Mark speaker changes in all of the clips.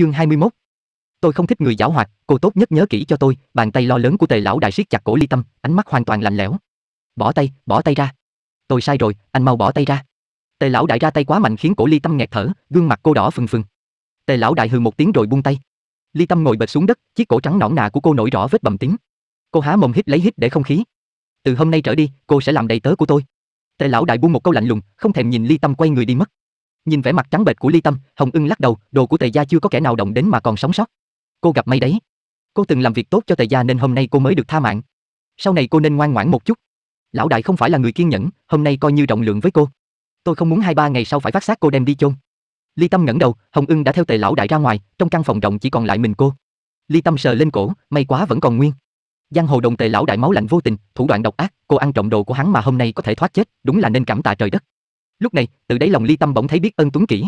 Speaker 1: Chương 21 Tôi không thích người giảo hoạt, cô tốt nhất nhớ kỹ cho tôi, bàn tay lo lớn của tề lão đại siết chặt cổ ly tâm, ánh mắt hoàn toàn lạnh lẽo. Bỏ tay, bỏ tay ra. Tôi sai rồi, anh mau bỏ tay ra. Tề lão đại ra tay quá mạnh khiến cổ ly tâm nghẹt thở, gương mặt cô đỏ phừng phừng. Tề lão đại hừ một tiếng rồi buông tay. Ly tâm ngồi bệt xuống đất, chiếc cổ trắng nõn nà của cô nổi rõ vết bầm tím. Cô há mồm hít lấy hít để không khí. Từ hôm nay trở đi, cô sẽ làm đầy tớ của tôi. Tề lão đại buông một câu lạnh lùng, không thèm nhìn Ly Tâm quay người đi mất. Nhìn vẻ mặt trắng bệch của Ly Tâm, Hồng Ưng lắc đầu, đồ của Tề gia chưa có kẻ nào động đến mà còn sống sót. Cô gặp may đấy. Cô từng làm việc tốt cho Tề gia nên hôm nay cô mới được tha mạng. Sau này cô nên ngoan ngoãn một chút. Lão đại không phải là người kiên nhẫn, hôm nay coi như rộng lượng với cô. Tôi không muốn hai ba ngày sau phải phát xác cô đem đi chôn. Ly Tâm ngẩng đầu, Hồng Ưng đã theo Tề lão đại ra ngoài, trong căn phòng rộng chỉ còn lại mình cô. Ly Tâm sờ lên cổ, may quá vẫn còn nguyên. Giang hồ đồng tề lão đại máu lạnh vô tình, thủ đoạn độc ác, cô ăn trộm đồ của hắn mà hôm nay có thể thoát chết, đúng là nên cảm tạ trời đất. Lúc này, từ đáy lòng Ly Tâm bỗng thấy biết ơn Tuấn Kỷ.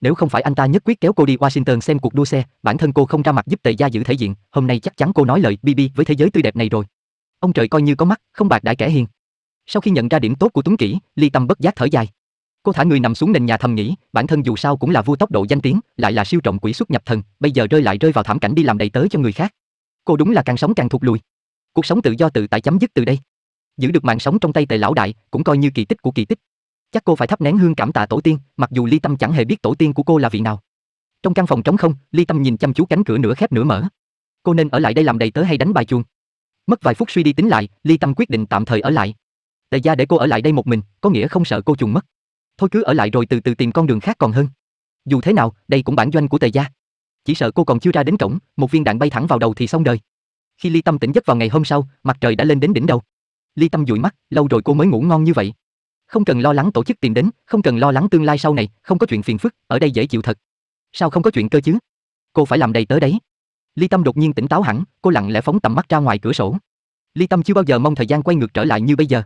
Speaker 1: Nếu không phải anh ta nhất quyết kéo cô đi Washington xem cuộc đua xe, bản thân cô không ra mặt giúp Tề gia giữ thể diện, hôm nay chắc chắn cô nói lời bi bi với thế giới tươi đẹp này rồi. Ông trời coi như có mắt, không bạc đại kẻ hiền. Sau khi nhận ra điểm tốt của Tuấn Kỷ, Ly Tâm bất giác thở dài. Cô thả người nằm xuống nền nhà thầm nghĩ, bản thân dù sao cũng là vua tốc độ danh tiếng, lại là siêu trọng quỷ xuất nhập thần, bây giờ rơi lại rơi vào thảm cảnh đi làm đầy tớ cho người khác. Cô đúng là càng sống càng thụt lùi. Cuộc sống tự do tự tại chấm dứt từ đây. Giữ được mạng sống trong tay tề lão đại, cũng coi như kỳ tích của kỳ tích. Chắc cô phải thắp nén hương cảm tạ tổ tiên, mặc dù Ly Tâm chẳng hề biết tổ tiên của cô là vị nào. Trong căn phòng trống không, Ly Tâm nhìn chăm chú cánh cửa nửa khép nửa mở. Cô nên ở lại đây làm đầy tớ hay đánh bài chuông? Mất vài phút suy đi tính lại, Ly Tâm quyết định tạm thời ở lại. Tề gia để cô ở lại đây một mình, có nghĩa không sợ cô trùng mất. Thôi cứ ở lại rồi từ từ tìm con đường khác còn hơn. Dù thế nào, đây cũng bản doanh của Tề gia. Chỉ sợ cô còn chưa ra đến cổng, một viên đạn bay thẳng vào đầu thì xong đời. Khi Ly Tâm tỉnh giấc vào ngày hôm sau, mặt trời đã lên đến đỉnh đầu. Ly Tâm dụi mắt, lâu rồi cô mới ngủ ngon như vậy. Không cần lo lắng tổ chức tìm đến, không cần lo lắng tương lai sau này, không có chuyện phiền phức, ở đây dễ chịu thật. Sao không có chuyện cơ chứ? Cô phải làm đầy tớ đấy. Ly Tâm đột nhiên tỉnh táo hẳn, cô lặng lẽ phóng tầm mắt ra ngoài cửa sổ. Ly Tâm chưa bao giờ mong thời gian quay ngược trở lại như bây giờ.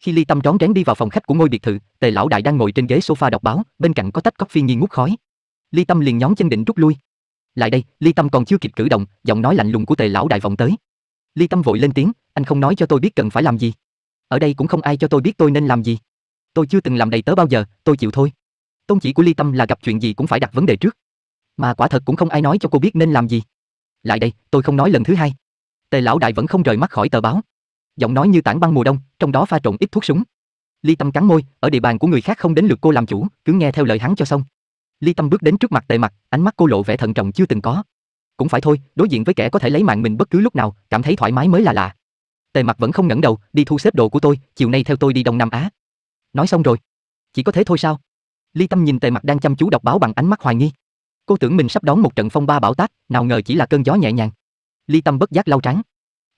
Speaker 1: Khi Ly Tâm rón rén đi vào phòng khách của ngôi biệt thự, Tề lão đại đang ngồi trên ghế sofa đọc báo, bên cạnh có tách coffee nghi ngút khói. Ly Tâm liền nhón chân định rút lui. Lại đây, Ly Tâm còn chưa kịp cử động, giọng nói lạnh lùng của Tề lão đại vọng tới. Ly Tâm vội lên tiếng, anh không nói cho tôi biết cần phải làm gì. Ở đây cũng không ai cho tôi biết tôi nên làm gì. Tôi chưa từng làm đầy tớ bao giờ, tôi chịu thôi. Tôn chỉ của Ly Tâm là gặp chuyện gì cũng phải đặt vấn đề trước. Mà quả thật cũng không ai nói cho cô biết nên làm gì. Lại đây, tôi không nói lần thứ hai. Tề lão đại vẫn không rời mắt khỏi tờ báo. Giọng nói như tảng băng mùa đông, trong đó pha trộn ít thuốc súng. Ly Tâm cắn môi, ở địa bàn của người khác không đến lượt cô làm chủ, cứ nghe theo lời hắn cho xong. Ly Tâm bước đến trước mặt Tề Mặc, ánh mắt cô lộ vẻ thận trọng chưa từng có. Cũng phải thôi, đối diện với kẻ có thể lấy mạng mình bất cứ lúc nào, cảm thấy thoải mái mới là lạ. Tề Mặc vẫn không ngẩng đầu, đi thu xếp đồ của tôi, chiều nay theo tôi đi Đông Nam Á. Nói xong rồi. Chỉ có thế thôi sao? Ly Tâm nhìn Tề Mặc đang chăm chú đọc báo bằng ánh mắt hoài nghi. Cô tưởng mình sắp đón một trận phong ba bão táp, nào ngờ chỉ là cơn gió nhẹ nhàng. Ly Tâm bất giác lau trắng.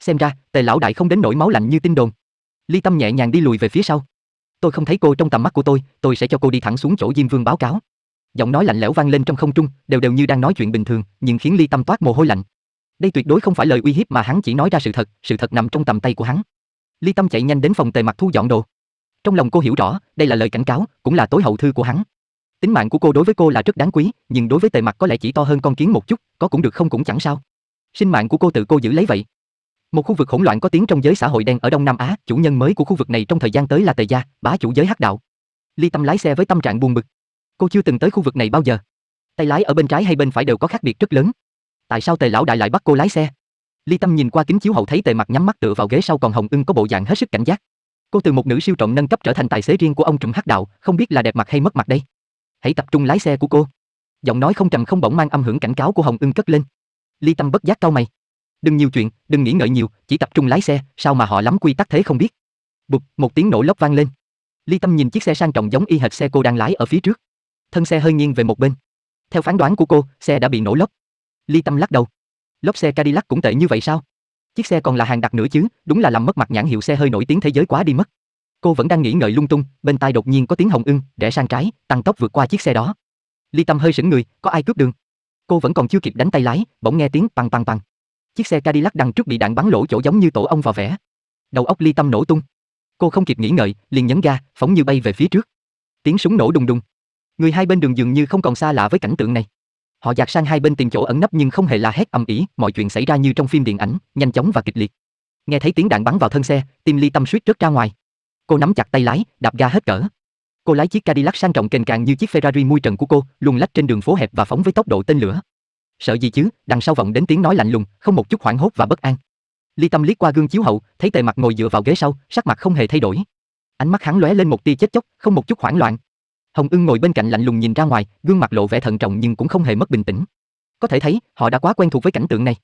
Speaker 1: Xem ra, Tề lão đại không đến nỗi máu lạnh như tin đồn. Ly Tâm nhẹ nhàng đi lùi về phía sau. Tôi không thấy cô trong tầm mắt của tôi, tôi sẽ cho cô đi thẳng xuống chỗ Diêm Vương báo cáo. Giọng nói lạnh lẽo vang lên trong không trung, đều đều như đang nói chuyện bình thường, nhưng khiến Ly Tâm toát mồ hôi lạnh. Đây tuyệt đối không phải lời uy hiếp mà hắn chỉ nói ra sự thật, sự thật nằm trong tầm tay của hắn. Ly Tâm chạy nhanh đến phòng Tề Mặc thu dọn đồ. Trong lòng cô hiểu rõ, đây là lời cảnh cáo, cũng là tối hậu thư của hắn. Tính mạng của cô đối với cô là rất đáng quý, nhưng đối với Tề Mặc có lẽ chỉ to hơn con kiến một chút, có cũng được không cũng chẳng sao. Sinh mạng của cô tự cô giữ lấy vậy. Một khu vực hỗn loạn có tiếng trong giới xã hội đen ở Đông Nam Á, chủ nhân mới của khu vực này trong thời gian tới là Tề gia, bá chủ giới hắc đạo. Ly Tâm lái xe với tâm trạng buồn bực. Cô chưa từng tới khu vực này bao giờ. Tay lái ở bên trái hay bên phải đều có khác biệt rất lớn. Tại sao Tề lão đại lại bắt cô lái xe? Ly Tâm nhìn qua kính chiếu hậu thấy Tề Mặc nhắm mắt tựa vào ghế sau còn Hồng Ưng có bộ dạng hết sức cảnh giác. Cô từ một nữ siêu trộm nâng cấp trở thành tài xế riêng của ông trùm hắc đạo, không biết là đẹp mặt hay mất mặt đây. Hãy tập trung lái xe của cô. Giọng nói không trầm không bỗng mang âm hưởng cảnh cáo của Hồng Ưng cất lên. Ly Tâm bất giác cau mày. Đừng nhiều chuyện, đừng nghĩ ngợi nhiều, chỉ tập trung lái xe, sao mà họ lắm quy tắc thế không biết. Bụp, một tiếng nổ lốc vang lên. Ly Tâm nhìn chiếc xe sang trọng giống y hệt xe cô đang lái ở phía trước. Thân xe hơi nghiêng về một bên. Theo phán đoán của cô, xe đã bị nổ lốc. Ly Tâm lắc đầu. Lốp xe Cadillac cũng tệ như vậy sao? Chiếc xe còn là hàng đặc nữa chứ, đúng là làm mất mặt nhãn hiệu xe hơi nổi tiếng thế giới quá đi mất. Cô vẫn đang nghĩ ngợi lung tung, bên tai đột nhiên có tiếng hồng ưng, rẽ sang trái, tăng tốc vượt qua chiếc xe đó. Ly Tâm hơi sững người, có ai cướp đường? Cô vẫn còn chưa kịp đánh tay lái, bỗng nghe tiếng pằng pằng pằng, Chiếc xe Cadillac đằng trước bị đạn bắn lỗ chỗ giống như tổ ong vào vẽ. Đầu óc Ly Tâm nổ tung. Cô không kịp nghĩ ngợi, liền nhấn ga, phóng như bay về phía trước. Tiếng súng nổ đùng đùng. Người hai bên đường dường như không còn xa lạ với cảnh tượng này. Họ dạt sang hai bên tìm chỗ ẩn nấp nhưng không hề la hét ầm ĩ, mọi chuyện xảy ra như trong phim điện ảnh, nhanh chóng và kịch liệt. Nghe thấy tiếng đạn bắn vào thân xe, tim Ly Tâm suýt rớt ra ngoài. Cô nắm chặt tay lái, đạp ga hết cỡ. Cô lái chiếc Cadillac sang trọng kềnh càng như chiếc Ferrari mui trần của cô, luồn lách trên đường phố hẹp và phóng với tốc độ tên lửa. Sợ gì chứ, đằng sau vọng đến tiếng nói lạnh lùng, không một chút hoảng hốt và bất an. Ly Tâm liếc qua gương chiếu hậu, thấy Tề Mặc ngồi dựa vào ghế sau, sắc mặt không hề thay đổi. Ánh mắt hắn lóe lên một tia chết chóc, không một chút hoảng loạn. Hồng Ưng ngồi bên cạnh lạnh lùng nhìn ra ngoài, gương mặt lộ vẻ thận trọng nhưng cũng không hề mất bình tĩnh. Có thể thấy, họ đã quá quen thuộc với cảnh tượng này.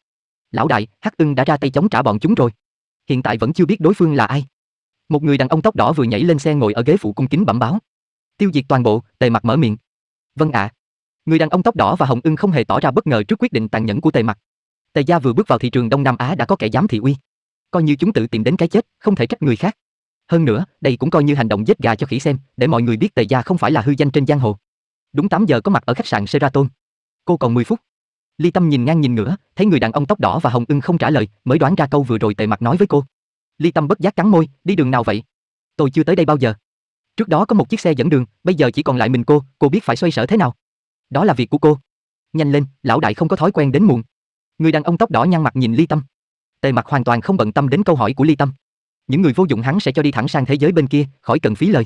Speaker 1: Lão đại, Hắc Ưng đã ra tay chống trả bọn chúng rồi. Hiện tại vẫn chưa biết đối phương là ai. Một người đàn ông tóc đỏ vừa nhảy lên xe ngồi ở ghế phụ cung kính bẩm báo. Tiêu diệt toàn bộ, Tề Mặc mở miệng. Vâng ạ. Người đàn ông tóc đỏ và Hồng Ưng không hề tỏ ra bất ngờ trước quyết định tàn nhẫn của Tề Mặc. Tề gia vừa bước vào thị trường Đông Nam Á đã có kẻ dám thị uy. Coi như chúng tự tìm đến cái chết, không thể trách người khác. Hơn nữa, đây cũng coi như hành động giết gà cho khỉ xem, để mọi người biết Tề gia không phải là hư danh trên giang hồ. Đúng 8 giờ có mặt ở khách sạn Sheraton. Cô còn 10 phút. Ly Tâm nhìn ngang nhìn ngửa, thấy người đàn ông tóc đỏ và Hồng Ưng không trả lời, mới đoán ra câu vừa rồi Tề Mặc nói với cô. Ly Tâm bất giác cắn môi, đi đường nào vậy? Tôi chưa tới đây bao giờ. Trước đó có một chiếc xe dẫn đường, bây giờ chỉ còn lại mình cô, cô biết phải xoay sở thế nào. Đó là việc của cô. Nhanh lên, lão đại không có thói quen đến muộn. Người đàn ông tóc đỏ nhăn mặt nhìn Ly Tâm. Tề Mặc hoàn toàn không bận tâm đến câu hỏi của Ly Tâm. Những người vô dụng hắn sẽ cho đi thẳng sang thế giới bên kia, khỏi cần phí lời.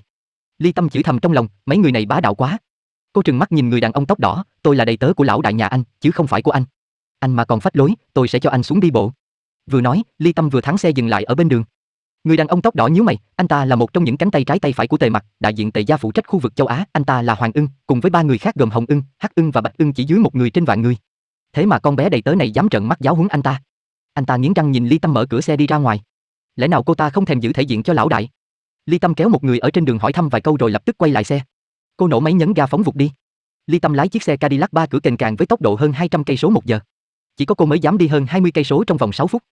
Speaker 1: Ly Tâm chửi thầm trong lòng, mấy người này bá đạo quá. Cô trừng mắt nhìn người đàn ông tóc đỏ, tôi là đầy tớ của lão đại nhà anh, chứ không phải của anh. Anh mà còn phách lối, tôi sẽ cho anh xuống đi bộ. Vừa nói, Ly Tâm vừa thắng xe dừng lại ở bên đường. Người đàn ông tóc đỏ nhíu mày, anh ta là một trong những cánh tay trái tay phải của Tề Mặc, đại diện Tề gia phụ trách khu vực châu Á, anh ta là Hoàng Ưng, cùng với ba người khác gồm Hồng Ưng, Hắc Ưng và Bạch Ưng chỉ dưới một người trên vạn người. Thế mà con bé đầy tớ này dám trợn mắt giáo huấn anh ta. Anh ta nghiến răng nhìn Ly Tâm mở cửa xe đi ra ngoài. Lẽ nào cô ta không thèm giữ thể diện cho lão đại? Ly Tâm kéo một người ở trên đường hỏi thăm vài câu rồi lập tức quay lại xe. Cô nổ máy nhấn ga phóng vụt đi. Ly Tâm lái chiếc xe Cadillac ba cửa kềnh càng với tốc độ hơn 200 cây số một giờ. Chỉ có cô mới dám đi hơn 20 cây số trong vòng 6 phút.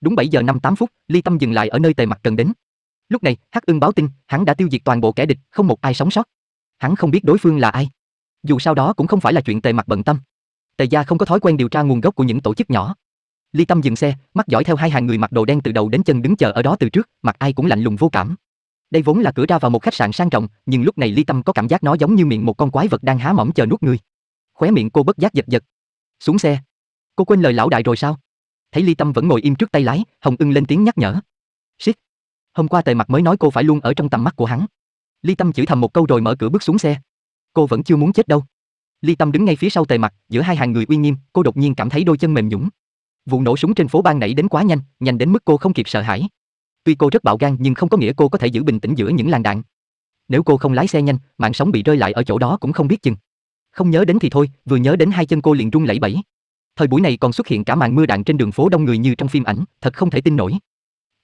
Speaker 1: Đúng 7 giờ 58 phút, Ly Tâm dừng lại ở nơi Tề Mặc cần đến. Lúc này, Hắc Ưng báo tin, hắn đã tiêu diệt toàn bộ kẻ địch, không một ai sống sót. Hắn không biết đối phương là ai. Dù sau đó cũng không phải là chuyện Tề Mặc bận tâm. Tề gia không có thói quen điều tra nguồn gốc của những tổ chức nhỏ. Ly Tâm dừng xe, mắt dõi theo hai hàng người mặc đồ đen từ đầu đến chân đứng chờ ở đó từ trước, mặt ai cũng lạnh lùng vô cảm. Đây vốn là cửa ra vào một khách sạn sang trọng, nhưng lúc này Ly Tâm có cảm giác nó giống như miệng một con quái vật đang há mỏm chờ nuốt người. Khóe miệng cô bất giác giật giật. Xuống xe. Cô quên lời lão đại rồi sao? Thấy Ly Tâm vẫn ngồi im trước tay lái, Hồng Ưng lên tiếng nhắc nhở. Shit. Hôm qua Tề Mặc mới nói cô phải luôn ở trong tầm mắt của hắn. Ly Tâm chửi thầm một câu rồi mở cửa bước xuống xe. Cô vẫn chưa muốn chết đâu. Ly Tâm đứng ngay phía sau Tề Mặc, giữa hai hàng người uy nghiêm, cô đột nhiên cảm thấy đôi chân mềm nhũn. Vụ nổ súng trên phố ban nảy đến quá nhanh, nhanh đến mức cô không kịp sợ hãi. Tuy cô rất bạo gan nhưng không có nghĩa cô có thể giữ bình tĩnh giữa những làn đạn. Nếu cô không lái xe nhanh, mạng sống bị rơi lại ở chỗ đó cũng không biết chừng. Không nhớ đến thì thôi, vừa nhớ đến hai chân cô liền run lẩy bẩy. Thời buổi này còn xuất hiện cả màn mưa đạn trên đường phố đông người như trong phim ảnh, thật không thể tin nổi.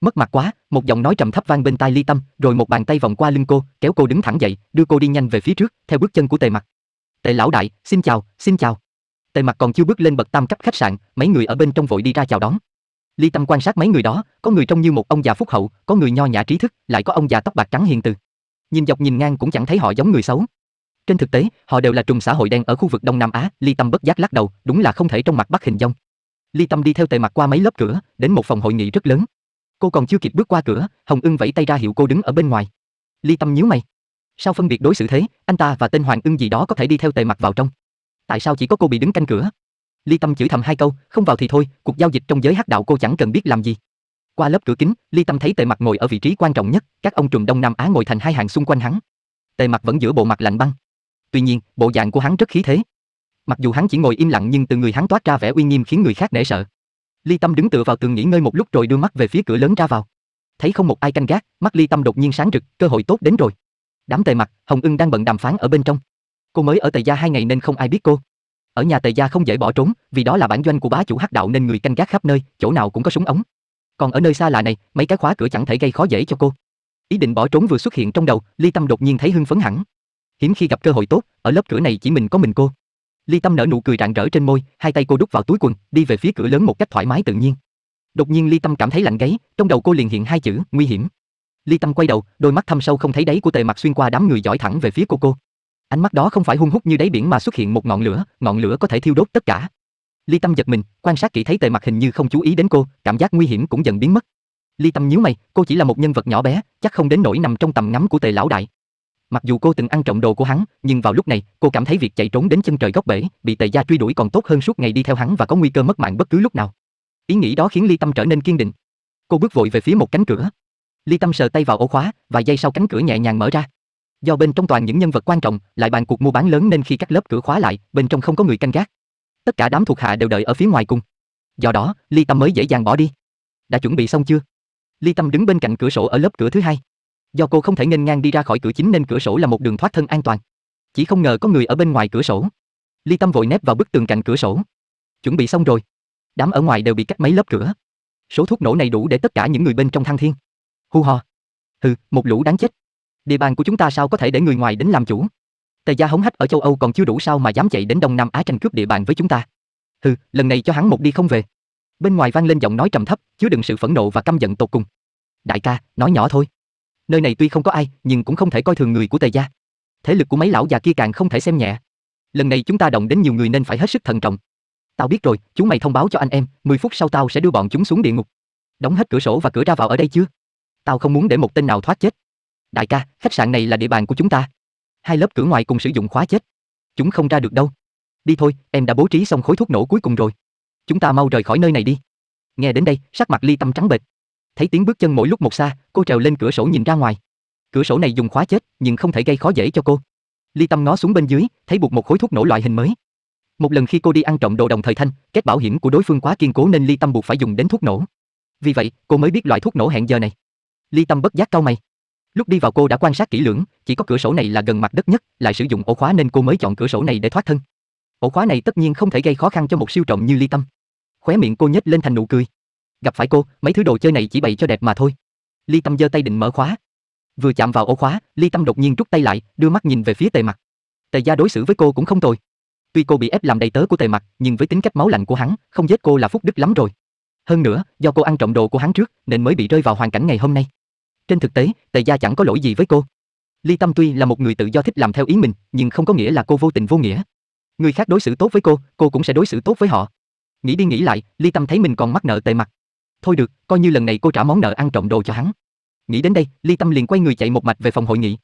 Speaker 1: Mất mặt quá, một giọng nói trầm thấp vang bên tai Ly Tâm, rồi một bàn tay vòng qua lưng cô, kéo cô đứng thẳng dậy, đưa cô đi nhanh về phía trước, theo bước chân của Tề Mặc. Tề lão đại, xin chào, xin chào. Tề Mặc còn chưa bước lên bậc tam cấp khách sạn, mấy người ở bên trong vội đi ra chào đón. Ly Tâm quan sát mấy người đó, có người trông như một ông già phúc hậu, có người nho nhã trí thức, lại có ông già tóc bạc trắng hiền từ. Nhìn dọc nhìn ngang cũng chẳng thấy họ giống người xấu. Trên thực tế, họ đều là trùng xã hội đen ở khu vực Đông Nam Á, Ly Tâm bất giác lắc đầu, đúng là không thể trong mặt bắt hình dong. Ly Tâm đi theo Tề Mặc qua mấy lớp cửa, đến một phòng hội nghị rất lớn. Cô còn chưa kịp bước qua cửa, Hồng Ưng vẫy tay ra hiệu cô đứng ở bên ngoài. Ly Tâm nhíu mày. Sao phân biệt đối xử thế, anh ta và tên Hoàng Ưng gì đó có thể đi theo Tề Mặc vào trong? Tại sao chỉ có cô bị đứng canh cửa? Ly Tâm chửi thầm hai câu, không vào thì thôi, cuộc giao dịch trong giới hắc đạo cô chẳng cần biết làm gì. Qua lớp cửa kính, Ly Tâm thấy Tề Mặc ngồi ở vị trí quan trọng nhất, các ông trùm Đông Nam Á ngồi thành hai hàng xung quanh hắn. Tề Mặc vẫn giữ bộ mặt lạnh băng. Tuy nhiên, bộ dạng của hắn rất khí thế. Mặc dù hắn chỉ ngồi im lặng nhưng từ người hắn toát ra vẻ uy nghiêm khiến người khác nể sợ. Ly Tâm đứng tựa vào tường nghỉ ngơi một lúc rồi đưa mắt về phía cửa lớn ra vào. Thấy không một ai canh gác, mắt Ly Tâm đột nhiên sáng rực, cơ hội tốt đến rồi. Đám Tề Mặc, Hồng Ưng đang bận đàm phán ở bên trong. Cô mới ở Tề gia hai ngày nên không ai biết cô. Ở nhà Tề gia không dễ bỏ trốn, vì đó là bản doanh của bá chủ hắc đạo nên người canh gác khắp nơi, chỗ nào cũng có súng ống. Còn ở nơi xa lạ này, mấy cái khóa cửa chẳng thể gây khó dễ cho cô. Ý định bỏ trốn vừa xuất hiện trong đầu, Ly Tâm đột nhiên thấy hưng phấn hẳn. Hiếm khi gặp cơ hội tốt, ở lớp cửa này chỉ mình có mình cô. Ly Tâm nở nụ cười rạng rỡ trên môi, hai tay cô đút vào túi quần, đi về phía cửa lớn một cách thoải mái tự nhiên. Đột nhiên Ly Tâm cảm thấy lạnh gáy, trong đầu cô liền hiện hai chữ, nguy hiểm. Ly Tâm quay đầu, đôi mắt thâm sâu không thấy đáy của Tề Mặc xuyên qua đám người dõi thẳng về phía cô cô. Ánh mắt đó không phải hung hút như đáy biển mà xuất hiện một ngọn lửa, ngọn lửa có thể thiêu đốt tất cả. Ly Tâm giật mình, quan sát kỹ thấy Tề Mặc hình như không chú ý đến cô, cảm giác nguy hiểm cũng dần biến mất. Ly Tâm nhíu mày, cô chỉ là một nhân vật nhỏ bé, chắc không đến nỗi nằm trong tầm ngắm của Tề lão đại. Mặc dù cô từng ăn trộm đồ của hắn, nhưng vào lúc này, cô cảm thấy việc chạy trốn đến chân trời góc bể, bị Tề gia truy đuổi còn tốt hơn suốt ngày đi theo hắn và có nguy cơ mất mạng bất cứ lúc nào. Ý nghĩ đó khiến Ly Tâm trở nên kiên định. Cô bước vội về phía một cánh cửa. Ly Tâm sờ tay vào ổ khóa, và giây sau cánh cửa nhẹ nhàng mở ra. Do bên trong toàn những nhân vật quan trọng, lại bàn cuộc mua bán lớn nên khi các lớp cửa khóa lại, bên trong không có người canh gác. Tất cả đám thuộc hạ đều đợi ở phía ngoài cùng. Do đó, Ly Tâm mới dễ dàng bỏ đi. Đã chuẩn bị xong chưa? Ly Tâm đứng bên cạnh cửa sổ ở lớp cửa thứ hai. Do cô không thể nghênh ngang đi ra khỏi cửa chính nên cửa sổ là một đường thoát thân an toàn. Chỉ không ngờ có người ở bên ngoài cửa sổ. Ly Tâm vội nép vào bức tường cạnh cửa sổ. Chuẩn bị xong rồi. Đám ở ngoài đều bị cách mấy lớp cửa. Số thuốc nổ này đủ để tất cả những người bên trong thăng thiên. Hu ho. Hừ, một lũ đáng chết. Địa bàn của chúng ta sao có thể để người ngoài đến làm chủ? Tề gia hống hách ở châu Âu còn chưa đủ sao mà dám chạy đến Đông Nam Á tranh cướp địa bàn với chúng ta. Hừ, lần này cho hắn một đi không về. Bên ngoài vang lên giọng nói trầm thấp, chứa đựng sự phẫn nộ và căm giận tột cùng. Đại ca, nói nhỏ thôi. Nơi này tuy không có ai, nhưng cũng không thể coi thường người của Tề gia. Thế lực của mấy lão già kia càng không thể xem nhẹ. Lần này chúng ta động đến nhiều người nên phải hết sức thận trọng. Tao biết rồi, chúng mày thông báo cho anh em, 10 phút sau tao sẽ đưa bọn chúng xuống địa ngục. Đóng hết cửa sổ và cửa ra vào ở đây chưa? Tao không muốn để một tên nào thoát chết. Đại ca, khách sạn này là địa bàn của chúng ta. Hai lớp cửa ngoài cùng sử dụng khóa chết. Chúng không ra được đâu. Đi thôi, em đã bố trí xong khối thuốc nổ cuối cùng rồi. Chúng ta mau rời khỏi nơi này đi. Nghe đến đây, sắc mặt Ly Tâm trắng bệch. Thấy tiếng bước chân mỗi lúc một xa, cô trèo lên cửa sổ nhìn ra ngoài. Cửa sổ này dùng khóa chết, nhưng không thể gây khó dễ cho cô. Ly Tâm ngó xuống bên dưới, thấy buộc một khối thuốc nổ loại hình mới. Một lần khi cô đi ăn trộm đồ đồng thời thanh, kết bảo hiểm của đối phương quá kiên cố nên Ly Tâm buộc phải dùng đến thuốc nổ. Vì vậy, cô mới biết loại thuốc nổ hẹn giờ này. Ly Tâm bất giác cau mày. Lúc đi vào cô đã quan sát kỹ lưỡng, chỉ có cửa sổ này là gần mặt đất nhất, lại sử dụng ổ khóa nên cô mới chọn cửa sổ này để thoát thân. Ổ khóa này tất nhiên không thể gây khó khăn cho một siêu trộm như Ly Tâm. Khóe miệng cô nhếch lên thành nụ cười. Gặp phải cô, mấy thứ đồ chơi này chỉ bày cho đẹp mà thôi. Ly Tâm giơ tay định mở khóa. Vừa chạm vào ổ khóa, Ly Tâm đột nhiên rút tay lại, đưa mắt nhìn về phía Tề Mặc. Tề gia đối xử với cô cũng không tồi. Tuy cô bị ép làm đầy tớ của Tề Mặc, nhưng với tính cách máu lạnh của hắn, không giết cô là phúc đức lắm rồi. Hơn nữa, do cô ăn trộm đồ của hắn trước, nên mới bị rơi vào hoàn cảnh ngày hôm nay. Trên thực tế, Tề gia chẳng có lỗi gì với cô. Ly Tâm tuy là một người tự do thích làm theo ý mình, nhưng không có nghĩa là cô vô tình vô nghĩa. Người khác đối xử tốt với cô, cô cũng sẽ đối xử tốt với họ. Nghĩ đi nghĩ lại, Ly Tâm thấy mình còn mắc nợ Tề Mặc. Thôi được, coi như lần này cô trả món nợ ăn trộm đồ cho hắn. Nghĩ đến đây, Ly Tâm liền quay người chạy một mạch về phòng hội nghị.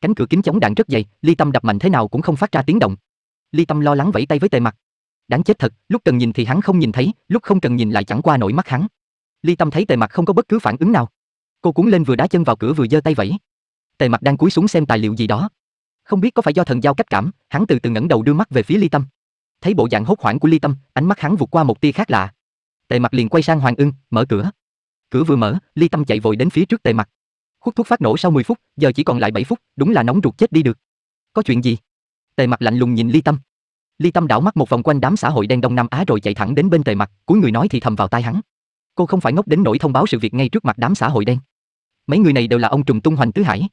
Speaker 1: Cánh cửa kính chống đạn rất dày, Ly Tâm đập mạnh thế nào cũng không phát ra tiếng động. Ly Tâm lo lắng vẫy tay với Tề Mặc. Đáng chết thật, lúc cần nhìn thì hắn không nhìn thấy, lúc không cần nhìn lại chẳng qua nổi mắt hắn. Ly Tâm thấy Tề Mặc không có bất cứ phản ứng nào. Cô cuốn lên vừa đá chân vào cửa vừa giơ tay vẫy. Tề Mặc đang cúi xuống xem tài liệu gì đó. Không biết có phải do thần giao cách cảm, hắn từ từ ngẩng đầu đưa mắt về phía Ly Tâm. Thấy bộ dạng hốt hoảng của Ly Tâm, ánh mắt hắn vụt qua một tia khác lạ. Tề Mặc liền quay sang Hoàng Ưng, mở cửa. Cửa vừa mở, Ly Tâm chạy vội đến phía trước Tề Mặc. Hút thuốc phát nổ sau 10 phút, giờ chỉ còn lại 7 phút, đúng là nóng ruột chết đi được. Có chuyện gì? Tề Mặc lạnh lùng nhìn Ly Tâm. Ly Tâm đảo mắt một vòng quanh đám xã hội đen Đông Nam Á rồi chạy thẳng đến bên Tề Mặc, cúi người nói thì thầm vào tai hắn. Cô không phải ngốc đến nỗi thông báo sự việc ngay trước mặt đám xã hội đen. Mấy người này đều là ông trùng tung hoành tứ hải.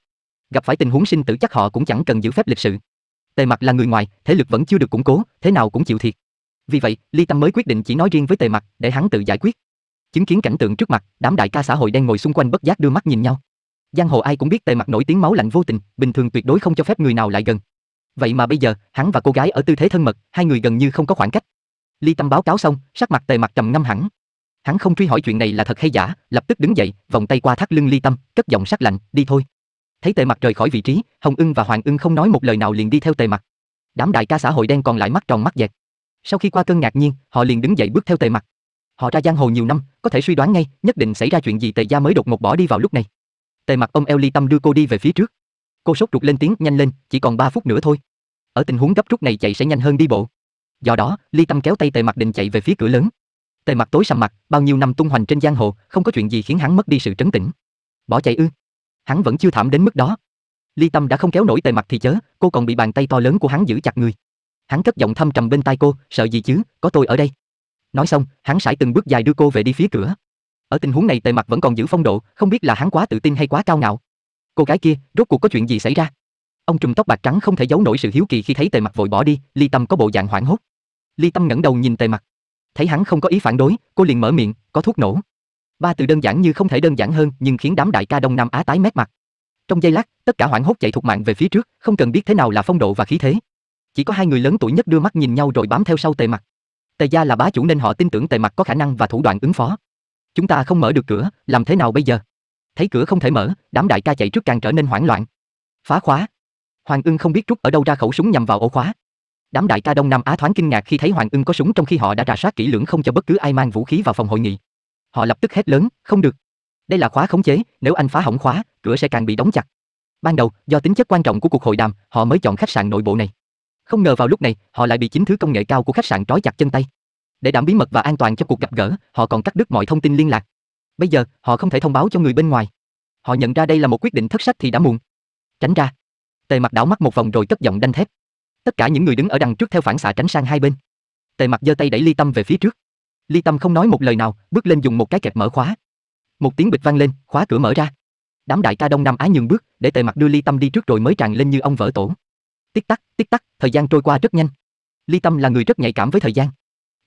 Speaker 1: Gặp phải tình huống sinh tử chắc họ cũng chẳng cần giữ phép lịch sự. Tề Mặc là người ngoài, thế lực vẫn chưa được củng cố, thế nào cũng chịu thiệt. Vì vậy, Ly Tâm mới quyết định chỉ nói riêng với Tề Mặc để hắn tự giải quyết. Chứng kiến cảnh tượng trước mặt, đám đại ca xã hội đang ngồi xung quanh bất giác đưa mắt nhìn nhau. Giang hồ ai cũng biết Tề Mặc nổi tiếng máu lạnh vô tình, bình thường tuyệt đối không cho phép người nào lại gần. Vậy mà bây giờ, hắn và cô gái ở tư thế thân mật, hai người gần như không có khoảng cách. Ly Tâm báo cáo xong, sắc mặt Tề Mặc trầm ngâm hẳn. Hắn không truy hỏi chuyện này là thật hay giả, lập tức đứng dậy, vòng tay qua thắt lưng Ly Tâm, cất giọng sắc lạnh, "Đi thôi." Thấy Tề Mặc rời khỏi vị trí, Hồng Ưng và Hoàng Ưng không nói một lời nào liền đi theo Tề Mặc. Đám đại ca xã hội đen còn lại mắt tròn mắt dẹt. Sau khi qua cơn ngạc nhiên, họ liền đứng dậy bước theo Tề Mặc. Họ ra giang hồ nhiều năm, có thể suy đoán ngay, nhất định xảy ra chuyện gì Tề gia mới đột ngột bỏ đi vào lúc này. Tề Mặc ôm eo Ly Tâm đưa cô đi về phía trước. Cô sốt ruột lên tiếng, nhanh lên, chỉ còn 3 phút nữa thôi. Ở tình huống gấp rút này chạy sẽ nhanh hơn đi bộ. Do đó, Ly Tâm kéo tay Tề Mặc định chạy về phía cửa lớn. Tề Mặc tối sầm mặt, bao nhiêu năm tung hoành trên giang hồ, không có chuyện gì khiến hắn mất đi sự trấn tĩnh. Bỏ chạy ư? Hắn vẫn chưa thảm đến mức đó. Ly Tâm đã không kéo nổi Tề Mặc thì chớ, cô còn bị bàn tay to lớn của hắn giữ chặt người. Hắn cất giọng thâm trầm bên tai cô, sợ gì chứ, có tôi ở đây. Nói xong, hắn sải từng bước dài đưa cô về đi phía cửa. Ở tình huống này Tề Mặc vẫn còn giữ phong độ, không biết là hắn quá tự tin hay quá cao ngạo. Cô gái kia, rốt cuộc có chuyện gì xảy ra? Ông trùm tóc bạc trắng không thể giấu nổi sự hiếu kỳ khi thấy Tề Mặc vội bỏ đi, Ly Tâm có bộ dạng hoảng hốt. Ly Tâm ngẩng đầu nhìn Tề Mặc. Thấy hắn không có ý phản đối, cô liền mở miệng, có thuốc nổ. Ba từ đơn giản như không thể đơn giản hơn, nhưng khiến đám đại ca Đông Nam Á tái mét mặt. Trong giây lát, tất cả hoảng hốt chạy thục mạng về phía trước, không cần biết thế nào là phong độ và khí thế. Chỉ có hai người lớn tuổi nhất đưa mắt nhìn nhau rồi bám theo sau Tề Mặc. Tề gia là bá chủ nên họ tin tưởng Tề Mặc có khả năng và thủ đoạn ứng phó. Chúng ta không mở được cửa, làm thế nào bây giờ? Thấy cửa không thể mở, đám đại ca chạy trước càng trở nên hoảng loạn. Phá khóa. Hoàng Ưng không biết rút ở đâu ra khẩu súng nhằm vào ổ khóa. Đám đại ca Đông Nam Á thoáng kinh ngạc khi thấy Hoàng Ưng có súng trong khi họ đã rà soát kỹ lưỡng không cho bất cứ ai mang vũ khí vào phòng hội nghị. Họ lập tức hét lớn, không được. Đây là khóa khống chế, nếu anh phá hỏng khóa, cửa sẽ càng bị đóng chặt. Ban đầu, do tính chất quan trọng của cuộc hội đàm, họ mới chọn khách sạn nội bộ này. Không ngờ vào lúc này, họ lại bị chính thứ công nghệ cao của khách sạn trói chặt chân tay. Để đảm bí mật và an toàn cho cuộc gặp gỡ, họ còn cắt đứt mọi thông tin liên lạc. Bây giờ, họ không thể thông báo cho người bên ngoài. Họ nhận ra đây là một quyết định thất sách thì đã muộn. Tránh ra. Tề Mặc đảo mắt một vòng rồi cất giọng đanh thép. Tất cả những người đứng ở đằng trước theo phản xạ tránh sang hai bên. Tề Mặc giơ tay đẩy Ly Tâm về phía trước. Ly Tâm không nói một lời nào, bước lên dùng một cái kẹp mở khóa. Một tiếng bịch vang lên, khóa cửa mở ra. Đám đại ca Đông Nam Á nhường bước, để Tề Mặc đưa Ly Tâm đi trước rồi mới tràn lên như ông vỡ tổ. Tích tắc, tích tắc, thời gian trôi qua rất nhanh. Ly Tâm là người rất nhạy cảm với thời gian.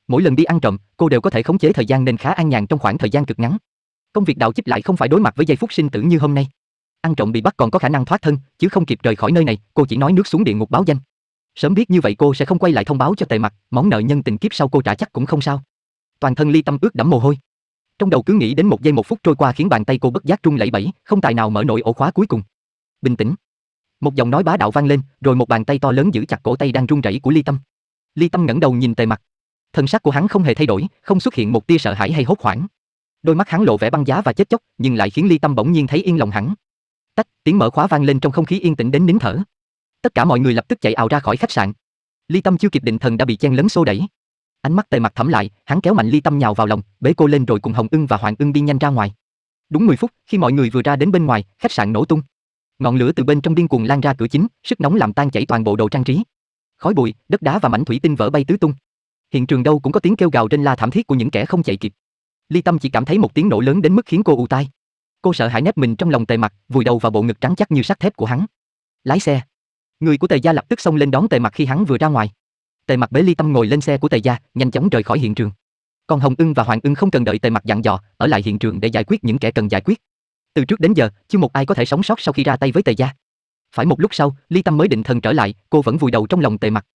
Speaker 1: Mỗi lần đi ăn trộm, cô đều có thể khống chế thời gian nên khá an nhàn trong khoảng thời gian cực ngắn. Công việc đạo chích lại không phải đối mặt với giây phút sinh tử như hôm nay. Ăn trộm bị bắt còn có khả năng thoát thân, chứ không kịp rời khỏi nơi này, cô chỉ nói nước xuống địa ngục báo danh. Sớm biết như vậy cô sẽ không quay lại thông báo cho Tề mặt, món nợ nhân tình kiếp sau cô trả chắc cũng không sao. Toàn thân Ly Tâm ướt đẫm mồ hôi. Trong đầu cứ nghĩ đến một giây một phút trôi qua khiến bàn tay cô bất giác run lẩy bẩy, không tài nào mở nổi ổ khóa cuối cùng. Bình tĩnh. Một giọng nói bá đạo vang lên, rồi một bàn tay to lớn giữ chặt cổ tay đang run rẩy của Ly Tâm. Ly Tâm ngẩng đầu nhìn Tề Mặc. Thân sắc của hắn không hề thay đổi, không xuất hiện một tia sợ hãi hay hốt hoảng. Đôi mắt hắn lộ vẻ băng giá và chết chóc, nhưng lại khiến Ly Tâm bỗng nhiên thấy yên lòng hẳn. Tách, tiếng mở khóa vang lên trong không khí yên tĩnh đến nín thở. Tất cả mọi người lập tức chạy ào ra khỏi khách sạn. Ly Tâm chưa kịp định thần đã bị chen lấn xô đẩy. Ánh mắt Tề Mặc thẩm lại, hắn kéo mạnh Ly Tâm nhào vào lòng, bế cô lên rồi cùng Hồng Ưng và Hoàng Ưng đi nhanh ra ngoài. Đúng 10 phút, khi mọi người vừa ra đến bên ngoài, khách sạn nổ tung. Ngọn lửa từ bên trong điên cuồng lan ra cửa chính, sức nóng làm tan chảy toàn bộ đồ trang trí. Khói bụi, đất đá và mảnh thủy tinh vỡ bay tứ tung. Hiện trường đâu cũng có tiếng kêu gào trên la thảm thiết của những kẻ không chạy kịp. Ly Tâm chỉ cảm thấy một tiếng nổ lớn đến mức khiến cô ù tai. Cô sợ hãi nép mình trong lòng Tề Mặc, vùi đầu vào bộ ngực trắng chắc như sắt thép của hắn. Lái xe. Người của Tề gia lập tức xông lên đón Tề Mặc khi hắn vừa ra ngoài. Tề Mặc bế Ly Tâm ngồi lên xe của Tề gia, nhanh chóng rời khỏi hiện trường. Còn Hồng Ưng và Hoàng Ưng không cần đợi Tề Mặc dặn dò, ở lại hiện trường để giải quyết những kẻ cần giải quyết. Từ trước đến giờ, chưa một ai có thể sống sót sau khi ra tay với Tề gia. Phải một lúc sau, Ly Tâm mới định thần trở lại, cô vẫn vùi đầu trong lòng Tề Mặc.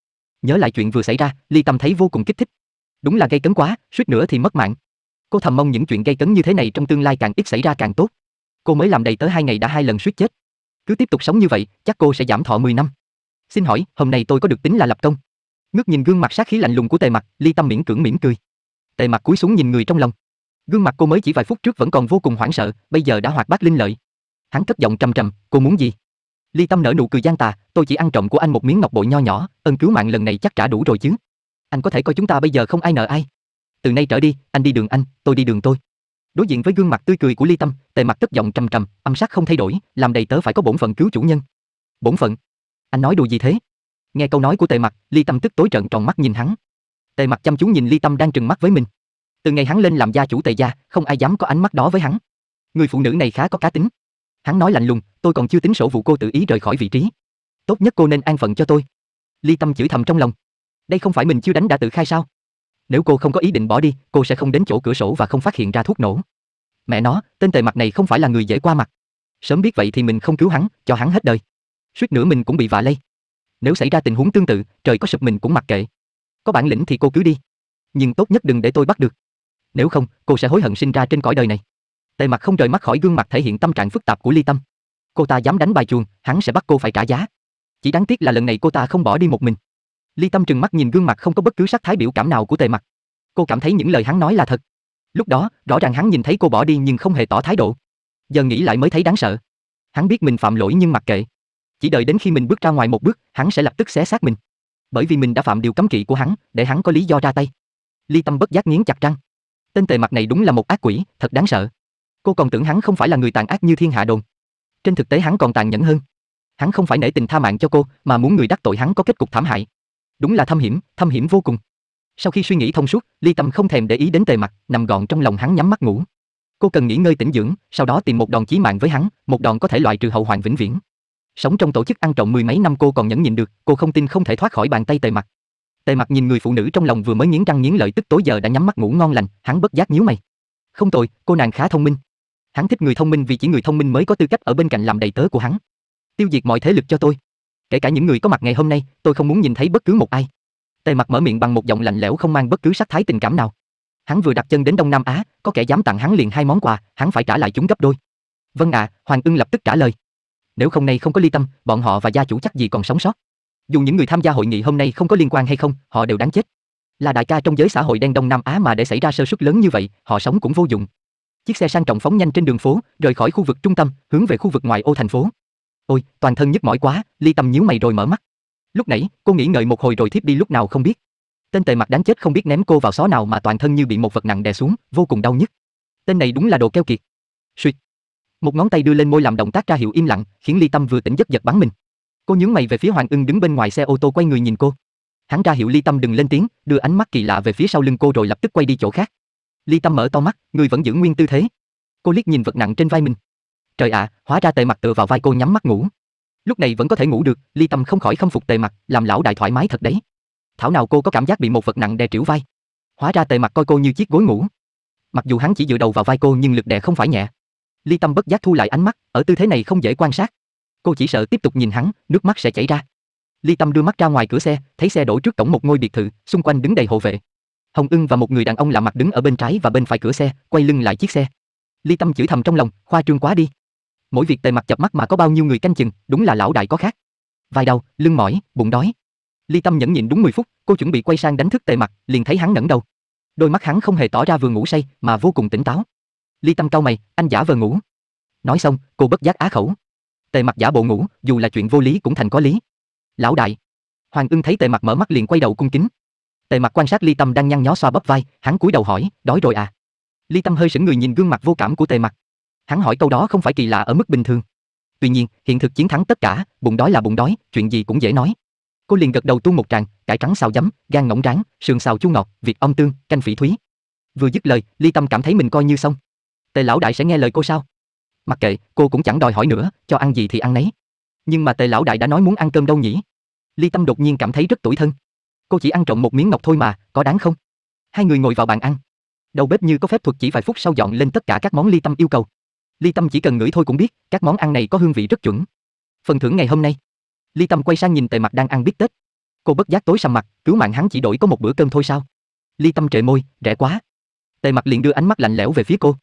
Speaker 1: Nhớ lại chuyện vừa xảy ra, Ly Tâm thấy vô cùng kích thích. Đúng là gây cấn quá, suýt nữa thì mất mạng. Cô thầm mong những chuyện gây cấn như thế này trong tương lai càng ít xảy ra càng tốt. Cô mới làm đầy tới hai ngày đã hai lần suýt chết. Cứ tiếp tục sống như vậy, chắc cô sẽ giảm thọ 10 năm. Xin hỏi, hôm nay tôi có được tính là lập công? Ngước nhìn gương mặt sát khí lạnh lùng của Tề Mặc, Ly Tâm miễn cưỡng mỉm cười. Tề Mặc cúi xuống nhìn người trong lòng. Gương mặt cô mới chỉ vài phút trước vẫn còn vô cùng hoảng sợ, bây giờ đã hoạt bát linh lợi. Hắn cất giọng trầm trầm, "Cô muốn gì?" Ly Tâm nở nụ cười gian tà, "Tôi chỉ ăn trộm của anh một miếng ngọc bội nho nhỏ, ân cứu mạng lần này chắc trả đủ rồi chứ. Anh có thể coi chúng ta bây giờ không ai nợ ai. Từ nay trở đi, anh đi đường anh, tôi đi đường tôi." Đối diện với gương mặt tươi cười của Ly Tâm, Tề mặt cất giọng trầm trầm, âm sắc không thay đổi, làm đầy tớ phải có bổn phận cứu chủ nhân. Bổn phận? Anh nói đùa gì thế? Nghe câu nói của Tề mặt, Ly Tâm tức tối trận tròn mắt nhìn hắn. Tề mặt chăm chú nhìn Ly Tâm đang trừng mắt với mình. Từ ngày hắn lên làm gia chủ Tề gia, không ai dám có ánh mắt đó với hắn. Người phụ nữ này khá có cá tính. Hắn nói lạnh lùng, tôi còn chưa tính sổ vụ cô tự ý rời khỏi vị trí. Tốt nhất cô nên an phận cho tôi. Ly Tâm chửi thầm trong lòng. Đây không phải mình chưa đánh đã tự khai sao? Nếu cô không có ý định bỏ đi, cô sẽ không đến chỗ cửa sổ và không phát hiện ra thuốc nổ. Mẹ nó, tên tề mặt này không phải là người dễ qua mặt. Sớm biết vậy thì mình không cứu hắn, cho hắn hết đời. Suýt nữa mình cũng bị vạ lây. Nếu xảy ra tình huống tương tự, trời có sụp mình cũng mặc kệ. Có bản lĩnh thì cô cứ đi. Nhưng tốt nhất đừng để tôi bắt được. Nếu không, cô sẽ hối hận sinh ra trên cõi đời này. Tề mặt không rời mắt khỏi gương mặt thể hiện tâm trạng phức tạp của Ly Tâm. Cô ta dám đánh bài chuồng, hắn sẽ bắt cô phải trả giá. Chỉ đáng tiếc là lần này cô ta không bỏ đi một mình. Ly Tâm trừng mắt nhìn gương mặt không có bất cứ sắc thái biểu cảm nào của Tề Mặc. Cô cảm thấy những lời hắn nói là thật. Lúc đó, rõ ràng hắn nhìn thấy cô bỏ đi nhưng không hề tỏ thái độ. Giờ nghĩ lại mới thấy đáng sợ. Hắn biết mình phạm lỗi nhưng mặc kệ. Chỉ đợi đến khi mình bước ra ngoài một bước, hắn sẽ lập tức xé xác mình. Bởi vì mình đã phạm điều cấm kỵ của hắn, để hắn có lý do ra tay. Ly Tâm bất giác nghiến chặt răng. Tên tề Mặc này đúng là một ác quỷ, thật đáng sợ. Cô còn tưởng hắn không phải là người tàn ác như thiên hạ đồn. Trên thực tế hắn còn tàn nhẫn hơn. Hắn không phải nể tình tha mạng cho cô, mà muốn người đắc tội hắn có kết cục thảm hại. Đúng là thâm hiểm, thâm hiểm vô cùng. Sau khi suy nghĩ thông suốt, Ly Tâm không thèm để ý đến Tề Mặc, nằm gọn trong lòng hắn nhắm mắt ngủ. Cô cần nghỉ ngơi tĩnh dưỡng, sau đó tìm một đòn chí mạng với hắn, một đòn có thể loại trừ hậu hoạn vĩnh viễn. Sống trong tổ chức ăn trộm mười mấy năm cô còn nhẫn nhịn được, cô không tin không thể thoát khỏi bàn tay Tề Mặc. Tề Mặc nhìn người phụ nữ trong lòng vừa mới nghiến răng nghiến lợi tức tối giờ đã nhắm mắt ngủ ngon lành, hắn bất giác nhíu mày. Không tồi, cô nàng khá thông minh. Hắn thích người thông minh vì chỉ người thông minh mới có tư cách ở bên cạnh làm đầy tớ của hắn. Tiêu diệt mọi thế lực cho tôi. Kể cả những người có mặt ngày hôm nay, tôi không muốn nhìn thấy bất cứ một ai. Tề Mặc mở miệng bằng một giọng lạnh lẽo không mang bất cứ sắc thái tình cảm nào. Hắn vừa đặt chân đến Đông Nam Á, có kẻ dám tặng hắn liền hai món quà, hắn phải trả lại chúng gấp đôi. Vâng ạ, Hoàng Ưng lập tức trả lời. Nếu không nay không có ly tâm, bọn họ và gia chủ chắc gì còn sống sót. Dù những người tham gia hội nghị hôm nay không có liên quan hay không, họ đều đáng chết. Là đại ca trong giới xã hội đen Đông Nam Á mà để xảy ra sơ suất lớn như vậy, họ sống cũng vô dụng. Chiếc xe sang trọng phóng nhanh trên đường phố, rời khỏi khu vực trung tâm, hướng về khu vực ngoài ô thành phố. Ôi, toàn thân nhức mỏi quá, Ly Tâm nhíu mày rồi mở mắt. Lúc nãy, cô nghĩ ngợi một hồi rồi thiếp đi lúc nào không biết. Tên tề mặt đáng chết không biết ném cô vào xó nào mà toàn thân như bị một vật nặng đè xuống, vô cùng đau nhức. Tên này đúng là đồ keo kiệt. Xuyệt. Một ngón tay đưa lên môi làm động tác ra hiệu im lặng, khiến Ly Tâm vừa tỉnh giấc giật bắn mình. Cô nhướng mày về phía Hoàng Ưng đứng bên ngoài xe ô tô quay người nhìn cô. Hắn ra hiệu Ly Tâm đừng lên tiếng, đưa ánh mắt kỳ lạ về phía sau lưng cô rồi lập tức quay đi chỗ khác. Ly Tâm mở to mắt, người vẫn giữ nguyên tư thế. Cô liếc nhìn vật nặng trên vai mình. Trời ạ, hóa ra tề mặt tựa vào vai cô nhắm mắt ngủ. Lúc này vẫn có thể ngủ được, Ly Tâm không khỏi khâm phục tề mặt, làm lão đại thoải mái thật đấy. Thảo nào cô có cảm giác bị một vật nặng đè trĩu vai. Hóa ra tề mặt coi cô như chiếc gối ngủ. Mặc dù hắn chỉ dựa đầu vào vai cô nhưng lực đè không phải nhẹ. Ly Tâm bất giác thu lại ánh mắt, ở tư thế này không dễ quan sát. Cô chỉ sợ tiếp tục nhìn hắn, nước mắt sẽ chảy ra. Ly Tâm đưa mắt ra ngoài cửa xe, thấy xe đổ trước cổng một ngôi biệt thự, xung quanh đứng đầy hộ vệ. Hồng Ưng và một người đàn ông lạ mặt đứng ở bên trái và bên phải cửa xe, quay lưng lại chiếc xe. Ly Tâm chửi thầm trong lòng, khoa trương quá đi. Mỗi việc tề mặt chập mắt mà có bao nhiêu người canh chừng, đúng là lão đại có khác. Vai đau, lưng mỏi, bụng đói. Ly Tâm nhẫn nhịn đúng 10 phút, cô chuẩn bị quay sang đánh thức tề mặt, liền thấy hắn ngẩng đầu. Đôi mắt hắn không hề tỏ ra vừa ngủ say, mà vô cùng tỉnh táo. Ly Tâm cau mày, anh giả vờ ngủ. Nói xong, cô bất giác á khẩu. Tề mặt giả bộ ngủ, dù là chuyện vô lý cũng thành có lý. Lão đại. Hoàng Ưng thấy Tề mặt mở mắt liền quay đầu cung kính. Tề mặt quan sát Ly Tâm đang nhăn nhó xoa bắp vai, hắn cúi đầu hỏi, đói rồi à? Ly Tâm hơi sững người nhìn gương mặt vô cảm của Tề mặt. Hắn hỏi câu đó không phải kỳ lạ ở mức bình thường. Tuy nhiên, hiện thực chiến thắng tất cả, bụng đói là bụng đói, chuyện gì cũng dễ nói. Cô liền gật đầu tuôn một tràng, cải trắng xào giấm, gan ngỗng rán, sườn xào chua ngọt, vịt ong tương, canh phỉ thúy. Vừa dứt lời, Ly Tâm cảm thấy mình coi như xong. Tề lão đại sẽ nghe lời cô sao? Mặc kệ, cô cũng chẳng đòi hỏi nữa, cho ăn gì thì ăn nấy. Nhưng mà Tề lão đại đã nói muốn ăn cơm đâu nhỉ? Ly Tâm đột nhiên cảm thấy rất tủi thân. Cô chỉ ăn trộm một miếng ngọc thôi mà, có đáng không? Hai người ngồi vào bàn ăn. Đầu bếp như có phép thuật chỉ vài phút sau dọn lên tất cả các món Ly Tâm yêu cầu. Ly Tâm chỉ cần ngửi thôi cũng biết, các món ăn này có hương vị rất chuẩn. Phần thưởng ngày hôm nay. Ly Tâm quay sang nhìn Tề Mặc đang ăn biết Tết. Cô bất giác tối sầm mặt, cứu mạng hắn chỉ đổi có một bữa cơm thôi sao? Ly Tâm trệ môi, rẻ quá. Tề Mặc liền đưa ánh mắt lạnh lẽo về phía cô.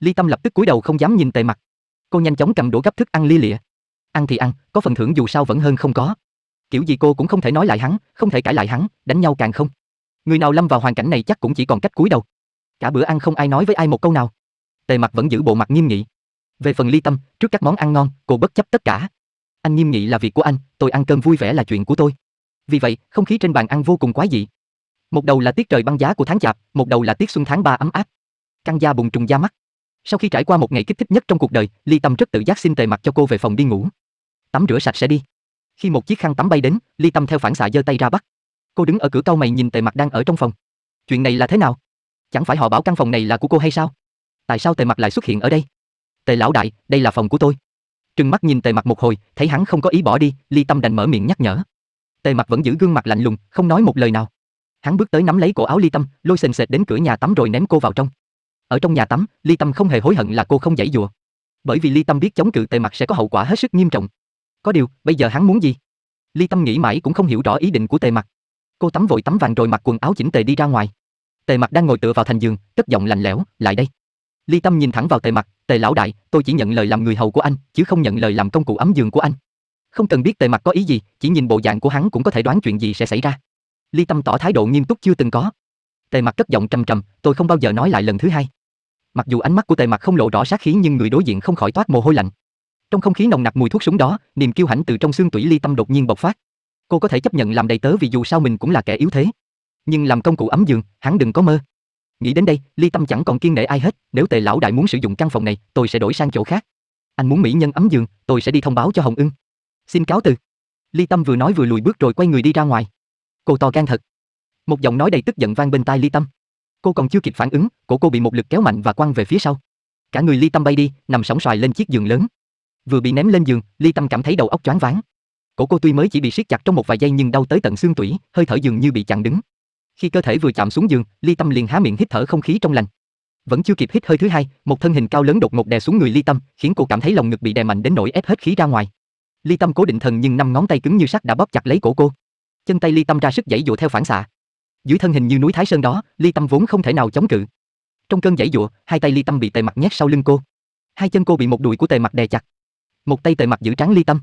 Speaker 1: Ly Tâm lập tức cúi đầu không dám nhìn Tề Mặc. Cô nhanh chóng cầm đũa gấp thức ăn lia lịa. Ăn thì ăn, có phần thưởng dù sao vẫn hơn không có. Kiểu gì cô cũng không thể nói lại hắn, không thể cãi lại hắn, đánh nhau càng không. Người nào lâm vào hoàn cảnh này chắc cũng chỉ còn cách cúi đầu. Cả bữa ăn không ai nói với ai một câu nào. Tề Mặc vẫn giữ bộ mặt nghiêm nghị. Về phần Ly Tâm, trước các món ăn ngon, cô bất chấp tất cả. Anh nghiêm nghị là việc của anh, tôi ăn cơm vui vẻ là chuyện của tôi. Vì vậy, không khí trên bàn ăn vô cùng quái dị. Một đầu là tiết trời băng giá của tháng chạp, một đầu là tiết xuân tháng 3 ấm áp. Căng da bùng trùng da mắt. Sau khi trải qua một ngày kích thích nhất trong cuộc đời, Ly Tâm rất tự giác xin tề mặt cho cô về phòng đi ngủ. Tắm rửa sạch sẽ đi. Khi một chiếc khăn tắm bay đến, Ly Tâm theo phản xạ giơ tay ra bắt. Cô đứng ở cửa cau mày nhìn tề mặt đang ở trong phòng. Chuyện này là thế nào? Chẳng phải họ bảo căn phòng này là của cô hay sao? Tại sao tề mặt lại xuất hiện ở đây? Tề lão đại, đây là phòng của tôi. Trừng mắt nhìn tề mặt một hồi, thấy hắn không có ý bỏ đi, Ly Tâm đành mở miệng nhắc nhở. Tề mặt vẫn giữ gương mặt lạnh lùng, không nói một lời nào. Hắn bước tới nắm lấy cổ áo Ly Tâm, lôi sền sệt đến cửa nhà tắm rồi ném cô vào trong. Ở trong nhà tắm, Ly Tâm không hề hối hận là cô không dãy dùa. Bởi vì Ly Tâm biết chống cự tề mặt sẽ có hậu quả hết sức nghiêm trọng. Có điều, bây giờ hắn muốn gì? Ly Tâm nghĩ mãi cũng không hiểu rõ ý định của tề mặt. Cô tắm vội tắm vàng rồi mặc quần áo chỉnh tề đi ra ngoài. Tề mặt đang ngồi tựa vào thành giường, cất giọng lạnh lẽo, lại đây. Ly Tâm nhìn thẳng vào tề Mặc, tề lão đại, tôi chỉ nhận lời làm người hầu của anh, chứ không nhận lời làm công cụ ấm giường của anh. Không cần biết tề Mặc có ý gì, chỉ nhìn bộ dạng của hắn cũng có thể đoán chuyện gì sẽ xảy ra. Ly Tâm tỏ thái độ nghiêm túc chưa từng có. Tề Mặc cất giọng trầm trầm, tôi không bao giờ nói lại lần thứ hai. Mặc dù ánh mắt của Tề Mặc không lộ rõ sát khí nhưng người đối diện không khỏi toát mồ hôi lạnh. Trong không khí nồng nặc mùi thuốc súng đó, niềm kiêu hãnh từ trong xương tủy Ly Tâm đột nhiên bộc phát. Cô có thể chấp nhận làm đầy tớ vì dù sao mình cũng là kẻ yếu thế. Nhưng làm công cụ ấm giường, hắn đừng có mơ. Nghĩ đến đây, Ly Tâm chẳng còn kiên nể ai hết, nếu Tề lão đại muốn sử dụng căn phòng này, tôi sẽ đổi sang chỗ khác. Anh muốn mỹ nhân ấm giường, tôi sẽ đi thông báo cho Hồng Ưng. Xin cáo từ. Ly Tâm vừa nói vừa lùi bước rồi quay người đi ra ngoài. Cô to gan thật. Một giọng nói đầy tức giận vang bên tai Ly Tâm. Cô còn chưa kịp phản ứng, cổ cô bị một lực kéo mạnh và quăng về phía sau. Cả người Ly Tâm bay đi, nằm sóng xoài lên chiếc giường lớn. Vừa bị ném lên giường, Ly Tâm cảm thấy đầu óc choáng váng. Cổ cô tuy mới chỉ bị siết chặt trong một vài giây nhưng đau tới tận xương tủy, hơi thở dường như bị chặn đứng. Khi cơ thể vừa chạm xuống giường, Ly Tâm liền há miệng hít thở không khí trong lành. Vẫn chưa kịp hít hơi thứ hai, một thân hình cao lớn đột ngột đè xuống người Ly Tâm, khiến cô cảm thấy lồng ngực bị đè mạnh đến nỗi ép hết khí ra ngoài. Ly Tâm cố định thần nhưng năm ngón tay cứng như sắt đã bóp chặt lấy cổ cô. Chân tay Ly Tâm ra sức giãy dụa theo phản xạ. Dưới thân hình như núi Thái Sơn đó, Ly Tâm vốn không thể nào chống cự. Trong cơn giãy dụa, hai tay Ly Tâm bị Tề Mặc nhét sau lưng cô. Hai chân cô bị một đùi của Tề Mặc đè chặt. Một tay Tề Mặc giữ trán Ly Tâm.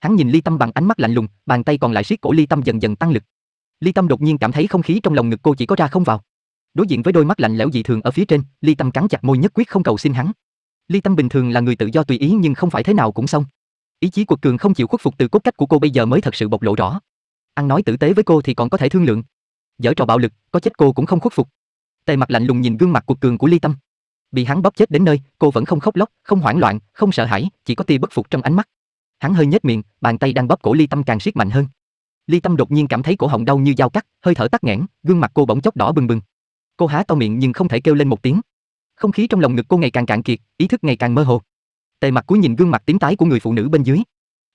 Speaker 1: Hắn nhìn Ly Tâm bằng ánh mắt lạnh lùng, bàn tay còn lại siết cổ Ly Tâm dần dần tăng lực. Ly Tâm đột nhiên cảm thấy không khí trong lòng ngực cô chỉ có ra không vào. Đối diện với đôi mắt lạnh lẽo dị thường ở phía trên, Ly Tâm cắn chặt môi nhất quyết không cầu xin hắn. Ly Tâm bình thường là người tự do tùy ý nhưng không phải thế nào cũng xong. Ý chí quật cường không chịu khuất phục từ cốt cách của cô bây giờ mới thật sự bộc lộ rõ. Ăn nói tử tế với cô thì còn có thể thương lượng. Giở trò bạo lực, có chết cô cũng không khuất phục. Tề mặt lạnh lùng nhìn gương mặt cuộc cường của Ly Tâm. Bị hắn bóp chết đến nơi, cô vẫn không khóc lóc, không hoảng loạn, không sợ hãi, chỉ có tia bất phục trong ánh mắt. Hắn hơi nhếch miệng, bàn tay đang bóp cổ Ly Tâm càng siết mạnh hơn. Ly Tâm đột nhiên cảm thấy cổ họng đau như dao cắt, hơi thở tắc nghẽn, gương mặt cô bỗng chốc đỏ bừng bừng. Cô há to miệng nhưng không thể kêu lên một tiếng. Không khí trong lòng ngực cô ngày càng cạn kiệt, ý thức ngày càng mơ hồ. Tề mặt cúi nhìn gương mặt tím tái của người phụ nữ bên dưới.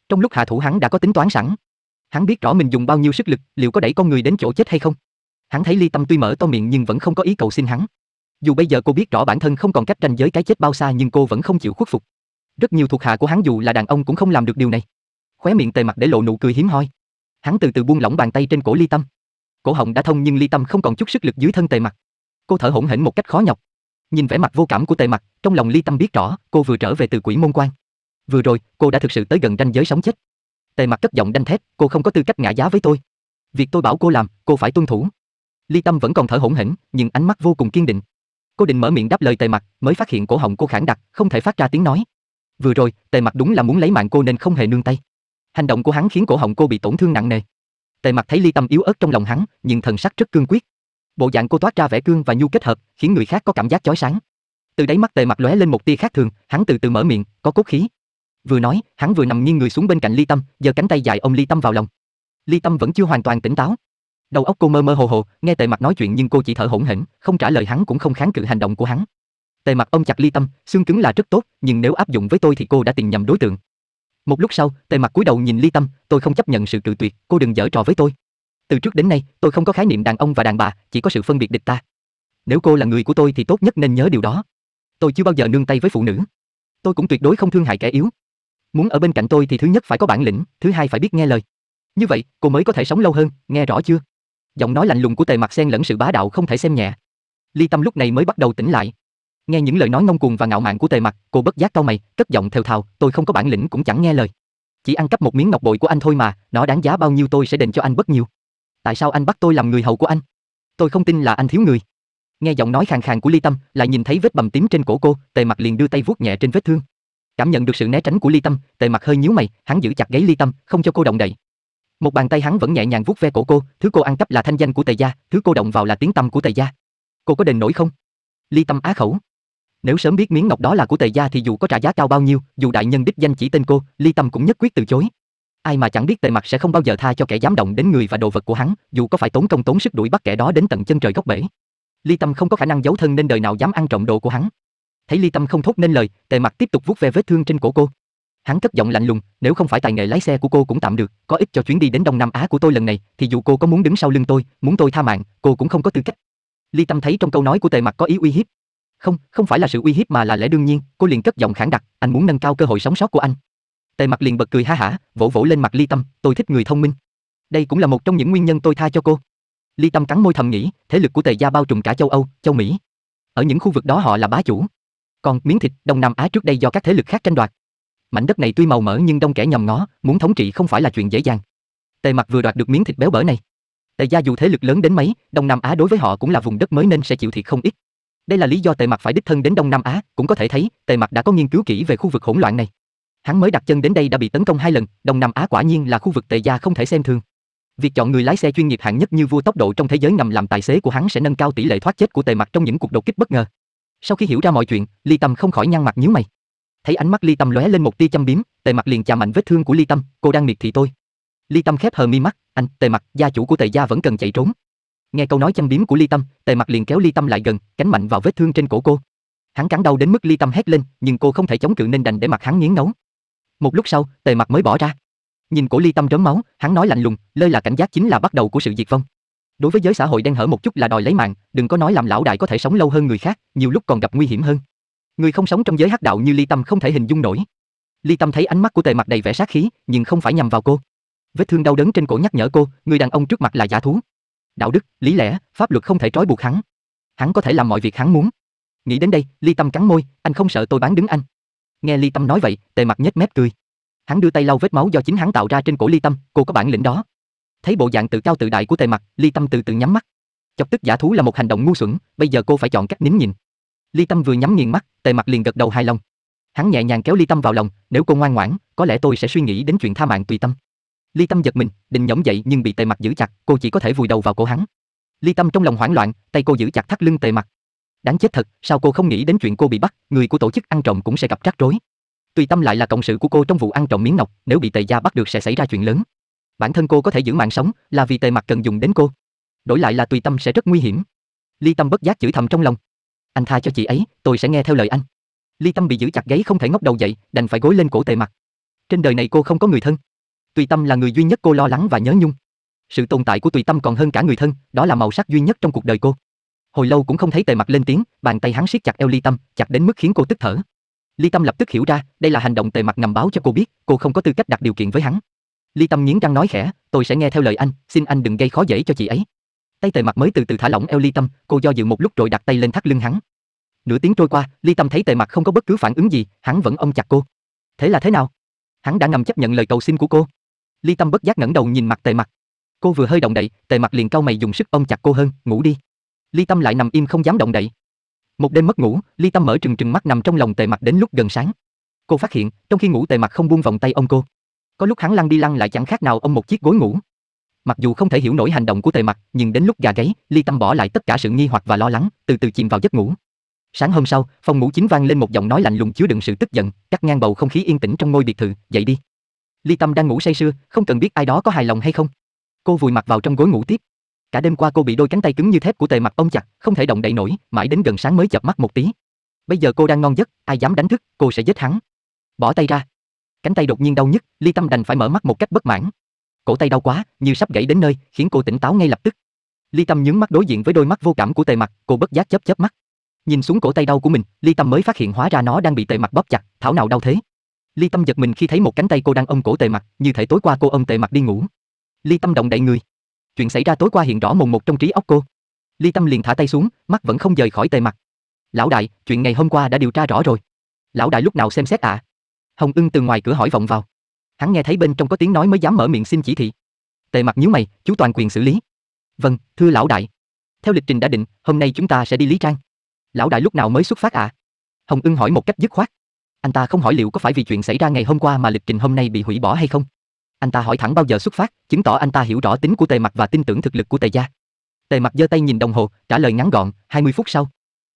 Speaker 1: Trong lúc hạ thủ hắn đã có tính toán sẵn. Hắn biết rõ mình dùng bao nhiêu sức lực, liệu có đẩy con người đến chỗ chết hay không. Hắn thấy Ly Tâm tuy mở to miệng nhưng vẫn không có ý cầu xin hắn. Dù bây giờ cô biết rõ bản thân không còn cách tranh giới cái chết bao xa nhưng cô vẫn không chịu khuất phục. Rất nhiều thuộc hạ của hắn dù là đàn ông cũng không làm được điều này. Khóe miệng tề mặt để lộ nụ cười hiếm hoi. Hắn từ từ buông lỏng bàn tay trên cổ Ly Tâm. Cổ họng đã thông nhưng Ly Tâm không còn chút sức lực dưới thân tề mặt. Cô thở hổn hển một cách khó nhọc. Nhìn vẻ mặt vô cảm của tề mặt, trong lòng Ly Tâm biết rõ cô vừa trở về từ quỷ môn quan. Vừa rồi, cô đã thực sự tới gần ranh giới sống chết. Tề mặt cất giọng đanh thép, cô không có tư cách ngã giá với tôi. Việc tôi bảo cô làm, cô phải tuân thủ. Ly Tâm vẫn còn thở hổn hển, nhưng ánh mắt vô cùng kiên định. Cô định mở miệng đáp lời Tề Mặc, mới phát hiện cổ họng cô khản đặc, không thể phát ra tiếng nói. Vừa rồi, Tề Mặc đúng là muốn lấy mạng cô nên không hề nương tay. Hành động của hắn khiến cổ họng cô bị tổn thương nặng nề. Tề Mặc thấy Ly Tâm yếu ớt trong lòng hắn, nhưng thần sắc rất cương quyết. Bộ dạng cô toát ra vẻ cương và nhu kết hợp, khiến người khác có cảm giác chói sáng. Từ đáy mắt Tề Mặc lóe lên một tia khác thường, hắn từ từ mở miệng, có cốt khí. Vừa nói, hắn vừa nằm nghiêng người xuống bên cạnh Ly Tâm, giơ cánh tay dài ôm Ly Tâm vào lòng. Ly Tâm vẫn chưa hoàn toàn tỉnh táo, Đầu óc cô mơ mơ hồ hồ, nghe Tề Mặc nói chuyện nhưng cô chỉ thở hổn hển, không trả lời hắn cũng không kháng cự hành động của hắn. Tề Mặc ôm chặt Ly Tâm, xương cứng là rất tốt, nhưng nếu áp dụng với tôi thì cô đã tìm nhầm đối tượng. Một lúc sau, Tề Mặc cúi đầu nhìn Ly Tâm, tôi không chấp nhận sự cự tuyệt, cô đừng giở trò với tôi. Từ trước đến nay, tôi không có khái niệm đàn ông và đàn bà, chỉ có sự phân biệt địch ta. Nếu cô là người của tôi thì tốt nhất nên nhớ điều đó. Tôi chưa bao giờ nương tay với phụ nữ. Tôi cũng tuyệt đối không thương hại kẻ yếu. Muốn ở bên cạnh tôi thì thứ nhất phải có bản lĩnh, thứ hai phải biết nghe lời. Như vậy, cô mới có thể sống lâu hơn, nghe rõ chưa? Giọng nói lạnh lùng của Tề Mặc xen lẫn sự bá đạo không thể xem nhẹ. Ly Tâm lúc này mới bắt đầu tỉnh lại. Nghe những lời nói ngông cuồng và ngạo mạn của Tề Mặc, cô bất giác cau mày, cất giọng thều thào, tôi không có bản lĩnh cũng chẳng nghe lời. Chỉ ăn cắp một miếng ngọc bội của anh thôi mà, nó đáng giá bao nhiêu tôi sẽ đền cho anh bất nhiêu. Tại sao anh bắt tôi làm người hầu của anh? Tôi không tin là anh thiếu người. Nghe giọng nói khàn khàn của Ly Tâm, lại nhìn thấy vết bầm tím trên cổ cô, Tề Mặc liền đưa tay vuốt nhẹ trên vết thương. Cảm nhận được sự né tránh của Ly Tâm, Tề Mặc hơi nhíu mày, hắn giữ chặt gáy Ly Tâm, không cho cô động đậy. Một bàn tay hắn vẫn nhẹ nhàng vuốt ve cổ cô, thứ cô ăn cắp là thanh danh của Tề gia, thứ cô động vào là tiếng tâm của Tề gia. Cô có đền nổi không? Ly Tâm á khẩu. Nếu sớm biết miếng ngọc đó là của Tề gia thì dù có trả giá cao bao nhiêu, dù đại nhân đích danh chỉ tên cô, Ly Tâm cũng nhất quyết từ chối. Ai mà chẳng biết Tề Mặc sẽ không bao giờ tha cho kẻ dám động đến người và đồ vật của hắn, dù có phải tốn công tốn sức đuổi bắt kẻ đó đến tận chân trời góc bể. Ly Tâm không có khả năng giấu thân nên đời nào dám ăn trộm đồ của hắn. Thấy Ly Tâm không thốt nên lời, Tề Mặc tiếp tục vuốt ve vết thương trên cổ cô. Hắn cất giọng lạnh lùng, nếu không phải tài nghệ lái xe của cô cũng tạm được, có ích cho chuyến đi đến Đông Nam Á của tôi lần này, thì dù cô có muốn đứng sau lưng tôi, muốn tôi tha mạng, cô cũng không có tư cách. Ly Tâm thấy trong câu nói của Tề Mặc có ý uy hiếp. Không, không phải là sự uy hiếp mà là lẽ đương nhiên, cô liền cất giọng khản đặc, anh muốn nâng cao cơ hội sống sót của anh. Tề Mặc liền bật cười ha hả, vỗ vỗ lên mặt Ly Tâm, tôi thích người thông minh. Đây cũng là một trong những nguyên nhân tôi tha cho cô. Ly Tâm cắn môi thầm nghĩ, thế lực của Tề gia bao trùm cả châu Âu, châu Mỹ. Ở những khu vực đó họ là bá chủ. Còn miếng thịt Đông Nam Á trước đây do các thế lực khác tranh đoạt. Mảnh đất này tuy màu mỡ nhưng đông kẻ nhòm ngó, muốn thống trị không phải là chuyện dễ dàng. Tề Mặc vừa đoạt được miếng thịt béo bở này. Tề gia dù thế lực lớn đến mấy, Đông Nam Á đối với họ cũng là vùng đất mới nên sẽ chịu thiệt không ít. Đây là lý do Tề Mặc phải đích thân đến Đông Nam Á, cũng có thể thấy, Tề Mặc đã có nghiên cứu kỹ về khu vực hỗn loạn này. Hắn mới đặt chân đến đây đã bị tấn công hai lần, Đông Nam Á quả nhiên là khu vực Tề gia không thể xem thường. Việc chọn người lái xe chuyên nghiệp hạng nhất như vua tốc độ trong thế giới nằm làm tài xế của hắn sẽ nâng cao tỷ lệ thoát chết của Tề Mặc trong những cuộc đột kích bất ngờ. Sau khi hiểu ra mọi chuyện, Ly Tâm không khỏi nhăn mặt nhíu mày. Thấy ánh mắt Ly Tâm lóe lên một tia châm biếm, Tề Mặc liền chạm mạnh vết thương của Ly Tâm, cô đang miệt thị tôi. Ly Tâm khép hờ mi mắt, anh, Tề Mặc, gia chủ của Tề gia vẫn cần chạy trốn. Nghe câu nói châm biếm của Ly Tâm, Tề Mặc liền kéo Ly Tâm lại gần, cánh mạnh vào vết thương trên cổ cô. Hắn cắn đau đến mức Ly Tâm hét lên, nhưng cô không thể chống cự nên đành để mặt hắn nghiến ngấu. Một lúc sau, Tề Mặc mới bỏ ra. Nhìn cổ Ly Tâm rớm máu, hắn nói lạnh lùng, lơi là cảnh giác chính là bắt đầu của sự diệt vong. Đối với giới xã hội đen hở một chút là đòi lấy mạng, đừng có nói làm lão đại có thể sống lâu hơn người khác, nhiều lúc còn gặp nguy hiểm hơn. Người không sống trong giới hắc đạo như Ly Tâm không thể hình dung nổi. Ly Tâm thấy ánh mắt của Tề Mặc đầy vẻ sát khí, nhưng không phải nhằm vào cô. Vết thương đau đớn trên cổ nhắc nhở cô, người đàn ông trước mặt là giả thú. Đạo đức, lý lẽ, pháp luật không thể trói buộc hắn. Hắn có thể làm mọi việc hắn muốn. Nghĩ đến đây, Ly Tâm cắn môi, anh không sợ tôi bán đứng anh. Nghe Ly Tâm nói vậy, Tề Mặc nhếch mép cười. Hắn đưa tay lau vết máu do chính hắn tạo ra trên cổ Ly Tâm, cô có bản lĩnh đó. Thấy bộ dạng tự cao tự đại của Tề Mặc, Ly Tâm từ từ nhắm mắt. Chọc tức giả thú là một hành động ngu xuẩn, bây giờ cô phải chọn cách nín nhìn. Ly Tâm vừa nhắm nghiền mắt, Tề Mặc liền gật đầu hài lòng. Hắn nhẹ nhàng kéo Ly Tâm vào lòng, nếu cô ngoan ngoãn, có lẽ tôi sẽ suy nghĩ đến chuyện tha mạng tùy tâm. Ly Tâm giật mình, định nhổm dậy nhưng bị Tề Mặc giữ chặt, cô chỉ có thể vùi đầu vào cổ hắn. Ly Tâm trong lòng hoảng loạn, tay cô giữ chặt thắt lưng Tề Mặc. Đáng chết thật, sao cô không nghĩ đến chuyện cô bị bắt, người của tổ chức ăn trộm cũng sẽ gặp rắc rối. Tùy Tâm lại là cộng sự của cô trong vụ ăn trộm miếng ngọc, nếu bị Tề gia bắt được sẽ xảy ra chuyện lớn. Bản thân cô có thể giữ mạng sống là vì Tề Mặc cần dùng đến cô. Đổi lại là Tùy Tâm sẽ rất nguy hiểm. Ly Tâm bất giác chửi thầm trong lòng. Anh tha cho chị ấy, tôi sẽ nghe theo lời anh. Ly Tâm bị giữ chặt gáy không thể ngóc đầu dậy, đành phải gối lên cổ Tề Mặc. Trên đời này cô không có người thân. Tùy Tâm là người duy nhất cô lo lắng và nhớ nhung. Sự tồn tại của Tùy Tâm còn hơn cả người thân, đó là màu sắc duy nhất trong cuộc đời cô. Hồi lâu cũng không thấy Tề Mặc lên tiếng, bàn tay hắn siết chặt eo Ly Tâm, chặt đến mức khiến cô tức thở. Ly Tâm lập tức hiểu ra, đây là hành động Tề Mặc ngầm báo cho cô biết, cô không có tư cách đặt điều kiện với hắn. Ly Tâm nghiến răng nói khẽ, tôi sẽ nghe theo lời anh, xin anh đừng gây khó dễ cho chị ấy. Tay Tề Mặc mới từ từ thả lỏng eo Ly Tâm, cô do dự một lúc rồi đặt tay lên thắt lưng hắn. Nửa tiếng trôi qua, Ly Tâm thấy Tề Mặc không có bất cứ phản ứng gì, hắn vẫn ôm chặt cô. Thế là thế nào? Hắn đã ngầm chấp nhận lời cầu xin của cô. Ly Tâm bất giác ngẩng đầu nhìn mặt Tề Mặc. Cô vừa hơi động đậy, Tề Mặc liền cau mày dùng sức ôm chặt cô hơn, ngủ đi. Ly Tâm lại nằm im không dám động đậy. Một đêm mất ngủ, Ly Tâm mở trừng trừng mắt nằm trong lòng Tề Mặc đến lúc gần sáng. Cô phát hiện, trong khi ngủ Tề Mặc không buông vòng tay ôm cô. Có lúc hắn lăn đi lăn lại chẳng khác nào ôm một chiếc gối ngủ. Mặc dù không thể hiểu nổi hành động của Tề Mặc, nhưng đến lúc gà gáy, Ly Tâm bỏ lại tất cả sự nghi hoặc và lo lắng, từ từ chìm vào giấc ngủ. Sáng hôm sau, phòng ngủ chính vang lên một giọng nói lạnh lùng chứa đựng sự tức giận, cắt ngang bầu không khí yên tĩnh trong ngôi biệt thự, dậy đi. Ly Tâm đang ngủ say sưa, không cần biết ai đó có hài lòng hay không. Cô vùi mặt vào trong gối ngủ tiếp. Cả đêm qua cô bị đôi cánh tay cứng như thép của Tề Mặc ôm chặt, không thể động đậy nổi, mãi đến gần sáng mới chợp mắt một tí. Bây giờ cô đang ngon giấc, ai dám đánh thức, cô sẽ giết hắn. Bỏ tay ra. Cánh tay đột nhiên đau nhức, Ly Tâm đành phải mở mắt một cách bất mãn. Cổ tay đau quá, như sắp gãy đến nơi, khiến cô tỉnh táo ngay lập tức. Ly Tâm nhướng mắt đối diện với đôi mắt vô cảm của Tề Mặc, cô bất giác chớp chớp mắt. Nhìn xuống cổ tay đau của mình, Ly Tâm mới phát hiện hóa ra nó đang bị Tề Mặc bóp chặt, thảo nào đau thế. Ly Tâm giật mình khi thấy một cánh tay cô đang ôm cổ Tề Mặc, như thể tối qua cô ôm Tề Mặc đi ngủ. Ly Tâm động đậy người. Chuyện xảy ra tối qua hiện rõ mồn một trong trí óc cô. Ly Tâm liền thả tay xuống, mắt vẫn không rời khỏi Tề Mặc. Lão đại, chuyện ngày hôm qua đã điều tra rõ rồi. Lão đại lúc nào xem xét ạ? À? Hồng Ưng từ ngoài cửa hỏi vọng vào. Hắn nghe thấy bên trong có tiếng nói mới dám mở miệng xin chỉ thị. Tề Mặc nhíu mày, chú toàn quyền xử lý. Vâng, thưa lão đại. Theo lịch trình đã định, hôm nay chúng ta sẽ đi Lý Trang. Lão đại lúc nào mới xuất phát ạ? À? Hồng Ưng hỏi một cách dứt khoát. Anh ta không hỏi liệu có phải vì chuyện xảy ra ngày hôm qua mà lịch trình hôm nay bị hủy bỏ hay không. Anh ta hỏi thẳng bao giờ xuất phát, chứng tỏ anh ta hiểu rõ tính của Tề Mặc và tin tưởng thực lực của Tề gia. Tề Mặc giơ tay nhìn đồng hồ, trả lời ngắn gọn, 20 phút sau.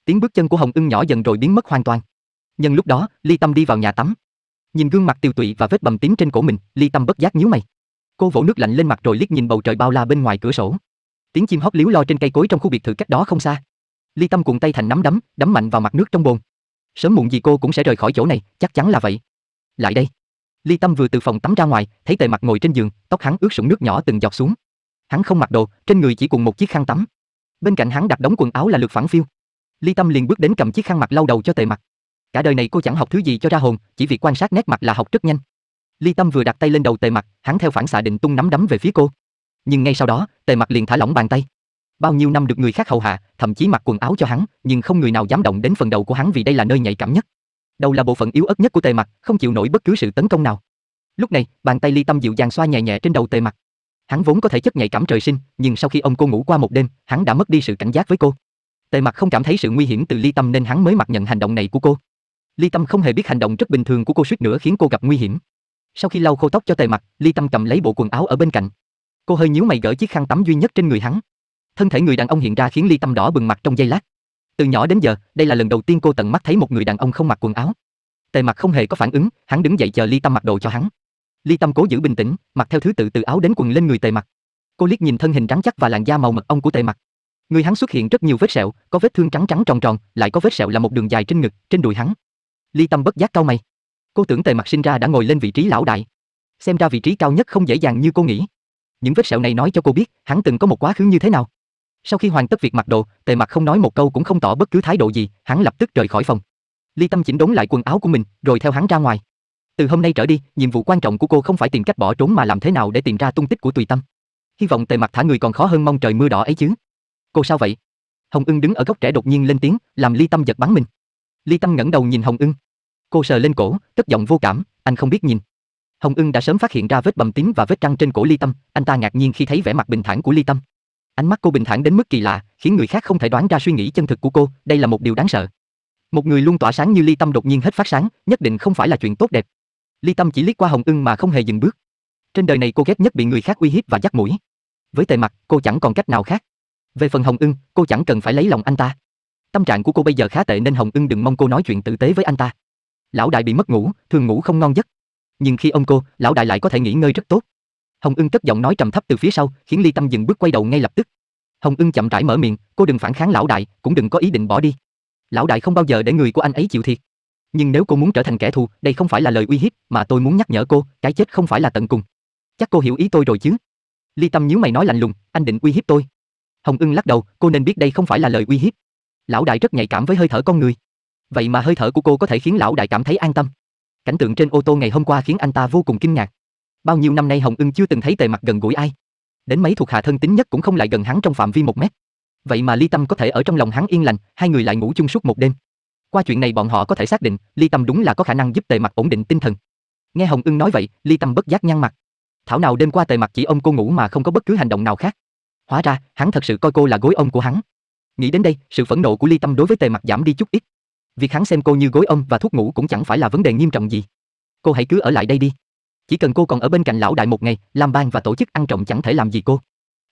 Speaker 1: Tiếng bước chân của Hồng Ưng nhỏ dần rồi biến mất hoàn toàn. Nhân lúc đó, Ly Tâm đi vào nhà tắm. Nhìn gương mặt tiêu tụy và vết bầm tím trên cổ mình, Ly Tâm bất giác nhíu mày. Cô vỗ nước lạnh lên mặt rồi liếc nhìn bầu trời bao la bên ngoài cửa sổ. Tiếng chim hót líu lo trên cây cối trong khu biệt thự cách đó không xa. Ly Tâm cuộn tay thành nắm đấm, đấm mạnh vào mặt nước trong bồn. Sớm muộn gì cô cũng sẽ rời khỏi chỗ này, chắc chắn là vậy. Lại đây. Ly Tâm vừa từ phòng tắm ra ngoài, thấy Tề Mặc ngồi trên giường, tóc hắn ướt sũng nước nhỏ từng giọt xuống. Hắn không mặc đồ, trên người chỉ quần một chiếc khăn tắm. Bên cạnh hắn đặt đống quần áo là lược phản phiêu. Ly Tâm liền bước đến cầm chiếc khăn mặt lau đầu cho Tề Mặc. Cả đời này cô chẳng học thứ gì cho ra hồn, chỉ việc quan sát nét mặt là học rất nhanh. Ly Tâm vừa đặt tay lên đầu Tề Mặc, hắn theo phản xạ định tung nắm đấm về phía cô. Nhưng ngay sau đó, Tề Mặc liền thả lỏng bàn tay. Bao nhiêu năm được người khác hầu hạ, thậm chí mặc quần áo cho hắn, nhưng không người nào dám động đến phần đầu của hắn vì đây là nơi nhạy cảm nhất. Đầu là bộ phận yếu ớt nhất của Tề Mặc, không chịu nổi bất cứ sự tấn công nào. Lúc này, bàn tay Ly Tâm dịu dàng xoa nhẹ nhẹ trên đầu Tề Mặc. Hắn vốn có thể chất nhạy cảm trời sinh, nhưng sau khi ông cô ngủ qua một đêm, hắn đã mất đi sự cảnh giác với cô. Tề Mặc không cảm thấy sự nguy hiểm từ Ly Tâm nên hắn mới mặc nhận hành động này của cô. Ly Tâm không hề biết hành động rất bình thường của cô suýt nữa khiến cô gặp nguy hiểm. Sau khi lau khô tóc cho Tề Mặc, Ly Tâm cầm lấy bộ quần áo ở bên cạnh. Cô hơi nhíu mày gỡ chiếc khăn tắm duy nhất trên người hắn. Thân thể người đàn ông hiện ra khiến Ly Tâm đỏ bừng mặt trong giây lát. Từ nhỏ đến giờ, đây là lần đầu tiên cô tận mắt thấy một người đàn ông không mặc quần áo. Tề Mặc không hề có phản ứng, hắn đứng dậy chờ Ly Tâm mặc đồ cho hắn. Ly Tâm cố giữ bình tĩnh, mặc theo thứ tự từ áo đến quần lên người Tề Mặc. Cô liếc nhìn thân hình trắng chắc và làn da màu mật ong của Tề Mặc. Người hắn xuất hiện rất nhiều vết sẹo, có vết thương trắng trắng tròn tròn, lại có vết sẹo là một đường dài trên ngực, trên đùi hắn. Ly Tâm bất giác cau mày. Cô tưởng Tề Mặc sinh ra đã ngồi lên vị trí lão đại. Xem ra vị trí cao nhất không dễ dàng như cô nghĩ. Những vết sẹo này nói cho cô biết, hắn từng có một quá khứ như thế nào. Sau khi hoàn tất việc mặc đồ, Tề Mặc không nói một câu cũng không tỏ bất cứ thái độ gì, hắn lập tức rời khỏi phòng. Ly Tâm chỉnh đốn lại quần áo của mình, rồi theo hắn ra ngoài. Từ hôm nay trở đi, nhiệm vụ quan trọng của cô không phải tìm cách bỏ trốn mà làm thế nào để tìm ra tung tích của Tùy Tâm. Hy vọng Tề Mặc thả người còn khó hơn mong trời mưa đỏ ấy chứ. Cô sao vậy? Hồng Ưng đứng ở góc trẻ đột nhiên lên tiếng, làm Ly Tâm giật bắn mình. Ly Tâm ngẩng đầu nhìn Hồng Ưng. Cô sờ lên cổ, cất giọng vô cảm, anh không biết nhìn. Hồng Ưng đã sớm phát hiện ra vết bầm tím và vết răng trên cổ Ly Tâm, anh ta ngạc nhiên khi thấy vẻ mặt bình thản của Ly Tâm. Ánh mắt cô bình thản đến mức kỳ lạ, khiến người khác không thể đoán ra suy nghĩ chân thực của cô, đây là một điều đáng sợ. Một người luôn tỏa sáng như Ly Tâm đột nhiên hết phát sáng, nhất định không phải là chuyện tốt đẹp. Ly Tâm chỉ liếc qua Hồng Ưng mà không hề dừng bước. Trên đời này cô ghét nhất bị người khác uy hiếp và dắt mũi. Với tề mặt, cô chẳng còn cách nào khác. Về phần Hồng Ưng, cô chẳng cần phải lấy lòng anh ta. Tâm trạng của cô bây giờ khá tệ nên Hồng Ưng đừng mong cô nói chuyện tử tế với anh ta. Lão đại bị mất ngủ, thường ngủ không ngon giấc. Nhưng khi ông cô, lão đại lại có thể nghỉ ngơi rất tốt. Hồng Ưng cất giọng nói trầm thấp từ phía sau, khiến Ly Tâm dừng bước quay đầu ngay lập tức. Hồng Ưng chậm rãi mở miệng, cô đừng phản kháng lão đại, cũng đừng có ý định bỏ đi. Lão đại không bao giờ để người của anh ấy chịu thiệt. Nhưng nếu cô muốn trở thành kẻ thù, đây không phải là lời uy hiếp, mà tôi muốn nhắc nhở cô, cái chết không phải là tận cùng. Chắc cô hiểu ý tôi rồi chứ? Ly Tâm nhíu mày nói lạnh lùng, anh định uy hiếp tôi. Hồng Ưng lắc đầu, cô nên biết đây không phải là lời uy hiếp. Lão đại rất nhạy cảm với hơi thở con người. Vậy mà hơi thở của cô có thể khiến lão đại cảm thấy an tâm. Cảnh tượng trên ô tô ngày hôm qua khiến anh ta vô cùng kinh ngạc. Bao nhiêu năm nay Hồng Ưng chưa từng thấy tề mặt gần gũi ai. Đến mấy thuộc hạ thân tín nhất cũng không lại gần hắn trong phạm vi một mét. Vậy mà Ly Tâm có thể ở trong lòng hắn yên lành, hai người lại ngủ chung suốt một đêm. Qua chuyện này bọn họ có thể xác định, Ly Tâm đúng là có khả năng giúp Tề Mặc ổn định tinh thần. Nghe Hồng Ưng nói vậy, Ly Tâm bất giác nhăn mặt. Thảo nào đêm qua Tề Mặc chỉ ôm cô ngủ mà không có bất cứ hành động nào khác. Hóa ra, hắn thật sự coi cô là gối ôm của hắn. Nghĩ đến đây, sự phẫn nộ của Ly Tâm đối với Tề Mặc giảm đi chút ít. Việc hắn xem cô như gối ôm và thuốc ngủ cũng chẳng phải là vấn đề nghiêm trọng gì. Cô hãy cứ ở lại đây đi. Chỉ cần cô còn ở bên cạnh lão đại một ngày, làm ban và tổ chức ăn trọng chẳng thể làm gì cô.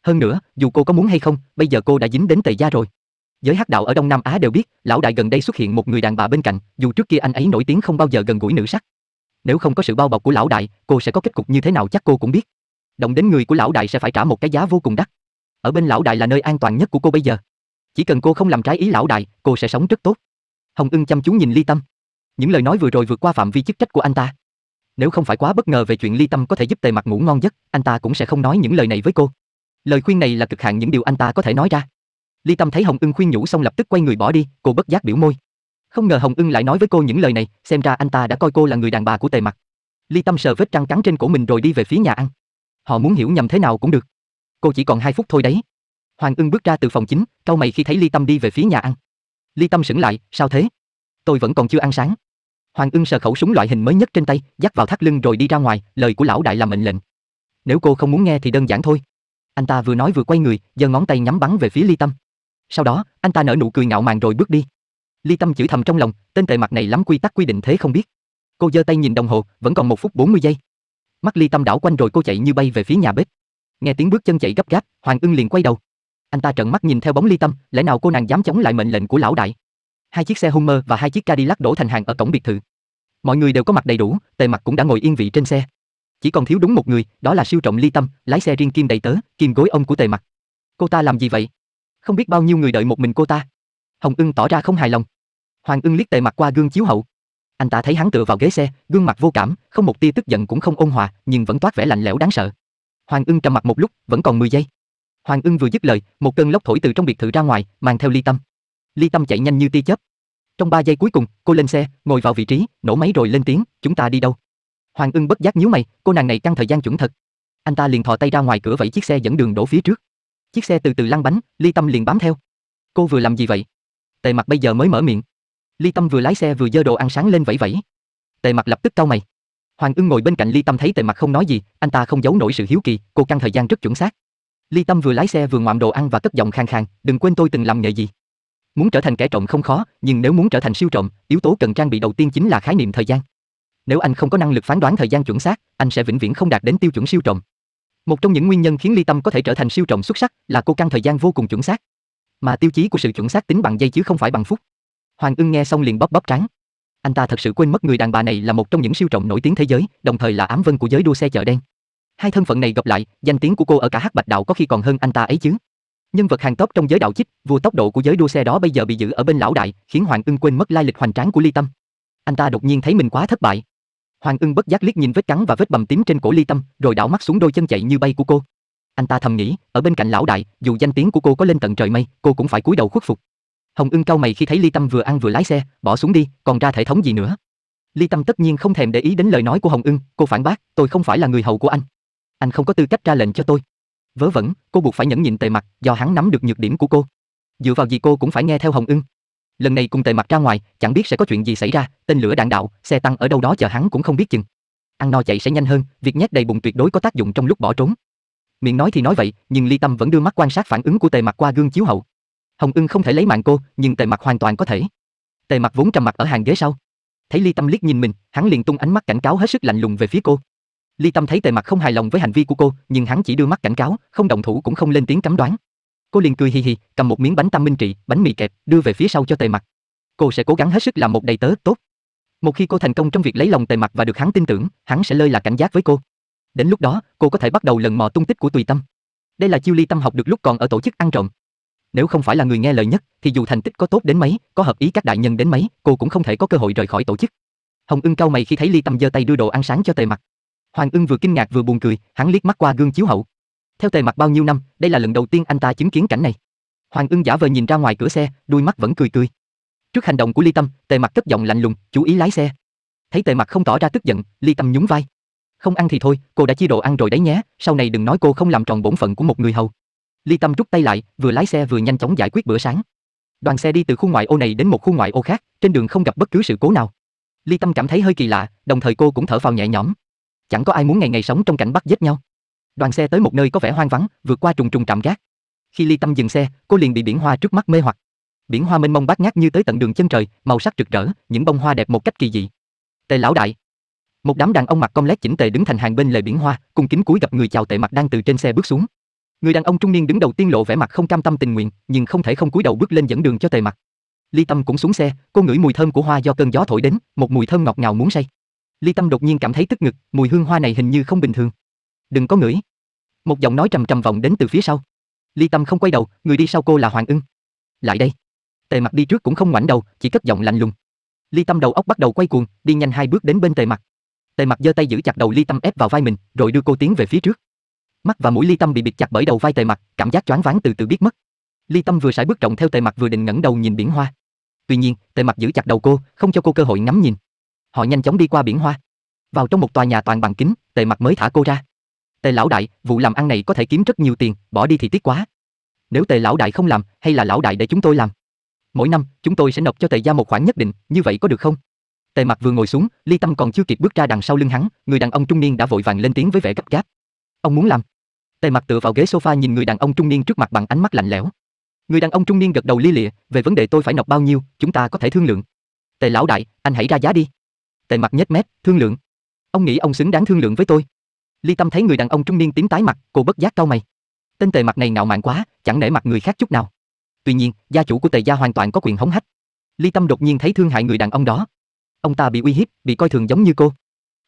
Speaker 1: Hơn nữa, dù cô có muốn hay không, bây giờ cô đã dính đến tề gia rồi. Giới hắc đạo ở Đông Nam Á đều biết, lão đại gần đây xuất hiện một người đàn bà bên cạnh, dù trước kia anh ấy nổi tiếng không bao giờ gần gũi nữ sắc. Nếu không có sự bao bọc của lão đại, cô sẽ có kết cục như thế nào chắc cô cũng biết. Động đến người của lão đại sẽ phải trả một cái giá vô cùng đắt. Ở bên lão đại là nơi an toàn nhất của cô bây giờ. Chỉ cần cô không làm trái ý lão đại, cô sẽ sống rất tốt. Hồng Ưng chăm chú nhìn Ly Tâm. Những lời nói vừa rồi vượt qua phạm vi chức trách của anh ta. Nếu không phải quá bất ngờ về chuyện Ly Tâm có thể giúp Tề mặt ngủ ngon giấc, anh ta cũng sẽ không nói những lời này với cô. Lời khuyên này là cực hạn những điều anh ta có thể nói ra. Ly Tâm thấy Hồng Ưng khuyên nhủ xong lập tức quay người bỏ đi, cô bất giác biểu môi. Không ngờ Hồng Ưng lại nói với cô những lời này, xem ra anh ta đã coi cô là người đàn bà của Tề Mặc. Ly Tâm sờ vết răng cắn trên cổ mình rồi đi về phía nhà ăn. Họ muốn hiểu nhầm thế nào cũng được. Cô chỉ còn 2 phút thôi đấy. Hoàng Ưng bước ra từ phòng chính, cau mày khi thấy Ly Tâm đi về phía nhà ăn. Ly Tâm sững lại, sao thế? Tôi vẫn còn chưa ăn sáng. Hoàng Ưng sờ khẩu súng loại hình mới nhất trên tay, dắt vào thắt lưng rồi đi ra ngoài, lời của lão đại là mệnh lệnh. Nếu cô không muốn nghe thì đơn giản thôi. Anh ta vừa nói vừa quay người, giơ ngón tay nhắm bắn về phía Ly Tâm. Sau đó, anh ta nở nụ cười ngạo mạn rồi bước đi. Ly Tâm chửi thầm trong lòng, tên tệ mặt này lắm quy tắc quy định thế không biết. Cô giơ tay nhìn đồng hồ, vẫn còn một phút 40 giây. Mắt Ly Tâm đảo quanh rồi cô chạy như bay về phía nhà bếp. Nghe tiếng bước chân chạy gấp gáp, Hoàng Ưng liền quay đầu. Anh ta trợn mắt nhìn theo bóng Ly Tâm, lẽ nào cô nàng dám chống lại mệnh lệnh của lão đại? Hai chiếc xe Hummer và hai chiếc Cadillac đổ thành hàng ở cổng biệt thự. Mọi người đều có mặt đầy đủ, Tề Mặc cũng đã ngồi yên vị trên xe. Chỉ còn thiếu đúng một người, đó là siêu trọng Ly Tâm, lái xe riêng kim đầy tớ, kim gối ông của Tề Mặc. Cô ta làm gì vậy? Không biết bao nhiêu người đợi một mình cô ta. Hồng Ưng tỏ ra không hài lòng. Hoàng Ưng liếc Tề Mặc qua gương chiếu hậu. Anh ta thấy hắn tựa vào ghế xe, gương mặt vô cảm, không một tia tức giận cũng không ôn hòa, nhưng vẫn toát vẻ lạnh lẽo đáng sợ. Hoàng Ưng trầm mặt một lúc, vẫn còn 10 giây. Hoàng Ưng vừa dứt lời, một cơn lốc thổi từ trong biệt thự ra ngoài, mang theo Ly Tâm. Ly Tâm chạy nhanh như tia chớp. Trong 3 giây cuối cùng, cô lên xe, ngồi vào vị trí, nổ máy rồi lên tiếng, "Chúng ta đi đâu?" Hoàng Ưng bất giác nhíu mày, cô nàng này căng thời gian chuẩn thật. Anh ta liền thò tay ra ngoài cửa vẫy chiếc xe dẫn đường đổ phía trước. Chiếc xe từ từ lăn bánh, Ly Tâm liền bám theo. Cô vừa làm gì vậy? Tề Mặc bây giờ mới mở miệng. Ly Tâm vừa lái xe vừa dơ đồ ăn sáng lên vẫy vẫy. Tề Mặc lập tức cau mày. Hoàng Ưng ngồi bên cạnh Ly Tâm thấy Tề Mặc không nói gì, anh ta không giấu nổi sự hiếu kỳ, cô căng thời gian rất chuẩn xác. Ly Tâm vừa lái xe vừa ngoạm đồ ăn và cất giọng khang khang, đừng quên tôi từng làm nghề gì. Muốn trở thành kẻ trộm không khó, nhưng nếu muốn trở thành siêu trộm, yếu tố cần trang bị đầu tiên chính là khái niệm thời gian. Nếu anh không có năng lực phán đoán thời gian chuẩn xác, anh sẽ vĩnh viễn không đạt đến tiêu chuẩn siêu trộm. Một trong những nguyên nhân khiến Ly Tâm có thể trở thành siêu trộm xuất sắc là cô căn thời gian vô cùng chuẩn xác. Mà tiêu chí của sự chuẩn xác tính bằng giây chứ không phải bằng phút. Hoàng Ưng nghe xong liền bóp bóp trắng. Anh ta thật sự quên mất người đàn bà này là một trong những siêu trộm nổi tiếng thế giới, đồng thời là ám vân của giới đua xe chợ đen. Hai thân phận này gặp lại, danh tiếng của cô ở cả Hắc Bạch đạo có khi còn hơn anh ta ấy chứ. Nhân vật hàng top trong giới đạo chích, vua tốc độ của giới đua xe đó bây giờ bị giữ ở bên lão đại, khiến Hoàng Ưng quên mất lai lịch hoành tráng của Ly Tâm. Anh ta đột nhiên thấy mình quá thất bại. Hoàng Ưng bất giác liếc nhìn vết cắn và vết bầm tím trên cổ Ly Tâm, rồi đảo mắt xuống đôi chân chạy như bay của cô. Anh ta thầm nghĩ, ở bên cạnh lão đại, dù danh tiếng của cô có lên tận trời mây, cô cũng phải cúi đầu khuất phục. Hồng Ưng cau mày khi thấy Ly Tâm vừa ăn vừa lái xe, bỏ xuống đi, còn ra thể thống gì nữa. Ly Tâm tất nhiên không thèm để ý đến lời nói của Hồng Ưng, cô phản bác, tôi không phải là người hầu của anh. Anh không có tư cách ra lệnh cho tôi. Vớ vẩn, cô buộc phải nhẫn nhịn tề mặt, do hắn nắm được nhược điểm của cô. Dựa vào gì cô cũng phải nghe theo Hồng Ưng. Lần này cùng tề mặt ra ngoài, chẳng biết sẽ có chuyện gì xảy ra, tên lửa đạn đạo, xe tăng ở đâu đó chờ hắn cũng không biết chừng. Ăn no chạy sẽ nhanh hơn, việc nhét đầy bụng tuyệt đối có tác dụng trong lúc bỏ trốn. Miệng nói thì nói vậy, nhưng Ly Tâm vẫn đưa mắt quan sát phản ứng của tề mặt qua gương chiếu hậu. Hồng Ưng không thể lấy mạng cô, nhưng tề mặt hoàn toàn có thể. Tề mặt vốn trầm mặt ở hàng ghế sau. Thấy Ly Tâm liếc nhìn mình, hắn liền tung ánh mắt cảnh cáo hết sức lạnh lùng về phía cô. Ly Tâm thấy Tề Mặc không hài lòng với hành vi của cô, nhưng hắn chỉ đưa mắt cảnh cáo, không động thủ cũng không lên tiếng cấm đoán. Cô liền cười hi hi, cầm một miếng bánh tam minh trị, bánh mì kẹp, đưa về phía sau cho Tề Mặc. Cô sẽ cố gắng hết sức làm một đầy tớ tốt. Một khi cô thành công trong việc lấy lòng Tề Mặc và được hắn tin tưởng, hắn sẽ lơi là cảnh giác với cô. Đến lúc đó, cô có thể bắt đầu lần mò tung tích của Tùy Tâm. Đây là chiêu Ly Tâm học được lúc còn ở tổ chức ăn trộm. Nếu không phải là người nghe lời nhất, thì dù thành tích có tốt đến mấy, có hợp ý các đại nhân đến mấy, cô cũng không thể có cơ hội rời khỏi tổ chức. Hồng Ưng cau mày khi thấy Ly Tâm giơ tay đưa đồ ăn sáng cho Tề Mặc. Hoàng Ưng vừa kinh ngạc vừa buồn cười, hắn liếc mắt qua gương chiếu hậu. Theo Tề mặt bao nhiêu năm, đây là lần đầu tiên anh ta chứng kiến cảnh này. Hoàng Ưng giả vờ nhìn ra ngoài cửa xe, đuôi mắt vẫn cười cười. Trước hành động của Ly Tâm, Tề Mặc cất giọng lạnh lùng, chú ý lái xe. Thấy Tề Mặc không tỏ ra tức giận, Ly Tâm nhún vai. Không ăn thì thôi, cô đã chia đồ ăn rồi đấy nhé, sau này đừng nói cô không làm tròn bổn phận của một người hầu. Ly Tâm rút tay lại, vừa lái xe vừa nhanh chóng giải quyết bữa sáng. Đoàn xe đi từ khu ngoại ô này đến một khu ngoại ô khác, trên đường không gặp bất cứ sự cố nào. Ly Tâm cảm thấy hơi kỳ lạ, đồng thời cô cũng thở phào nhẹ nhõm. Chẳng có ai muốn ngày ngày sống trong cảnh bắt giết nhau. Đoàn xe tới một nơi có vẻ hoang vắng, vượt qua trùng trùng trạm gác. Khi Ly Tâm dừng xe, cô liền bị biển hoa trước mắt mê hoặc. Biển hoa mênh mông bát ngát như tới tận đường chân trời, màu sắc rực rỡ, những bông hoa đẹp một cách kỳ dị. Tề lão đại. Một đám đàn ông mặc công lét chỉnh tề đứng thành hàng bên lề biển hoa, cùng kính cúi gặp người chào Tề Mặc đang từ trên xe bước xuống. Người đàn ông trung niên đứng đầu tiên lộ vẻ mặt không cam tâm tình nguyện, nhưng không thể không cúi đầu bước lên dẫn đường cho Tề Mặc. Ly Tâm cũng xuống xe, cô ngửi mùi thơm của hoa do cơn gió thổi đến, một mùi thơm ngọt ngào muốn say. Ly Tâm đột nhiên cảm thấy tức ngực, mùi hương hoa này hình như không bình thường. Đừng có ngửi. Một giọng nói trầm trầm vọng đến từ phía sau. Ly Tâm không quay đầu, người đi sau cô là Hoàng Ưng. Lại đây. Tề Mặc đi trước cũng không ngoảnh đầu, chỉ cất giọng lạnh lùng. Ly Tâm đầu óc bắt đầu quay cuồng, đi nhanh hai bước đến bên Tề Mặc. Tề Mặc giơ tay giữ chặt đầu Ly Tâm ép vào vai mình, rồi đưa cô tiến về phía trước. Mắt và mũi Ly Tâm bị bịt chặt bởi đầu vai Tề Mặc, cảm giác choáng váng từ từ biết mất. Ly Tâm vừa sải bước trọng theo Tề Mặc vừa định ngẩng đầu nhìn biển hoa. Tuy nhiên, Tề Mặc giữ chặt đầu cô, không cho cô cơ hội ngắm nhìn. Họ nhanh chóng đi qua biển hoa. Vào trong một tòa nhà toàn bằng kính, Tề Mặc mới thả cô ra. Tề lão đại, vụ làm ăn này có thể kiếm rất nhiều tiền, bỏ đi thì tiếc quá. Nếu Tề lão đại không làm, hay là lão đại để chúng tôi làm? Mỗi năm, chúng tôi sẽ nộp cho Tề gia một khoản nhất định, như vậy có được không? Tề Mặc vừa ngồi xuống, Ly Tâm còn chưa kịp bước ra đằng sau lưng hắn, người đàn ông trung niên đã vội vàng lên tiếng với vẻ gấp gáp. Ông muốn làm? Tề Mặc tựa vào ghế sofa nhìn người đàn ông trung niên trước mặt bằng ánh mắt lạnh lẽo. Người đàn ông trung niên gật đầu lia lịa, về vấn đề tôi phải nộp bao nhiêu, chúng ta có thể thương lượng. Tề lão đại, anh hãy ra giá đi. Tề mặt nhếch mép, thương lượng. Ông nghĩ ông xứng đáng thương lượng với tôi? Ly Tâm thấy người đàn ông trung niên tím tái mặt, cô bất giác cau mày. Tên Tề mặt này ngạo mạn quá, chẳng nể mặt người khác chút nào. Tuy nhiên, gia chủ của Tề gia hoàn toàn có quyền hống hách. Ly Tâm đột nhiên thấy thương hại người đàn ông đó. Ông ta bị uy hiếp, bị coi thường giống như cô.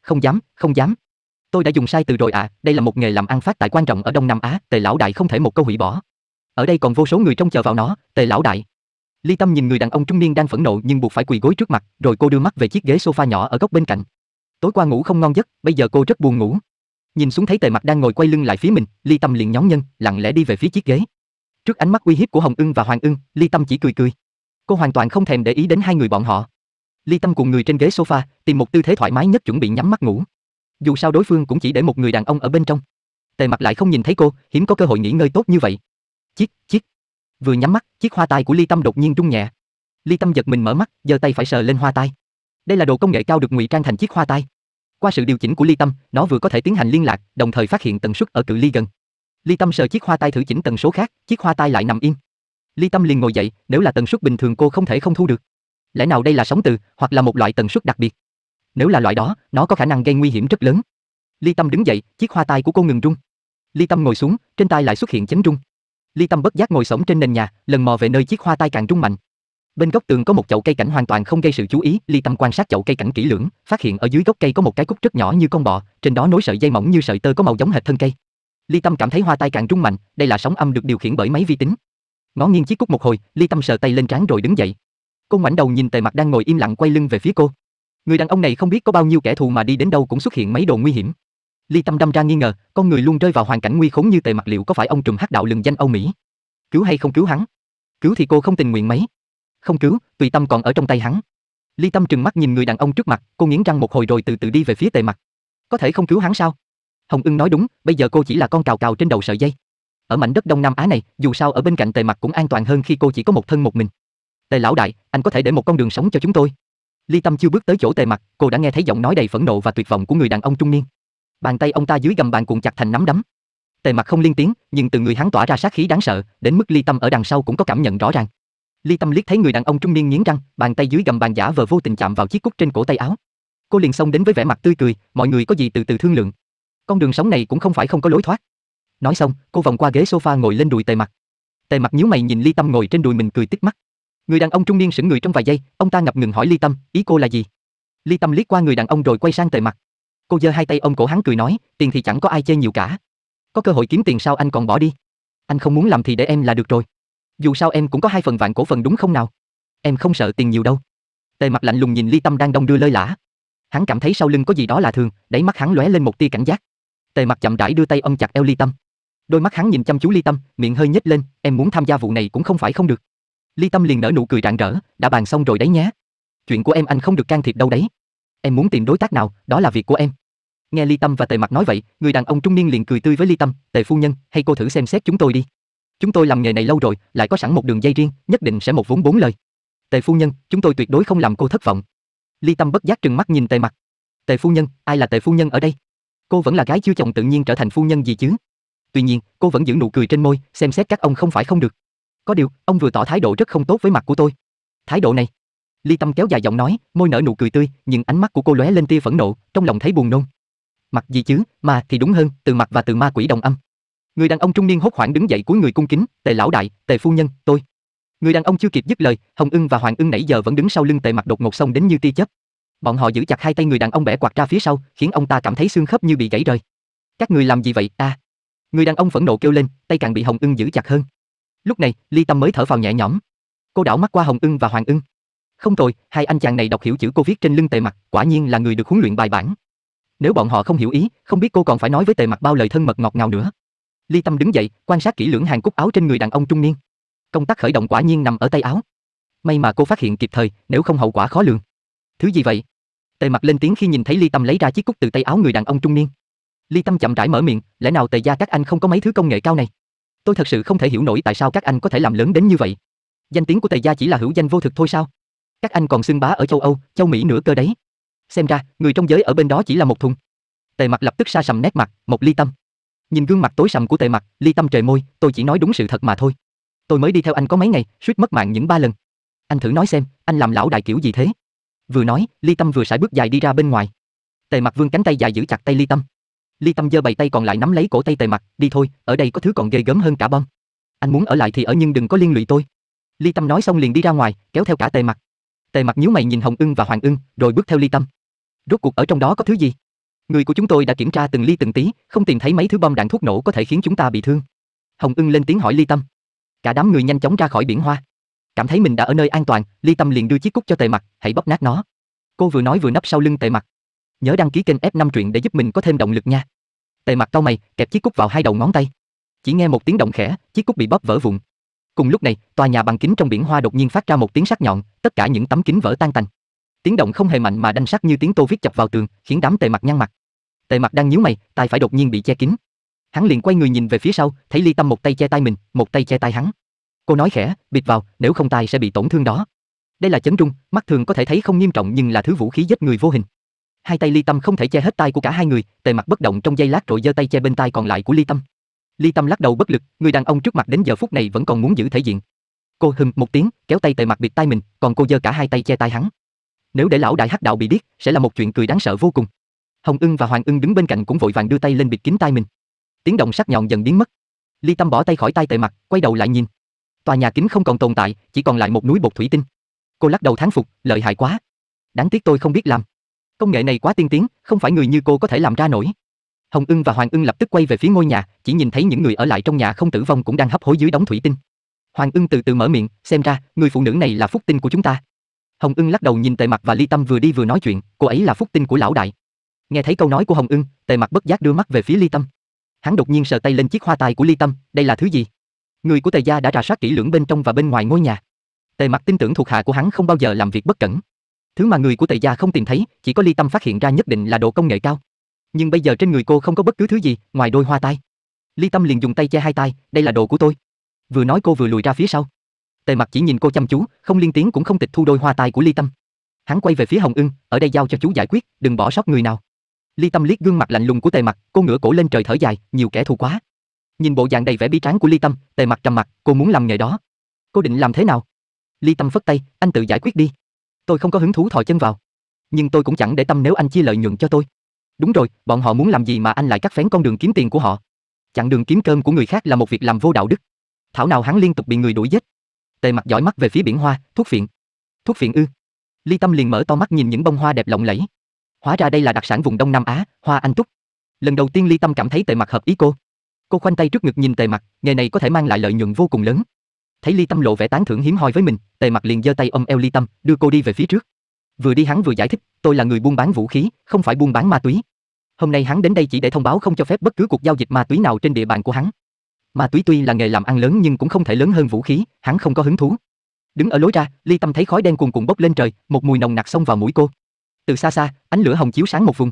Speaker 1: Không dám, không dám. Tôi đã dùng sai từ rồi ạ, à, đây là một nghề làm ăn phát tài quan trọng ở Đông Nam Á, Tề lão đại không thể một câu hủy bỏ. Ở đây còn vô số người trông chờ vào nó, Tề lão đại. Ly Tâm nhìn người đàn ông trung niên đang phẫn nộ nhưng buộc phải quỳ gối trước mặt, rồi cô đưa mắt về chiếc ghế sofa nhỏ ở góc bên cạnh. Tối qua ngủ không ngon giấc, bây giờ cô rất buồn ngủ. Nhìn xuống thấy Tề Mặc đang ngồi quay lưng lại phía mình, Ly Tâm liền nhón nhân, lặng lẽ đi về phía chiếc ghế. Trước ánh mắt uy hiếp của Hồng Ưng và Hoàng Ưng, Ly Tâm chỉ cười cười. Cô hoàn toàn không thèm để ý đến hai người bọn họ. Ly Tâm cùng người trên ghế sofa, tìm một tư thế thoải mái nhất chuẩn bị nhắm mắt ngủ. Dù sao đối phương cũng chỉ để một người đàn ông ở bên trong. Tề Mặc lại không nhìn thấy cô, hiếm có cơ hội nghỉ ngơi tốt như vậy. Chiếc, chiếc. Vừa nhắm mắt, chiếc hoa tai của Ly Tâm đột nhiên rung nhẹ. Ly Tâm giật mình mở mắt, giơ tay phải sờ lên hoa tai. Đây là đồ công nghệ cao được ngụy trang thành chiếc hoa tai. Qua sự điều chỉnh của Ly Tâm, nó vừa có thể tiến hành liên lạc, đồng thời phát hiện tần suất ở cự ly gần. Ly Tâm sờ chiếc hoa tai thử chỉnh tần số khác, chiếc hoa tai lại nằm im. Ly Tâm liền ngồi dậy, nếu là tần suất bình thường cô không thể không thu được. Lẽ nào đây là sóng từ, hoặc là một loại tần suất đặc biệt? Nếu là loại đó, nó có khả năng gây nguy hiểm rất lớn. Ly Tâm đứng dậy, chiếc hoa tai của cô ngừng rung. Ly Tâm ngồi xuống, trên tai lại xuất hiện chấn rung. Ly Tâm bất giác ngồi xổm trên nền nhà, lần mò về nơi chiếc hoa tai càng rung mạnh. Bên góc tường có một chậu cây cảnh hoàn toàn không gây sự chú ý, Ly Tâm quan sát chậu cây cảnh kỹ lưỡng, phát hiện ở dưới gốc cây có một cái cúc rất nhỏ như con bọ, trên đó nối sợi dây mỏng như sợi tơ có màu giống hệt thân cây. Ly Tâm cảm thấy hoa tai càng rung mạnh, đây là sóng âm được điều khiển bởi máy vi tính. Ngó nghiêng chiếc cúc một hồi, Ly Tâm sờ tay lên trán rồi đứng dậy. Cô ngoảnh đầu nhìn Tề Mặc đang ngồi im lặng quay lưng về phía cô. Người đàn ông này không biết có bao nhiêu kẻ thù mà đi đến đâu cũng xuất hiện mấy đồ nguy hiểm. Ly Tâm đâm ra nghi ngờ, con người luôn rơi vào hoàn cảnh nguy khốn như Tề Mặc liệu có phải ông trùm hắc đạo lừng danh Âu Mỹ? Cứu hay không cứu hắn? Cứu thì cô không tình nguyện mấy. Không cứu, tùy tâm còn ở trong tay hắn. Ly Tâm trừng mắt nhìn người đàn ông trước mặt, cô nghiến răng một hồi rồi từ từ đi về phía Tề Mặc. Có thể không cứu hắn sao? Hồng Ưng nói đúng, bây giờ cô chỉ là con cào cào trên đầu sợi dây. Ở mảnh đất Đông Nam Á này, dù sao ở bên cạnh Tề Mặc cũng an toàn hơn khi cô chỉ có một thân một mình. Tề lão đại, anh có thể để một con đường sống cho chúng tôi. Ly Tâm chưa bước tới chỗ Tề Mặc, cô đã nghe thấy giọng nói đầy phẫn nộ và tuyệt vọng của người đàn ông trung niên. Bàn tay ông ta dưới gầm bàn cuộn chặt thành nắm đấm. Tề Mặc không liên tiếng, nhưng từ người hắn tỏa ra sát khí đáng sợ, đến mức Ly Tâm ở đằng sau cũng có cảm nhận rõ ràng. Ly Tâm liếc thấy người đàn ông trung niên nghiến răng, bàn tay dưới gầm bàn giả vờ vô tình chạm vào chiếc cúc trên cổ tay áo. Cô liền xông đến với vẻ mặt tươi cười, mọi người có gì từ từ thương lượng. Con đường sống này cũng không phải không có lối thoát. Nói xong, cô vòng qua ghế sofa ngồi lên đùi Tề Mặc. Tề Mặc nhíu mày nhìn Ly Tâm ngồi trên đùi mình cười tít mắt. Người đàn ông trung niên sững người trong vài giây, ông ta ngập ngừng hỏi Ly Tâm, ý cô là gì? Ly Tâm liếc qua người đàn ông rồi quay sang Tề Mặc. Cô giơ hai tay ôm cổ hắn cười nói, tiền thì chẳng có ai chê nhiều cả. Có cơ hội kiếm tiền sao anh còn bỏ đi? Anh không muốn làm thì để em là được rồi. Dù sao em cũng có hai phần vạn cổ phần đúng không nào? Em không sợ tiền nhiều đâu. Tề mặt lạnh lùng nhìn Ly Tâm đang đông đưa lơi lả. Hắn cảm thấy sau lưng có gì đó là thường, đáy mắt hắn lóe lên một tia cảnh giác. Tề mặt chậm rãi đưa tay ôm chặt eo Ly Tâm. Đôi mắt hắn nhìn chăm chú Ly Tâm, miệng hơi nhếch lên, em muốn tham gia vụ này cũng không phải không được. Ly Tâm liền nở nụ cười rạng rỡ, đã bàn xong rồi đấy nhé. Chuyện của em anh không được can thiệp đâu đấy. Em muốn tìm đối tác nào, đó là việc của em. Nghe Ly Tâm và Tề Mặc nói vậy, người đàn ông trung niên liền cười tươi với Ly Tâm, "Tề phu nhân, hay cô thử xem xét chúng tôi đi. Chúng tôi làm nghề này lâu rồi, lại có sẵn một đường dây riêng, nhất định sẽ một vốn bốn lời." "Tề phu nhân, chúng tôi tuyệt đối không làm cô thất vọng." Ly Tâm bất giác trừng mắt nhìn Tề Mặc. "Tề phu nhân, ai là Tề phu nhân ở đây? Cô vẫn là gái chưa chồng tự nhiên trở thành phu nhân gì chứ?" Tuy nhiên, cô vẫn giữ nụ cười trên môi, xem xét các ông không phải không được. Có điều, ông vừa tỏ thái độ rất không tốt với mặt của tôi. Thái độ này. Ly Tâm kéo dài giọng nói, môi nở nụ cười tươi, nhưng ánh mắt của cô lóe lên tia phẫn nộ, trong lòng thấy buồn nôn. Mặt gì chứ, mà thì đúng hơn, từ mặt và từ ma quỷ đồng âm. Người đàn ông trung niên hốt hoảng đứng dậy cúi người cung kính, "Tề lão đại, Tề phu nhân, tôi." Người đàn ông chưa kịp dứt lời, Hồng Ưng và Hoàng Ưng nãy giờ vẫn đứng sau lưng Tề Mặc đột ngột xông đến như tia chớp. Bọn họ giữ chặt hai tay người đàn ông bẻ quạt ra phía sau, khiến ông ta cảm thấy xương khớp như bị gãy rời. Các người làm gì vậy? A. Người đàn ông phẫn nộ kêu lên, tay càng bị Hồng Ưng giữ chặt hơn. Lúc này, Ly Tâm mới thở phào nhẹ nhõm. Cô đảo mắt qua Hồng Ưng và Hoàng Ưng. Không tồi, hai anh chàng này đọc hiểu chữ cô viết trên lưng Tề mặt, quả nhiên là người được huấn luyện bài bản. Nếu bọn họ không hiểu ý, không biết cô còn phải nói với Tề mặt bao lời thân mật ngọt ngào nữa. Ly Tâm đứng dậy, quan sát kỹ lưỡng hàng cúc áo trên người đàn ông trung niên. Công tắc khởi động quả nhiên nằm ở tay áo. May mà cô phát hiện kịp thời, nếu không hậu quả khó lường. Thứ gì vậy? Tề Mặc lên tiếng khi nhìn thấy Ly Tâm lấy ra chiếc cúc từ tay áo người đàn ông trung niên. Ly Tâm chậm rãi mở miệng, lẽ nào Tề gia các anh không có mấy thứ công nghệ cao này? Tôi thật sự không thể hiểu nổi tại sao các anh có thể làm lớn đến như vậy. Danh tiếng của Tề gia chỉ là hữu danh vô thực thôi sao? Các anh còn xưng bá ở châu Âu, châu Mỹ nữa cơ đấy. Xem ra, người trong giới ở bên đó chỉ là một thùng. Tề Mặc lập tức sa sầm nét mặt, một ly tâm. Nhìn gương mặt tối sầm của Tề Mặc, ly tâm trời môi, tôi chỉ nói đúng sự thật mà thôi. Tôi mới đi theo anh có mấy ngày, suýt mất mạng những ba lần. Anh thử nói xem, anh làm lão đại kiểu gì thế? Vừa nói, ly tâm vừa sải bước dài đi ra bên ngoài. Tề Mặc vươn cánh tay dài giữ chặt tay ly tâm. Ly Tâm giơ bày tay còn lại nắm lấy cổ tay Tề Mặc, đi thôi, ở đây có thứ còn ghê gớm hơn cả bom. Anh muốn ở lại thì ở nhưng đừng có liên lụy tôi. Ly Tâm nói xong liền đi ra ngoài, kéo theo cả Tề Mặc. Tề Mặc nhíu mày nhìn Hồng Ưng và Hoàng Ưng, rồi bước theo Ly Tâm. Rốt cuộc ở trong đó có thứ gì? Người của chúng tôi đã kiểm tra từng ly từng tí, không tìm thấy mấy thứ bom đạn thuốc nổ có thể khiến chúng ta bị thương. Hồng Ưng lên tiếng hỏi Ly Tâm. Cả đám người nhanh chóng ra khỏi biển hoa. Cảm thấy mình đã ở nơi an toàn, Ly Tâm liền đưa chiếc cúc cho Tề Mặc, hãy bóp nát nó. Cô vừa nói vừa nấp sau lưng Tề Mặc. Nhớ đăng ký kênh F5 truyện để giúp mình có thêm động lực nha. Tề mặt cau mày, kẹp chiếc cúc vào hai đầu ngón tay. Chỉ nghe một tiếng động khẽ, chiếc cúc bị bóp vỡ vụn. Cùng lúc này, tòa nhà bằng kính trong biển hoa đột nhiên phát ra một tiếng sắc nhọn, tất cả những tấm kính vỡ tan tành. Tiếng động không hề mạnh mà đanh sắc như tiếng tô viết chọc vào tường, khiến đám Tề mặt nhăn mặt. Tề mặt đang nhíu mày, tay phải đột nhiên bị che kín. Hắn liền quay người nhìn về phía sau, thấy Ly Tâm một tay che tay mình, một tay che tay hắn. Cô nói khẽ, bịt vào, nếu không tay sẽ bị tổn thương đó. Đây là chấn trung, mắt thường có thể thấy không nghiêm trọng nhưng là thứ vũ khí giết người vô hình. Hai tay Ly Tâm không thể che hết tay của cả hai người, Tề Mặc bất động trong giây lát rồi giơ tay che bên tay còn lại của Ly Tâm. Ly Tâm lắc đầu bất lực, người đàn ông trước mặt đến giờ phút này vẫn còn muốn giữ thể diện. Cô hừm một tiếng, kéo tay Tề Mặc bịt tay mình, còn cô giơ cả hai tay che tay hắn. Nếu để lão đại hắc đạo bị biết, sẽ là một chuyện cười đáng sợ vô cùng. Hồng Ưng và Hoàng Ưng đứng bên cạnh cũng vội vàng đưa tay lên bịt kín tay mình. Tiếng động sắc nhọn dần biến mất. Ly Tâm bỏ tay khỏi tay Tề Mặc, quay đầu lại nhìn. Tòa nhà kính không còn tồn tại, chỉ còn lại một núi bột thủy tinh. Cô lắc đầu thán phục, lợi hại quá. Đáng tiếc tôi không biết làm. Công nghệ này quá tiên tiến, không phải người như cô có thể làm ra nổi. Hồng Ưng và Hoàng Ưng lập tức quay về phía ngôi nhà, chỉ nhìn thấy những người ở lại trong nhà không tử vong cũng đang hấp hối dưới đống thủy tinh. Hoàng Ưng từ từ mở miệng, xem ra, người phụ nữ này là phúc tinh của chúng ta. Hồng Ưng lắc đầu nhìn Tề Mặc và Ly Tâm vừa đi vừa nói chuyện, cô ấy là phúc tinh của lão đại. Nghe thấy câu nói của Hồng Ưng, Tề Mặc bất giác đưa mắt về phía Ly Tâm. Hắn đột nhiên sờ tay lên chiếc hoa tai của Ly Tâm, đây là thứ gì? Người của Tề gia đã rà soát kỹ lưỡng bên trong và bên ngoài ngôi nhà. Tề Mặc tin tưởng thuộc hạ của hắn không bao giờ làm việc bất cẩn. Thứ mà người của Tề gia không tìm thấy, chỉ có Ly Tâm phát hiện ra nhất định là độ công nghệ cao. Nhưng bây giờ trên người cô không có bất cứ thứ gì, ngoài đôi hoa tai. Ly Tâm liền dùng tay che hai tay, đây là đồ của tôi. Vừa nói cô vừa lùi ra phía sau. Tề Mặc chỉ nhìn cô chăm chú, không liên tiếng cũng không tịch thu đôi hoa tai của Ly Tâm. Hắn quay về phía Hồng Ưng, ở đây giao cho chú giải quyết, đừng bỏ sót người nào. Ly Tâm liếc gương mặt lạnh lùng của Tề Mặc, cô ngửa cổ lên trời thở dài, nhiều kẻ thù quá. Nhìn bộ dạng đầy vẻ bi tráng của Ly Tâm, Tề Mặc trầm mặt, cô muốn làm nghề đó. Cô định làm thế nào? Ly Tâm phất tay, anh tự giải quyết đi. Tôi không có hứng thú thò chân vào. Nhưng tôi cũng chẳng để tâm nếu anh chia lợi nhuận cho tôi. Đúng rồi, bọn họ muốn làm gì mà anh lại cắt phén con đường kiếm tiền của họ? Chặn đường kiếm cơm của người khác là một việc làm vô đạo đức. Thảo nào hắn liên tục bị người đuổi giết. Tề mặt dõi mắt về phía biển hoa, thuốc phiện. Thuốc phiện ư? Ly Tâm liền mở to mắt nhìn những bông hoa đẹp lộng lẫy. Hóa ra đây là đặc sản vùng Đông Nam Á, hoa anh túc. Lần đầu tiên Ly Tâm cảm thấy Tề mặt hợp ý cô. Cô khoanh tay trước ngực nhìn Tề mặt, nghề này có thể mang lại lợi nhuận vô cùng lớn. Thấy Ly Tâm lộ vẻ tán thưởng hiếm hoi với mình, Tề mặt liền giơ tay ôm eo Ly Tâm, đưa cô đi về phía trước. Vừa đi hắn vừa giải thích, tôi là người buôn bán vũ khí, không phải buôn bán ma túy. Hôm nay hắn đến đây chỉ để thông báo không cho phép bất cứ cuộc giao dịch ma túy nào trên địa bàn của hắn. Ma túy tuy là nghề làm ăn lớn nhưng cũng không thể lớn hơn vũ khí, hắn không có hứng thú. Đứng ở lối ra, Ly Tâm thấy khói đen cuồn cuộn bốc lên trời, một mùi nồng nặc xông vào mũi cô. Từ xa xa, ánh lửa hồng chiếu sáng một vùng.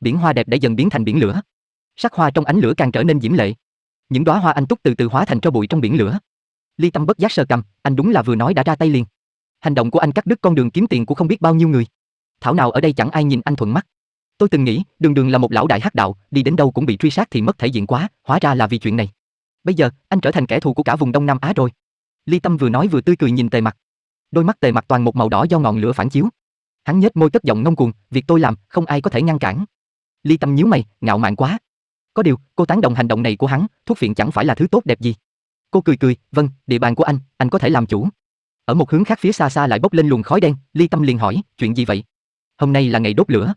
Speaker 1: Biển hoa đẹp đã dần biến thành biển lửa. Sắc hoa trong ánh lửa càng trở nên diễm lệ. Những đóa hoa anh túc từ từ hóa thành tro bụi trong biển lửa. Ly Tâm bất giác sờ cầm, anh đúng là vừa nói đã ra tay liền. Hành động của anh cắt đứt con đường kiếm tiền của không biết bao nhiêu người. Thảo nào ở đây chẳng ai nhìn anh thuận mắt. Tôi từng nghĩ, đường đường là một lão đại hắc đạo, đi đến đâu cũng bị truy sát thì mất thể diện quá, hóa ra là vì chuyện này. Bây giờ, anh trở thành kẻ thù của cả vùng Đông Nam Á rồi. Ly Tâm vừa nói vừa tươi cười nhìn Tề Mặc. Đôi mắt Tề Mặc toàn một màu đỏ do ngọn lửa phản chiếu. Hắn nhếch môi cất giọng ngông cuồng, việc tôi làm, không ai có thể ngăn cản. Ly Tâm nhíu mày, ngạo mạn quá. Có điều, cô tán đồng hành động này của hắn, thuốc phiện chẳng phải là thứ tốt đẹp gì. Cô cười cười, vâng, địa bàn của anh, anh có thể làm chủ. Ở một hướng khác phía xa xa lại bốc lên luồng khói đen, Ly Tâm liền hỏi, chuyện gì vậy? Hôm nay là ngày đốt lửa.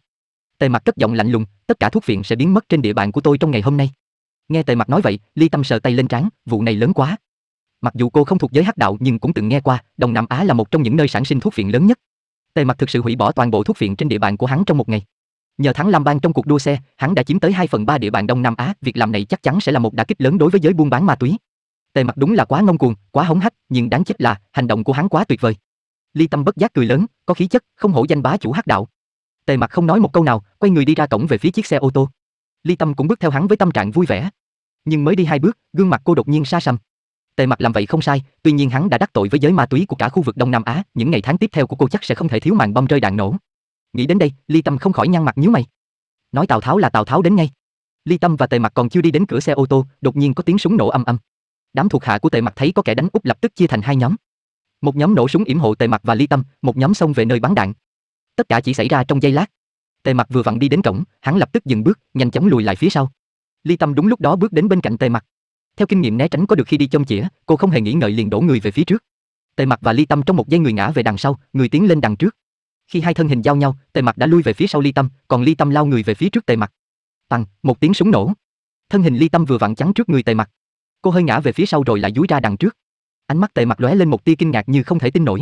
Speaker 1: Tề Mặc cất giọng lạnh lùng, tất cả thuốc phiện sẽ biến mất trên địa bàn của tôi trong ngày hôm nay. Nghe Tề Mặc nói vậy, Ly Tâm sờ tay lên trán, vụ này lớn quá. Mặc dù cô không thuộc giới hắc đạo nhưng cũng từng nghe qua, Đông Nam Á là một trong những nơi sản sinh thuốc phiện lớn nhất. Tề Mặc thực sự hủy bỏ toàn bộ thuốc phiện trên địa bàn của hắn trong một ngày. Nhờ thắng Lam Bang trong cuộc đua xe, hắn đã chiếm tới 2 phần 3 địa bàn Đông Nam Á, việc làm này chắc chắn sẽ là một đả kích lớn đối với giới buôn bán ma túy. Tề Mặc đúng là quá ngông cuồng, quá hống hách, nhưng đáng chết là hành động của hắn quá tuyệt vời. Ly Tâm bất giác cười lớn, có khí chất, không hổ danh bá chủ hắc đạo. Tề Mặc không nói một câu nào, quay người đi ra cổng về phía chiếc xe ô tô. Ly Tâm cũng bước theo hắn với tâm trạng vui vẻ. Nhưng mới đi hai bước, gương mặt cô đột nhiên xa sầm. Tề Mặc làm vậy không sai, tuy nhiên hắn đã đắc tội với giới ma túy của cả khu vực Đông Nam Á, những ngày tháng tiếp theo của cô chắc sẽ không thể thiếu màn bom rơi đạn nổ. Nghĩ đến đây, Ly Tâm không khỏi nhăn mặt nhíu mày. Nói Tào Tháo là Tào Tháo đến ngay. Ly Tâm và Tề Mặc còn chưa đi đến cửa xe ô tô, đột nhiên có tiếng súng nổ âm âm. Đám thuộc hạ của Tề Mặc thấy có kẻ đánh úp lập tức chia thành hai nhóm. Một nhóm nổ súng yểm hộ Tề Mặc và Ly Tâm, một nhóm xông về nơi bắn đạn. Tất cả chỉ xảy ra trong giây lát. Tề Mặc vừa vặn đi đến cổng, hắn lập tức dừng bước, nhanh chóng lùi lại phía sau. Ly Tâm đúng lúc đó bước đến bên cạnh Tề Mặc. Theo kinh nghiệm né tránh có được khi đi chông chĩa, cô không hề nghĩ ngợi liền đổ người về phía trước. Tề Mặc và Ly Tâm trong một giây người ngã về đằng sau, người tiến lên đằng trước. Khi hai thân hình giao nhau, Tề Mặc đã lui về phía sau Ly Tâm, còn Ly Tâm lao người về phía trước Tề Mặc. Tăng, một tiếng súng nổ. Thân hình Ly Tâm vừa vặn chắn trước người Tề Mặc. Cô hơi ngã về phía sau rồi lại dúi ra đằng trước. Ánh mắt Tề mặt lóe lên một tia kinh ngạc như không thể tin nổi.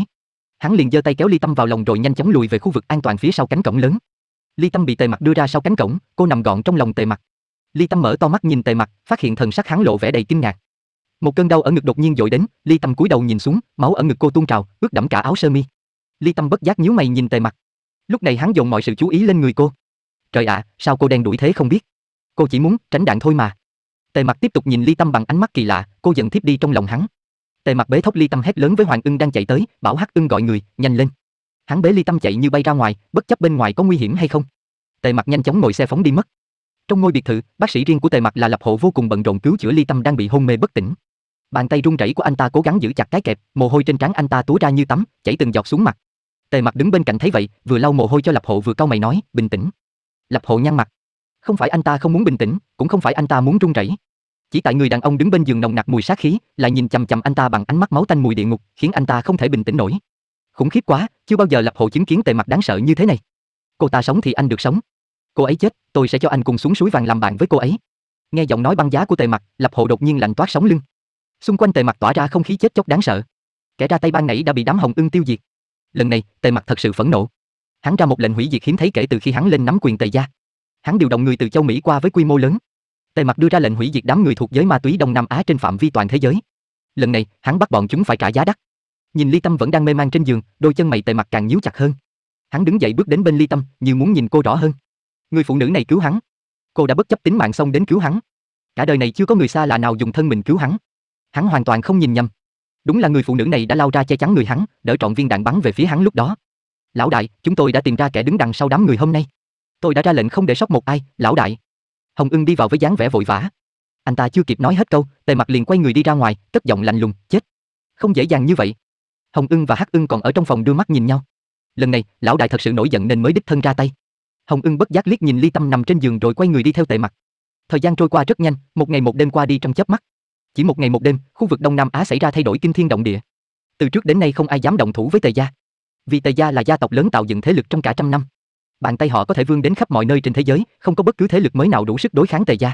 Speaker 1: Hắn liền giơ tay kéo Ly Tâm vào lòng rồi nhanh chóng lùi về khu vực an toàn phía sau cánh cổng lớn. Ly Tâm bị Tề mặt đưa ra sau cánh cổng, cô nằm gọn trong lòng Tề mặt. Ly Tâm mở to mắt nhìn Tề mặt, phát hiện thần sắc hắn lộ vẻ đầy kinh ngạc. Một cơn đau ở ngực đột nhiên dội đến, Ly Tâm cúi đầu nhìn xuống, máu ở ngực cô tuôn trào, ướt đẫm cả áo sơ mi. Ly Tâm bất giác nhíu mày nhìn Tề mặt. Lúc này hắn dồn mọi sự chú ý lên người cô. Trời ạ, sao cô đen đuổi thế không biết? Cô chỉ muốn tránh đạn thôi mà. Tề Mặc tiếp tục nhìn Ly Tâm bằng ánh mắt kỳ lạ, cô giận thiếp đi trong lòng hắn. Tề Mặc bế thốc Ly Tâm hét lớn với Hoàng Ưng đang chạy tới, bảo Hắc Ưng gọi người, nhanh lên. Hắn bế Ly Tâm chạy như bay ra ngoài, bất chấp bên ngoài có nguy hiểm hay không. Tề Mặc nhanh chóng ngồi xe phóng đi mất. Trong ngôi biệt thự, bác sĩ riêng của Tề Mặc là Lập Hộ vô cùng bận rộn cứu chữa Ly Tâm đang bị hôn mê bất tỉnh. Bàn tay run rẩy của anh ta cố gắng giữ chặt cái kẹp, mồ hôi trên trán anh ta túa ra như tắm, chảy từng giọt xuống mặt. Tề Mặc đứng bên cạnh thấy vậy, vừa lau mồ hôi cho Lập Hộ vừa cau mày nói, bình tĩnh. Lập Hộ nhăn mặt. Không phải anh ta không muốn bình tĩnh, cũng không phải anh ta muốn run rẩy. Chỉ tại người đàn ông đứng bên giường nồng nặc mùi sát khí, lại nhìn chằm chằm anh ta bằng ánh mắt máu tanh mùi địa ngục, khiến anh ta không thể bình tĩnh nổi. Khủng khiếp quá, chưa bao giờ Lập Hộ chứng kiến Tề mặt đáng sợ như thế này. Cô ta sống thì anh được sống. Cô ấy chết, tôi sẽ cho anh cùng xuống suối vàng làm bạn với cô ấy. Nghe giọng nói băng giá của Tề mặt, Lập Hộ đột nhiên lạnh toát sống lưng. Xung quanh Tề mặt tỏa ra không khí chết chóc đáng sợ. Kẻ ra tay ban nãy đã bị đám hồng ưng tiêu diệt. Lần này, Tề mặt thật sự phẫn nộ. Hắn ra một lệnh hủy diệt hiếm thấy kể từ khi hắn lên nắm quyền Tề gia. Hắn điều động người từ châu Mỹ qua với quy mô lớn. Tề Mặc đưa ra lệnh hủy diệt đám người thuộc giới ma túy Đông Nam Á trên phạm vi toàn thế giới. Lần này, hắn bắt bọn chúng phải trả giá đắt. Nhìn Ly Tâm vẫn đang mê man trên giường, đôi chân mày Tề Mặc càng nhíu chặt hơn. Hắn đứng dậy bước đến bên Ly Tâm, như muốn nhìn cô rõ hơn. Người phụ nữ này cứu hắn. Cô đã bất chấp tính mạng xong đến cứu hắn. Cả đời này chưa có người xa lạ nào dùng thân mình cứu hắn. Hắn hoàn toàn không nhìn nhầm. Đúng là người phụ nữ này đã lao ra che chắn người hắn, đỡ trọn viên đạn bắn về phía hắn lúc đó. Lão đại, chúng tôi đã tìm ra kẻ đứng đằng sau đám người hôm nay. Tôi đã ra lệnh không để sót một ai, lão đại. Hồng Ưng đi vào với dáng vẻ vội vã. Anh ta chưa kịp nói hết câu, Tề Mặc liền quay người đi ra ngoài, cất giọng lạnh lùng, chết. Không dễ dàng như vậy. Hồng Ưng và Hắc Ưng còn ở trong phòng đưa mắt nhìn nhau. Lần này, lão đại thật sự nổi giận nên mới đích thân ra tay. Hồng Ưng bất giác liếc nhìn Ly Tâm nằm trên giường rồi quay người đi theo Tề Mặc. Thời gian trôi qua rất nhanh, một ngày một đêm qua đi trong chớp mắt. Chỉ một ngày một đêm, khu vực Đông Nam Á xảy ra thay đổi kinh thiên động địa. Từ trước đến nay không ai dám động thủ với Tề gia. Vì Tề gia là gia tộc lớn tạo dựng thế lực trong cả trăm năm. Bàn tay họ có thể vươn đến khắp mọi nơi trên thế giới, không có bất cứ thế lực mới nào đủ sức đối kháng Tề gia.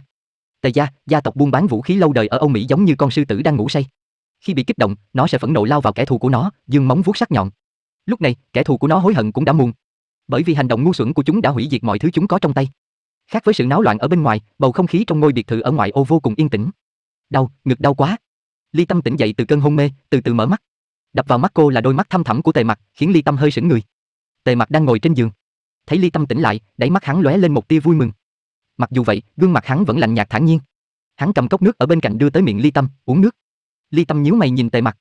Speaker 1: Tề gia, gia tộc buôn bán vũ khí lâu đời ở Âu Mỹ giống như con sư tử đang ngủ say. Khi bị kích động, nó sẽ phẫn nộ lao vào kẻ thù của nó, dương móng vuốt sắc nhọn. Lúc này, kẻ thù của nó hối hận cũng đã muộn. Bởi vì hành động ngu xuẩn của chúng đã hủy diệt mọi thứ chúng có trong tay. Khác với sự náo loạn ở bên ngoài, bầu không khí trong ngôi biệt thự ở ngoại ô vô cùng yên tĩnh. Đau, ngực đau quá. Ly Tâm tỉnh dậy từ cơn hôn mê, từ từ mở mắt. Đập vào mắt cô là đôi mắt thâm thẳm của Tề Mặc, khiến Ly Tâm hơi sững người. Tề Mặc đang ngồi trên giường. Thấy Ly Tâm tỉnh lại, đáy mắt hắn lóe lên một tia vui mừng. Mặc dù vậy, gương mặt hắn vẫn lạnh nhạt thản nhiên. Hắn cầm cốc nước ở bên cạnh đưa tới miệng Ly Tâm, uống nước. Ly Tâm nhíu mày nhìn Tề Mặc.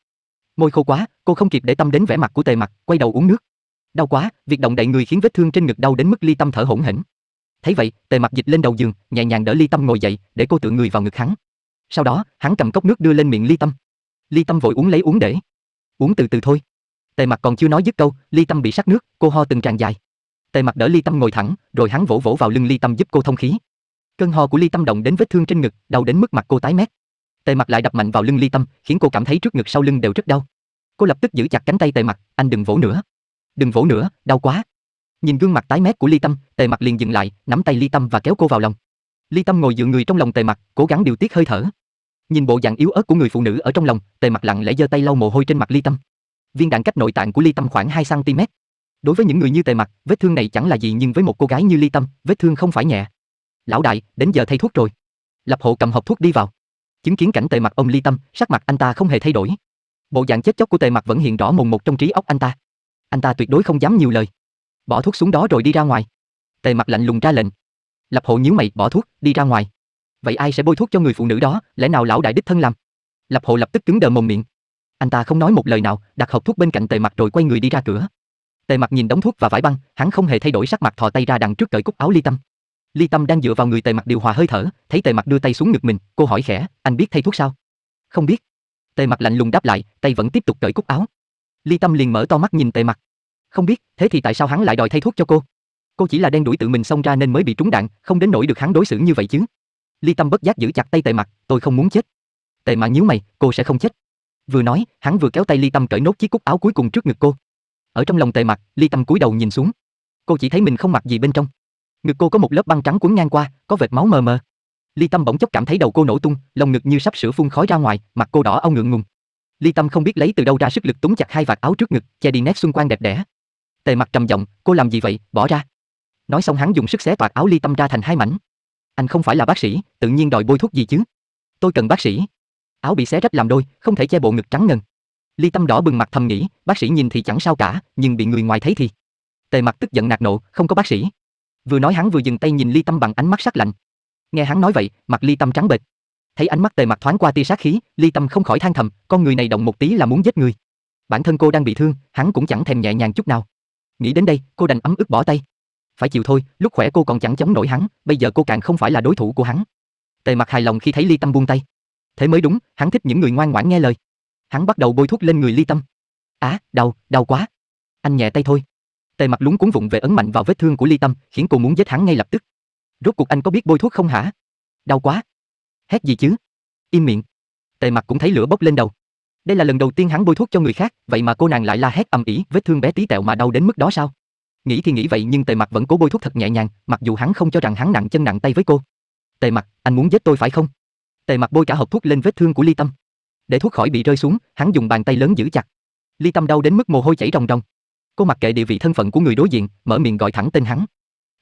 Speaker 1: Môi khô quá, cô không kịp để tâm đến vẻ mặt của Tề Mặc, quay đầu uống nước. Đau quá, việc động đậy người khiến vết thương trên ngực đau đến mức Ly Tâm thở hổn hển. Thấy vậy, Tề Mặc dịch lên đầu giường, nhẹ nhàng đỡ Ly Tâm ngồi dậy, để cô tựa người vào ngực hắn. Sau đó, hắn cầm cốc nước đưa lên miệng Ly Tâm. Ly Tâm vội uống lấy uống để. Uống từ từ thôi. Tề Mặc còn chưa nói dứt câu, Ly Tâm bị sắc nước, cô ho từng tràng dài. Tề Mặc đỡ Ly Tâm ngồi thẳng, rồi hắn vỗ vỗ vào lưng Ly Tâm giúp cô thông khí. Cơn ho của Ly Tâm động đến vết thương trên ngực, đau đến mức mặt cô tái mét. Tề Mặc lại đập mạnh vào lưng Ly Tâm, khiến cô cảm thấy trước ngực sau lưng đều rất đau. Cô lập tức giữ chặt cánh tay Tề Mặc, anh đừng vỗ nữa. Đừng vỗ nữa, đau quá. Nhìn gương mặt tái mét của Ly Tâm, Tề Mặc liền dừng lại, nắm tay Ly Tâm và kéo cô vào lòng. Ly Tâm ngồi dựa người trong lòng Tề Mặc, cố gắng điều tiết hơi thở. Nhìn bộ dạng yếu ớt của người phụ nữ ở trong lòng, Tề Mặc lặng lẽ giơ tay lau mồ hôi trên mặt Ly Tâm. Viên đạn cách nội tạng của Ly Tâm khoảng 2 cm. Đối với những người như Tề mặt vết thương này chẳng là gì nhưng với một cô gái như Ly Tâm, vết thương không phải nhẹ. Lão đại, đến giờ thay thuốc rồi. Lập hộ cầm hộp thuốc đi vào. Chứng kiến cảnh Tề mặt ông Ly Tâm, sắc mặt anh ta không hề thay đổi. Bộ dạng chết chóc của Tề mặt vẫn hiện rõ mồn một trong trí óc anh ta. Anh ta tuyệt đối không dám nhiều lời. Bỏ thuốc xuống đó rồi đi ra ngoài. Tề mặt lạnh lùng ra lệnh. Lập hộ nhíu mày, bỏ thuốc, đi ra ngoài. Vậy ai sẽ bôi thuốc cho người phụ nữ đó, lẽ nào lão đại đích thân làm? Lập hộ lập tức cứng đờ mồm miệng. Anh ta không nói một lời nào, đặt hộp thuốc bên cạnh Tề mặt rồi quay người đi ra cửa. Tề Mặc nhìn đống thuốc và vải băng, hắn không hề thay đổi sắc mặt thò tay ra đằng trước cởi cúc áo Ly Tâm. Ly Tâm đang dựa vào người Tề Mặc điều hòa hơi thở, thấy Tề Mặc đưa tay xuống ngực mình, cô hỏi khẽ, anh biết thay thuốc sao? Không biết. Tề Mặc lạnh lùng đáp lại, tay vẫn tiếp tục cởi cúc áo. Ly Tâm liền mở to mắt nhìn Tề Mặc. Không biết, thế thì tại sao hắn lại đòi thay thuốc cho cô? Cô chỉ là đen đuổi tự mình xông ra nên mới bị trúng đạn, không đến nỗi được hắn đối xử như vậy chứ. Ly Tâm bất giác giữ chặt tay Tề Mặc, tôi không muốn chết. Tề Mặc nhíu mày, cô sẽ không chết. Vừa nói, hắn vừa kéo tay Ly Tâm cởi nốt chiếc cúc áo cuối cùng trước ngực cô. Ở trong lòng Tề Mặc, Ly Tâm cúi đầu nhìn xuống. Cô chỉ thấy mình không mặc gì bên trong. Ngực cô có một lớp băng trắng cuốn ngang qua, có vệt máu mờ mờ. Ly Tâm bỗng chốc cảm thấy đầu cô nổ tung, lồng ngực như sắp sửa phun khói ra ngoài, mặt cô đỏ au ngượng ngùng. Ly Tâm không biết lấy từ đâu ra sức lực túng chặt hai vạt áo trước ngực, che đi nét xuân quanh đẹp đẽ. Tề Mặc trầm giọng, cô làm gì vậy, bỏ ra. Nói xong hắn dùng sức xé toạc áo Ly Tâm ra thành hai mảnh. Anh không phải là bác sĩ, tự nhiên đòi bôi thuốc gì chứ? Tôi cần bác sĩ. Áo bị xé rách làm đôi, không thể che bộ ngực trắng ngần. Ly Tâm đỏ bừng mặt thầm nghĩ, bác sĩ nhìn thì chẳng sao cả, nhưng bị người ngoài thấy thì. Tề Mặc tức giận nạt nộ, không có bác sĩ. Vừa nói hắn vừa dừng tay nhìn Ly Tâm bằng ánh mắt sắc lạnh. Nghe hắn nói vậy, mặt Ly Tâm trắng bệch. Thấy ánh mắt Tề Mặc thoáng qua tia sát khí, Ly Tâm không khỏi than thầm, con người này động một tí là muốn giết người. Bản thân cô đang bị thương, hắn cũng chẳng thèm nhẹ nhàng chút nào. Nghĩ đến đây, cô đành ấm ức bỏ tay. Phải chịu thôi, lúc khỏe cô còn chẳng chống nổi hắn, bây giờ cô càng không phải là đối thủ của hắn. Tề Mặc hài lòng khi thấy Ly Tâm buông tay. Thế mới đúng, hắn thích những người ngoan ngoãn nghe lời. Hắn bắt đầu bôi thuốc lên người Ly Tâm. Á, đau, đau quá. Anh nhẹ tay thôi. Tề mặt lúng cuốn vụng về ấn mạnh vào vết thương của Ly Tâm, khiến cô muốn giết hắn ngay lập tức. Rốt cuộc anh có biết bôi thuốc không hả? Đau quá. Hét gì chứ? Im miệng. Tề mặt cũng thấy lửa bốc lên đầu. Đây là lần đầu tiên hắn bôi thuốc cho người khác, vậy mà cô nàng lại la hét ầm ĩ, vết thương bé tí tẹo mà đau đến mức đó sao? Nghĩ thì nghĩ vậy nhưng Tề Mặc vẫn cố bôi thuốc thật nhẹ nhàng, mặc dù hắn không cho rằng hắn nặng chân nặng tay với cô. Tề Mặc, anh muốn giết tôi phải không? Tề Mặc bôi cả hộp thuốc lên vết thương của Ly Tâm. Để thuốc khỏi bị rơi xuống, hắn dùng bàn tay lớn giữ chặt. Ly Tâm đau đến mức mồ hôi chảy ròng ròng. Cô mặc kệ địa vị thân phận của người đối diện, mở miệng gọi thẳng tên hắn.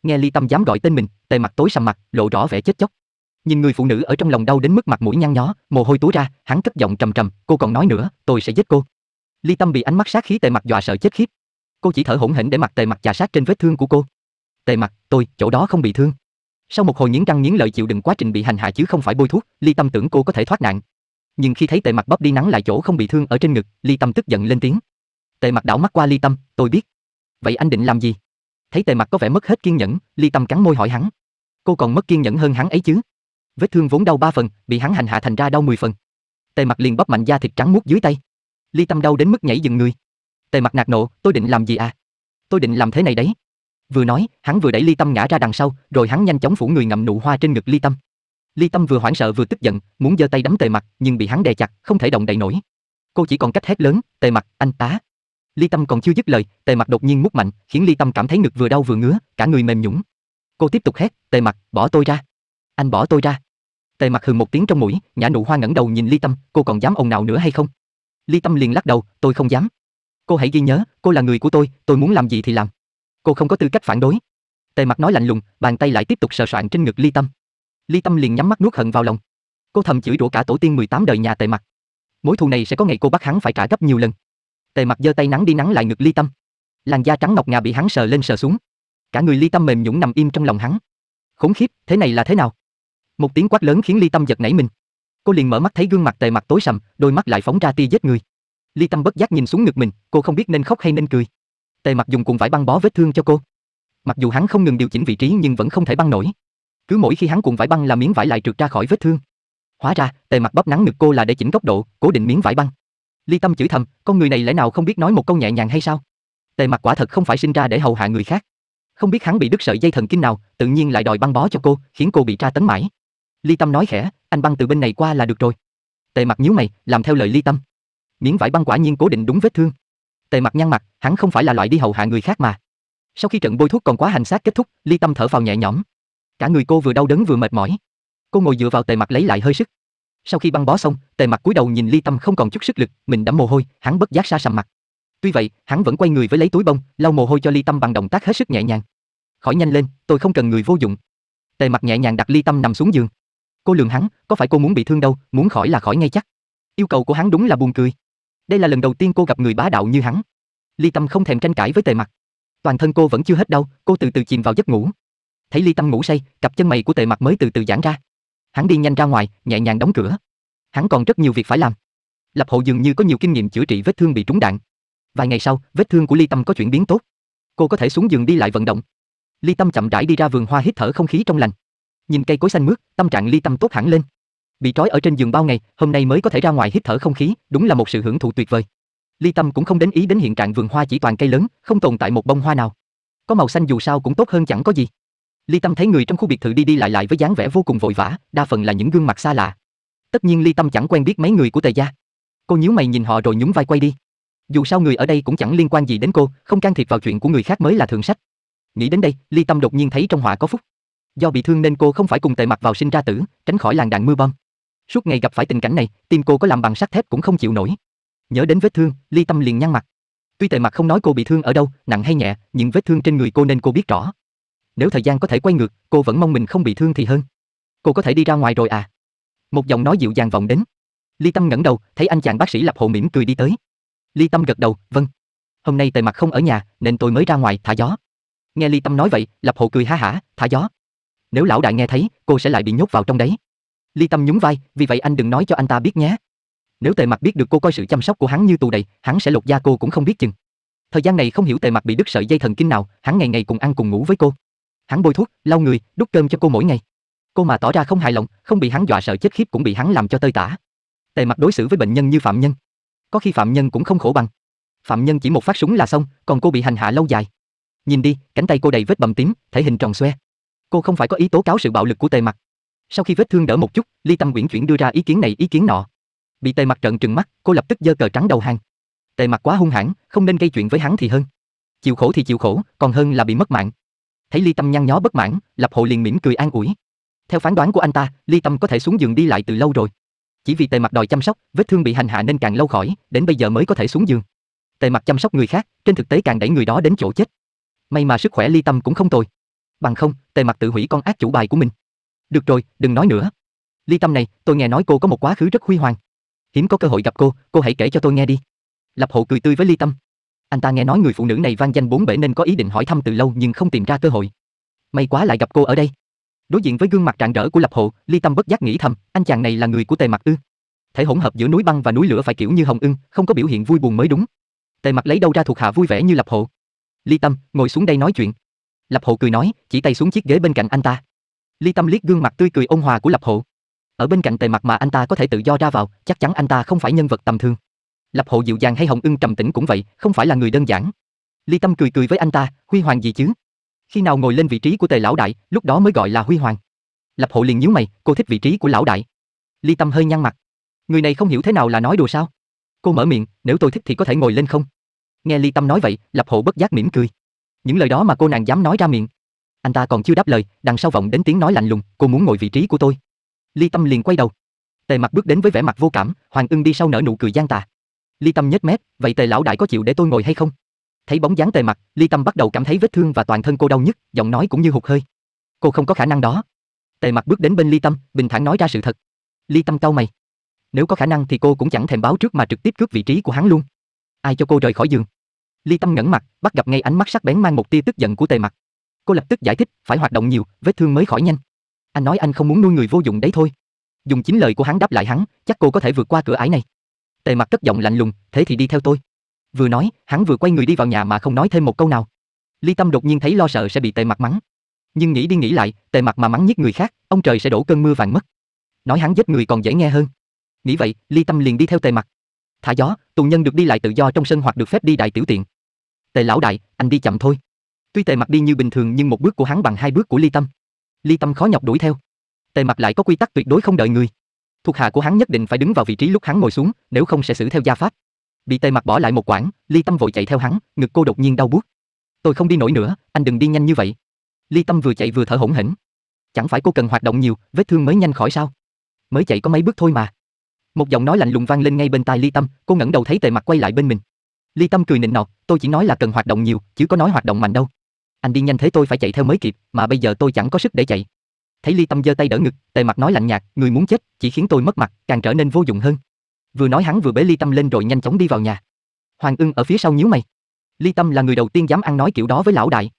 Speaker 1: Nghe Ly Tâm dám gọi tên mình, Tề mặt tối sầm mặt, lộ rõ vẻ chết chóc. Nhìn người phụ nữ ở trong lòng đau đến mức mặt mũi nhăn nhó, mồ hôi túa ra, hắn cất giọng trầm trầm, cô còn nói nữa, tôi sẽ giết cô. Ly Tâm bị ánh mắt sát khí Tề mặt dọa sợ chết khiếp. Cô chỉ thở hổn hển để mặt Tề mặt chà sát trên vết thương của cô. Tề mặt, tôi, chỗ đó không bị thương. Sau một hồi nghiến răng nghiến lợi chịu đựng quá trình bị hành hạ chứ không phải bôi thuốc, Ly Tâm tưởng cô có thể thoát nạn. Nhưng khi thấy Tề mặt bóp đi nắng lại chỗ không bị thương ở trên ngực, Ly Tâm tức giận lên tiếng. Tề mặt đảo mắt qua Ly Tâm, tôi biết. Vậy anh định làm gì? Thấy Tề mặt có vẻ mất hết kiên nhẫn, Ly Tâm cắn môi hỏi hắn. Cô còn mất kiên nhẫn hơn hắn ấy chứ? Vết thương vốn đau ba phần, bị hắn hành hạ thành ra đau 10 phần. Tề mặt liền bóp mạnh da thịt trắng muốt dưới tay. Ly Tâm đau đến mức nhảy dừng người. Tề mặt nạt nộ, tôi định làm gì à? Tôi định làm thế này đấy. Vừa nói, hắn vừa đẩy Ly Tâm ngã ra đằng sau, rồi hắn nhanh chóng phủ người ngậm nụ hoa trên ngực Ly Tâm. Ly Tâm vừa hoảng sợ vừa tức giận, muốn giơ tay đấm Tề Mặc, nhưng bị hắn đè chặt, không thể động đậy nổi. Cô chỉ còn cách hét lớn, "Tề Mặc, anh tá!" Ly Tâm còn chưa dứt lời, Tề Mặc đột nhiên mút mạnh, khiến Ly Tâm cảm thấy ngực vừa đau vừa ngứa, cả người mềm nhũn. Cô tiếp tục hét, "Tề Mặc, bỏ tôi ra! Anh bỏ tôi ra!" Tề Mặc hừ một tiếng trong mũi, nhã nụ hoa ngẩng đầu nhìn Ly Tâm, "Cô còn dám ồn nào nữa hay không?" Ly Tâm liền lắc đầu, "Tôi không dám." Cô hãy ghi nhớ, cô là người của tôi, tôi muốn làm gì thì làm. Cô không có tư cách phản đối. Tề Mặc nói lạnh lùng, bàn tay lại tiếp tục sờ soạn trên ngực Ly Tâm. Ly Tâm liền nhắm mắt nuốt hận vào lòng. Cô thầm chửi rủa cả tổ tiên 18 đời nhà Tề Mặc. Mối thù này sẽ có ngày cô bắt hắn phải trả gấp nhiều lần. Tề Mặc giơ tay nắng đi nắng lại ngực Ly Tâm. Làn da trắng ngọc ngà bị hắn sờ lên sờ xuống. Cả người Ly Tâm mềm nhũn nằm im trong lòng hắn. Khốn khiếp, thế này là thế nào? Một tiếng quát lớn khiến Ly Tâm giật nảy mình. Cô liền mở mắt thấy gương mặt Tề Mặc tối sầm, đôi mắt lại phóng ra tia giết người. Ly Tâm bất giác nhìn xuống ngực mình, cô không biết nên khóc hay nên cười. Tề Mặc dùng cuộn vải băng bó vết thương cho cô. Mặc dù hắn không ngừng điều chỉnh vị trí nhưng vẫn không thể băng nổi. Cứ mỗi khi hắn cuộn vải băng là miếng vải lại trượt ra khỏi vết thương. Hóa ra, Tề mặt bắp nắng ngực cô là để chỉnh góc độ, cố định miếng vải băng. Ly Tâm chửi thầm, con người này lẽ nào không biết nói một câu nhẹ nhàng hay sao? Tề mặt quả thật không phải sinh ra để hầu hạ người khác. Không biết hắn bị đứt sợi dây thần kinh nào, tự nhiên lại đòi băng bó cho cô, khiến cô bị tra tấn mãi. Ly Tâm nói khẽ, anh băng từ bên này qua là được rồi. Tề mặt nhíu mày, làm theo lời Ly Tâm. Miếng vải băng quả nhiên cố định đúng vết thương. Tề mặt nhăn mặt, hắn không phải là loại đi hầu hạ người khác mà. Sau khi trận bôi thuốc còn quá hành xác kết thúc, Ly Tâm thở phào nhẹ nhõm. Cả người cô vừa đau đớn vừa mệt mỏi. Cô ngồi dựa vào Tề mặt lấy lại hơi sức. Sau khi băng bó xong, Tề mặt cúi đầu nhìn Ly Tâm không còn chút sức lực, mình đẫm mồ hôi, hắn bất giác xa sầm mặt. Tuy vậy, hắn vẫn quay người với lấy túi bông, lau mồ hôi cho Ly Tâm bằng động tác hết sức nhẹ nhàng. Khỏi nhanh lên, tôi không cần người vô dụng. Tề Mặc nhẹ nhàng đặt Ly Tâm nằm xuống giường. Cô lườm hắn, có phải cô muốn bị thương đâu, muốn khỏi là khỏi ngay chắc. Yêu cầu của hắn đúng là buồn cười. Đây là lần đầu tiên cô gặp người bá đạo như hắn. Ly Tâm không thèm tranh cãi với Tề Mặc. Toàn thân cô vẫn chưa hết đau, cô từ từ chìm vào giấc ngủ. Thấy Ly Tâm ngủ say, cặp chân mày của Tề mặt mới từ từ giãn ra. Hắn đi nhanh ra ngoài, nhẹ nhàng đóng cửa. Hắn còn rất nhiều việc phải làm. Lập Hộ dường như có nhiều kinh nghiệm chữa trị vết thương bị trúng đạn. Vài ngày sau, vết thương của Ly Tâm có chuyển biến tốt. Cô có thể xuống giường đi lại vận động. Ly Tâm chậm rãi đi ra vườn hoa hít thở không khí trong lành. Nhìn cây cối xanh mướt, tâm trạng Ly Tâm tốt hẳn lên. Bị trói ở trên giường bao ngày, hôm nay mới có thể ra ngoài hít thở không khí, đúng là một sự hưởng thụ tuyệt vời. Ly Tâm cũng không đến ý đến hiện trạng vườn hoa chỉ toàn cây lớn, không tồn tại một bông hoa nào. Có màu xanh dù sao cũng tốt hơn chẳng có gì. Ly Tâm thấy người trong khu biệt thự đi đi lại lại với dáng vẻ vô cùng vội vã, đa phần là những gương mặt xa lạ. Tất nhiên Ly Tâm chẳng quen biết mấy người của Tề gia. Cô nhíu mày nhìn họ rồi nhún vai quay đi. Dù sao người ở đây cũng chẳng liên quan gì đến cô, không can thiệp vào chuyện của người khác mới là thượng sách. Nghĩ đến đây, Ly Tâm đột nhiên thấy trong họa có phúc. Do bị thương nên cô không phải cùng Tề Mặc vào sinh ra tử, tránh khỏi làn đạn mưa bom. Suốt ngày gặp phải tình cảnh này, tim cô có làm bằng sắt thép cũng không chịu nổi. Nhớ đến vết thương, Ly Tâm liền nhăn mặt. Tuy Tề Mặc không nói cô bị thương ở đâu, nặng hay nhẹ, nhưng vết thương trên người cô nên cô biết rõ. Nếu thời gian có thể quay ngược, cô vẫn mong mình không bị thương thì hơn. Cô có thể đi ra ngoài rồi à? Một giọng nói dịu dàng vọng đến. Ly Tâm ngẩng đầu, thấy anh chàng bác sĩ Lập Hộ mỉm cười đi tới. Ly Tâm gật đầu, vâng. Hôm nay Tề Mặc không ở nhà, nên tôi mới ra ngoài thả gió. Nghe Ly Tâm nói vậy, Lập Hộ cười ha hả, thả gió. Nếu lão đại nghe thấy, cô sẽ lại bị nhốt vào trong đấy. Ly Tâm nhún vai, vì vậy anh đừng nói cho anh ta biết nhé. Nếu Tề Mặc biết được cô coi sự chăm sóc của hắn như tù đầy, hắn sẽ lột da cô cũng không biết chừng. Thời gian này không hiểu Tề Mặc bị đứt sợi dây thần kinh nào, hắn ngày ngày cùng ăn cùng ngủ với cô. Hắn bôi thuốc, lau người, đút cơm cho cô mỗi ngày. Cô mà tỏ ra không hài lòng, không bị hắn dọa sợ chết khiếp cũng bị hắn làm cho tơi tả. Tề Mặc đối xử với bệnh nhân như phạm nhân. Có khi phạm nhân cũng không khổ bằng. Phạm nhân chỉ một phát súng là xong, còn cô bị hành hạ lâu dài. Nhìn đi, cánh tay cô đầy vết bầm tím, thể hình tròn xoe. Cô không phải có ý tố cáo sự bạo lực của Tề Mặc. Sau khi vết thương đỡ một chút, Ly Tâm Uyển chuyển đưa ra ý kiến này ý kiến nọ. Bị Tề Mặc trợn trừng mắt, cô lập tức giơ cờ trắng đầu hàng. Tề Mặc quá hung hãn, không nên gây chuyện với hắn thì hơn. Chịu khổ thì chịu khổ, còn hơn là bị mất mạng. Thấy Ly Tâm nhăn nhó bất mãn, Lập Hộ liền mỉm cười an ủi. Theo phán đoán của anh ta, Ly Tâm có thể xuống giường đi lại từ lâu rồi. Chỉ vì Tề Mặc đòi chăm sóc, vết thương bị hành hạ nên càng lâu khỏi, đến bây giờ mới có thể xuống giường. Tề Mặc chăm sóc người khác, trên thực tế càng đẩy người đó đến chỗ chết. May mà sức khỏe Ly Tâm cũng không tồi. Bằng không, Tề Mặc tự hủy con ác chủ bài của mình. Được rồi, đừng nói nữa. Ly Tâm này, tôi nghe nói cô có một quá khứ rất huy hoàng. Hiếm có cơ hội gặp cô, cô hãy kể cho tôi nghe đi. Lập Hộ cười tươi với Ly Tâm. Anh ta nghe nói người phụ nữ này vang danh bốn bể nên có ý định hỏi thăm từ lâu nhưng không tìm ra cơ hội. May quá lại gặp cô ở đây. Đối diện với gương mặt rạng rỡ của Lập Hộ, Ly Tâm bất giác nghĩ thầm, anh chàng này là người của Tề Mặc ư? Thể hỗn hợp giữa núi băng và núi lửa phải kiểu như Hồng Ưng, không có biểu hiện vui buồn mới đúng. Tề Mặc lấy đâu ra thuộc hạ vui vẻ như Lập Hộ? Ly Tâm, ngồi xuống đây nói chuyện. Lập Hộ cười nói, chỉ tay xuống chiếc ghế bên cạnh anh ta. Ly Tâm liếc gương mặt tươi cười ôn hòa của Lập Hộ. Ở bên cạnh Tề Mặc mà anh ta có thể tự do ra vào, chắc chắn anh ta không phải nhân vật tầm thường. Lập Hộ dịu dàng hay Hồng Ưng trầm tĩnh cũng vậy, không phải là người đơn giản. Ly Tâm cười cười với anh ta, huy hoàng gì chứ? Khi nào ngồi lên vị trí của tề lão đại, lúc đó mới gọi là huy hoàng. Lập hộ liền nhíu mày, cô thích vị trí của lão đại. Ly Tâm hơi nhăn mặt. Người này không hiểu thế nào là nói đùa sao? Cô mở miệng, nếu tôi thích thì có thể ngồi lên không? Nghe Ly Tâm nói vậy, Lập hộ bất giác mỉm cười. Những lời đó mà cô nàng dám nói ra miệng. Anh ta còn chưa đáp lời, đằng sau vọng đến tiếng nói lạnh lùng, cô muốn ngồi vị trí của tôi. Ly Tâm liền quay đầu. Tề Mặc bước đến với vẻ mặt vô cảm, Hoàng Ưng đi sau nở nụ cười gian tà. Ly Tâm nhếch mép, vậy Tề lão đại có chịu để tôi ngồi hay không? Thấy bóng dáng Tề Mặc, Ly Tâm bắt đầu cảm thấy vết thương và toàn thân cô đau nhức, giọng nói cũng như hụt hơi. Cô không có khả năng đó. Tề Mặc bước đến bên Ly Tâm, bình thản nói ra sự thật. Ly Tâm cau mày. Nếu có khả năng thì cô cũng chẳng thèm báo trước mà trực tiếp cướp vị trí của hắn luôn. Ai cho cô rời khỏi giường? Ly Tâm ngẩn mặt, bắt gặp ngay ánh mắt sắc bén mang một tia tức giận của Tề Mặc. Cô lập tức giải thích, phải hoạt động nhiều, vết thương mới khỏi nhanh. Anh nói anh không muốn nuôi người vô dụng đấy thôi. Dùng chính lời của hắn đáp lại hắn, chắc cô có thể vượt qua cửa ải này. Tề Mặc cất giọng lạnh lùng, thế thì đi theo tôi. Vừa nói, hắn vừa quay người đi vào nhà mà không nói thêm một câu nào. Ly Tâm đột nhiên thấy lo sợ sẽ bị Tề Mặc mắng. Nhưng nghĩ đi nghĩ lại, Tề Mặc mà mắng nhất người khác, ông trời sẽ đổ cơn mưa vàng mất. Nói hắn giết người còn dễ nghe hơn. Nghĩ vậy, Ly Tâm liền đi theo Tề Mặc. Thả gió, tù nhân được đi lại tự do trong sân hoặc được phép đi đại tiểu tiện. Tề lão đại, anh đi chậm thôi. Tuy Tề Mặc đi như bình thường nhưng một bước của hắn bằng hai bước của Ly Tâm. Ly Tâm khó nhọc đuổi theo. Tề Mặc lại có quy tắc tuyệt đối không đợi người. Thuộc hạ của hắn nhất định phải đứng vào vị trí lúc hắn ngồi xuống, nếu không sẽ xử theo gia pháp. Bị Tề Mặc bỏ lại một quãng, Ly Tâm vội chạy theo hắn, ngực cô đột nhiên đau buốt. Tôi không đi nổi nữa, anh đừng đi nhanh như vậy. Ly Tâm vừa chạy vừa thở hổn hển. Chẳng phải cô cần hoạt động nhiều, vết thương mới nhanh khỏi sao? Mới chạy có mấy bước thôi mà. Một giọng nói lạnh lùng vang lên ngay bên tai Ly Tâm, cô ngẩng đầu thấy Tề Mặc quay lại bên mình. Ly Tâm cười nịnh nọt, tôi chỉ nói là cần hoạt động nhiều, chứ có nói hoạt động mạnh đâu. Anh đi nhanh thế tôi phải chạy theo mới kịp, mà bây giờ tôi chẳng có sức để chạy. Thấy Ly Tâm giơ tay đỡ ngực, Tề Mặc nói lạnh nhạt, người muốn chết, chỉ khiến tôi mất mặt, càng trở nên vô dụng hơn. Vừa nói hắn vừa bế Ly Tâm lên rồi nhanh chóng đi vào nhà. Hoàng Ưng ở phía sau nhíu mày. Ly Tâm là người đầu tiên dám ăn nói kiểu đó với lão đại.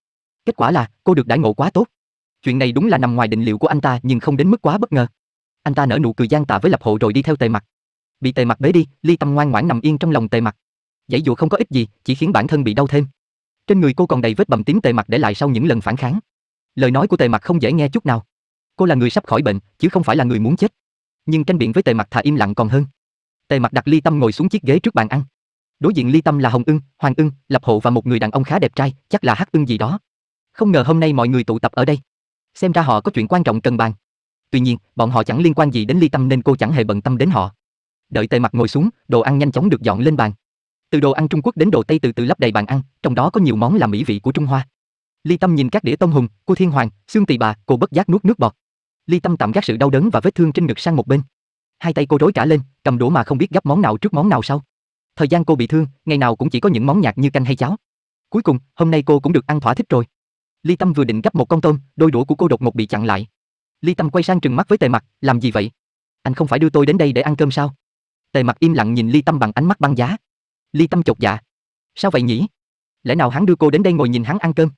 Speaker 1: Kết quả là, cô được đãi ngộ quá tốt. Chuyện này đúng là nằm ngoài định liệu của anh ta nhưng không đến mức quá bất ngờ. Anh ta nở nụ cười gian tạ với Lập Hộ rồi đi theo Tề Mặc. Bị Tề Mặc bế đi, Ly Tâm ngoan ngoãn nằm yên trong lòng Tề Mặc. Dãy dụ không có ích gì, chỉ khiến bản thân bị đau thêm. Trên người cô còn đầy vết bầm tím Tề Mặc để lại sau những lần phản kháng. Lời nói của Tề Mặc không dễ nghe chút nào. Cô là người sắp khỏi bệnh, chứ không phải là người muốn chết. Nhưng tranh biện với Tề Mặc thà im lặng còn hơn. Tề Mặc đặt Ly Tâm ngồi xuống chiếc ghế trước bàn ăn. Đối diện Ly Tâm là Hồng Ưng, Hoàng Ưng, Lập Hộ và một người đàn ông khá đẹp trai, chắc là Hắc Ưng gì đó. Không ngờ hôm nay mọi người tụ tập ở đây. Xem ra họ có chuyện quan trọng cần bàn. Tuy nhiên, bọn họ chẳng liên quan gì đến Ly Tâm nên cô chẳng hề bận tâm đến họ. Đợi Tề Mặc ngồi xuống, đồ ăn nhanh chóng được dọn lên bàn. Từ đồ ăn Trung Quốc đến đồ Tây từ từ lấp đầy bàn ăn, trong đó có nhiều món là mỹ vị của Trung Hoa. Ly Tâm nhìn các đĩa tôm hùm, cua thiên hoàng, xương tỳ bà, cô bất giác nuốt nước bọt. Ly Tâm tạm gác sự đau đớn và vết thương trên ngực sang một bên. Hai tay cô rối cả lên, cầm đũa mà không biết gấp món nào trước món nào sau. Thời gian cô bị thương, ngày nào cũng chỉ có những món nhạt như canh hay cháo. Cuối cùng, hôm nay cô cũng được ăn thỏa thích rồi. Ly Tâm vừa định gấp một con tôm, đôi đũa của cô đột ngột bị chặn lại. Ly Tâm quay sang trừng mắt với Tề Mặc, làm gì vậy? Anh không phải đưa tôi đến đây để ăn cơm sao? Tề Mặc im lặng nhìn Ly Tâm bằng ánh mắt băng giá. Ly Tâm chột dạ. Sao vậy nhỉ? Lẽ nào hắn đưa cô đến đây ngồi nhìn hắn ăn cơm?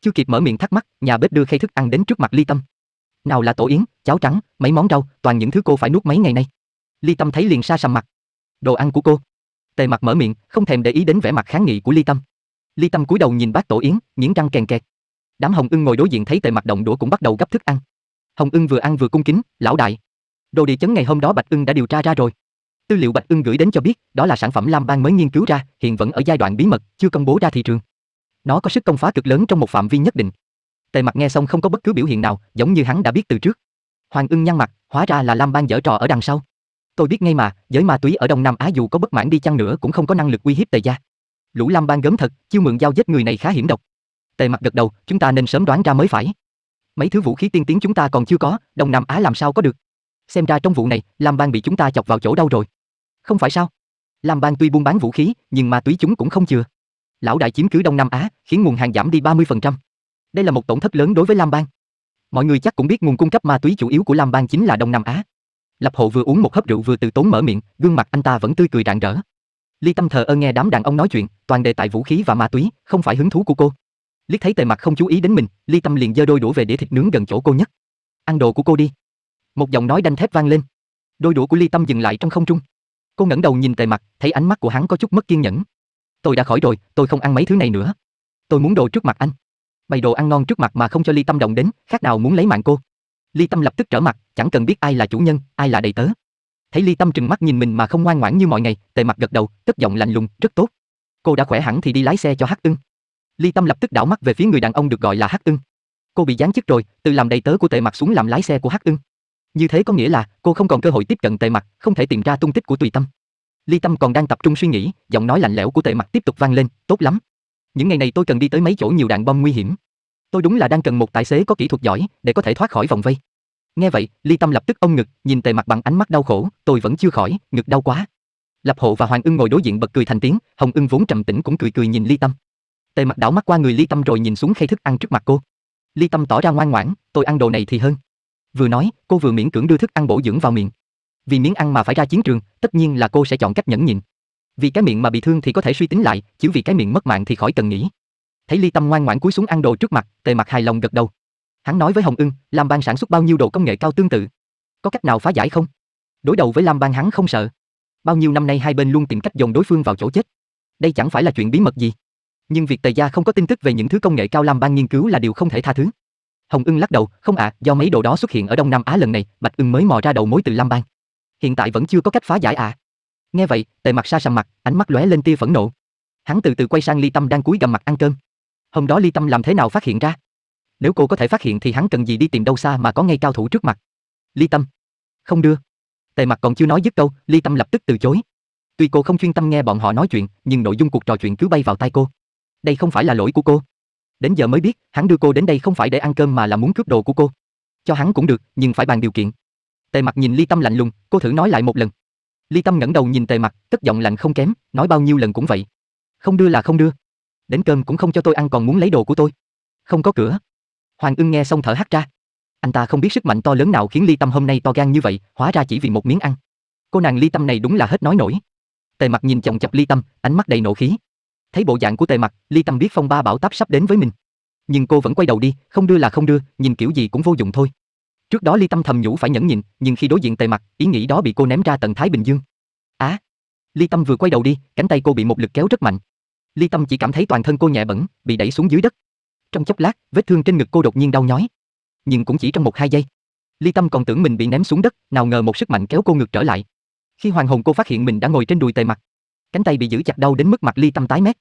Speaker 1: Chưa kịp mở miệng thắc mắc, nhà bếp đưa khay thức ăn đến trước mặt Ly Tâm. Nào là tổ yến, cháo trắng, mấy món rau, toàn những thứ cô phải nuốt mấy ngày nay. Ly Tâm thấy liền xa sầm mặt. Đồ ăn của cô. Tề Mặc mở miệng, không thèm để ý đến vẻ mặt kháng nghị của Ly Tâm. Ly Tâm cúi đầu nhìn bát tổ yến, nghiến răng kèn kẹt. Đám Hồng Ưng ngồi đối diện thấy Tề Mặc động đũa cũng bắt đầu gấp thức ăn. Hồng Ưng vừa ăn vừa cung kính, "Lão đại, đồ địa chấn ngày hôm đó Bạch Ưng đã điều tra ra rồi." Tư liệu Bạch Ưng gửi đến cho biết, đó là sản phẩm Lam Bang mới nghiên cứu ra, hiện vẫn ở giai đoạn bí mật, chưa công bố ra thị trường. Nó có sức công phá cực lớn trong một phạm vi nhất định. Tề Mặc nghe xong không có bất cứ biểu hiện nào, giống như hắn đã biết từ trước. Hoàng Ưng nhăn mặt, hóa ra là Lam Bang dở trò ở đằng sau. Tôi biết ngay mà, giới ma túy ở Đông Nam Á dù có bất mãn đi chăng nữa cũng không có năng lực uy hiếp Tề gia. Lũ Lam Bang gớm thật, chiêu mượn giao giết người này khá hiểm độc. Tề Mặc gật đầu, chúng ta nên sớm đoán ra mới phải. Mấy thứ vũ khí tiên tiến chúng ta còn chưa có, Đông Nam Á làm sao có được? Xem ra trong vụ này, Lam Bang bị chúng ta chọc vào chỗ đâu rồi. Không phải sao? Lam Bang tuy buôn bán vũ khí, nhưng ma túy chúng cũng không chừa. Lão đại chiếm cứ Đông Nam Á, khiến nguồn hàng giảm đi 30%. Đây là một tổn thất lớn đối với Lam Bang. Mọi người chắc cũng biết nguồn cung cấp ma túy chủ yếu của Lam Bang chính là Đông Nam Á. Lập Hộ vừa uống một hớp rượu vừa từ tốn mở miệng, gương mặt anh ta vẫn tươi cười rạng rỡ. Ly Tâm thờ ơ nghe đám đàn ông nói chuyện, toàn đề tài vũ khí và ma túy, không phải hứng thú của cô. Liếc thấy Tề Mặc không chú ý đến mình, Ly Tâm liền giơ đôi đũa về đĩa thịt nướng gần chỗ cô nhất. Ăn đồ của cô đi. Một giọng nói đanh thép vang lên. Đôi đũa của Ly Tâm dừng lại trong không trung. Cô ngẩng đầu nhìn Tề Mặc, thấy ánh mắt của hắn có chút mất kiên nhẫn. Tôi đã khỏi rồi, tôi không ăn mấy thứ này nữa. Tôi muốn đồ trước mặt anh. Bày đồ ăn ngon trước mặt mà không cho Ly Tâm động đến, khác nào muốn lấy mạng cô. Ly Tâm lập tức trở mặt, chẳng cần biết ai là chủ nhân, ai là đầy tớ. Thấy Ly Tâm trừng mắt nhìn mình mà không ngoan ngoãn như mọi ngày, Tề Mặc gật đầu, cất giọng lạnh lùng, rất tốt. Cô đã khỏe hẳn thì đi lái xe cho Hắc Ưng. Ly Tâm lập tức đảo mắt về phía người đàn ông được gọi là Hắc Ưng. Cô bị giáng chức rồi, từ làm đầy tớ của Tề Mặc xuống làm lái xe của Hắc Ưng. Như thế có nghĩa là cô không còn cơ hội tiếp cận Tề Mặc, không thể tìm ra tung tích của Tùy Tâm. Ly Tâm còn đang tập trung suy nghĩ, giọng nói lạnh lẽo của Tề Mặc tiếp tục vang lên, tốt lắm. Những ngày này tôi cần đi tới mấy chỗ nhiều đạn bom nguy hiểm. Tôi đúng là đang cần một tài xế có kỹ thuật giỏi để có thể thoát khỏi vòng vây. Nghe vậy, Ly Tâm lập tức ôm ngực, nhìn Tề Mặc bằng ánh mắt đau khổ, tôi vẫn chưa khỏi, ngực đau quá. Lập Hộ và Hoàng Ưng ngồi đối diện bật cười thành tiếng, Hồng Ưng vốn trầm tĩnh cũng cười cười nhìn Ly Tâm. Tề Mặc đảo mắt qua người Ly Tâm rồi nhìn xuống khay thức ăn trước mặt cô. Ly Tâm tỏ ra ngoan ngoãn, tôi ăn đồ này thì hơn. Vừa nói, cô vừa miễn cưỡng đưa thức ăn bổ dưỡng vào miệng. Vì miếng ăn mà phải ra chiến trường, tất nhiên là cô sẽ chọn cách nhẫn nhịn. Vì cái miệng mà bị thương thì có thể suy tính lại, chứ vì cái miệng mất mạng thì khỏi cần nghĩ. Thấy Ly Tâm ngoan ngoãn cúi xuống ăn đồ trước mặt, Tề Mặc hài lòng gật đầu. Hắn nói với Hồng Ưng, Lam Bang sản xuất bao nhiêu đồ công nghệ cao tương tự, có cách nào phá giải không? Đối đầu với Lam Bang hắn không sợ. Bao nhiêu năm nay hai bên luôn tìm cách dồn đối phương vào chỗ chết. Đây chẳng phải là chuyện bí mật gì. Nhưng việc Tề gia không có tin tức về những thứ công nghệ cao Lam Bang nghiên cứu là điều không thể tha thứ. Hồng Ưng lắc đầu, không ạ, do mấy đồ đó xuất hiện ở Đông Nam Á lần này, Bạch Ưng mới mò ra đầu mối từ Lam Bang. Hiện tại vẫn chưa có cách phá giải à? Nghe vậy, Tề Mặc Sa sầm mặt, ánh mắt lóe lên tia phẫn nộ. Hắn từ từ quay sang Ly Tâm đang cúi gầm mặt ăn cơm. Hôm đó Ly Tâm làm thế nào phát hiện ra? Nếu cô có thể phát hiện thì hắn cần gì đi tìm đâu xa mà có ngay cao thủ trước mặt. Ly Tâm, không đưa. Tề mặt còn chưa nói dứt câu, Ly Tâm lập tức từ chối. Tuy cô không chuyên tâm nghe bọn họ nói chuyện, nhưng nội dung cuộc trò chuyện cứ bay vào tai cô. Đây không phải là lỗi của cô. Đến giờ mới biết, hắn đưa cô đến đây không phải để ăn cơm mà là muốn cướp đồ của cô. Cho hắn cũng được, nhưng phải bàn điều kiện. Tề mặt nhìn Ly Tâm lạnh lùng, cô thử nói lại một lần. Ly Tâm ngẩng đầu nhìn Tề Mặc, cất giọng lạnh không kém, nói bao nhiêu lần cũng vậy. Không đưa là không đưa. Đến cơm cũng không cho tôi ăn còn muốn lấy đồ của tôi. Không có cửa. Hoàng ưng nghe xong thở hắt ra. Anh ta không biết sức mạnh to lớn nào khiến Ly Tâm hôm nay to gan như vậy, hóa ra chỉ vì một miếng ăn. Cô nàng Ly Tâm này đúng là hết nói nổi. Tề Mặc nhìn chồng chập Ly Tâm, ánh mắt đầy nộ khí. Thấy bộ dạng của Tề Mặc, Ly Tâm biết phong ba bảo táp sắp đến với mình. Nhưng cô vẫn quay đầu đi, không đưa là không đưa, nhìn kiểu gì cũng vô dụng thôi. Trước đó Ly Tâm thầm nhủ phải nhẫn nhịn, nhưng khi đối diện Tề Mặc, ý nghĩ đó bị cô ném ra tận Thái Bình Dương. Á! À, Ly Tâm vừa quay đầu đi, cánh tay cô bị một lực kéo rất mạnh. Ly Tâm chỉ cảm thấy toàn thân cô nhẹ bẩn, bị đẩy xuống dưới đất. Trong chốc lát, vết thương trên ngực cô đột nhiên đau nhói nhưng cũng chỉ trong một hai giây. Ly Tâm còn tưởng mình bị ném xuống đất, nào ngờ một sức mạnh kéo cô ngược trở lại. Khi hoàng hồn cô phát hiện mình đã ngồi trên đùi Tề Mặc, cánh tay bị giữ chặt đau đến mức mặt Ly Tâm tái mét.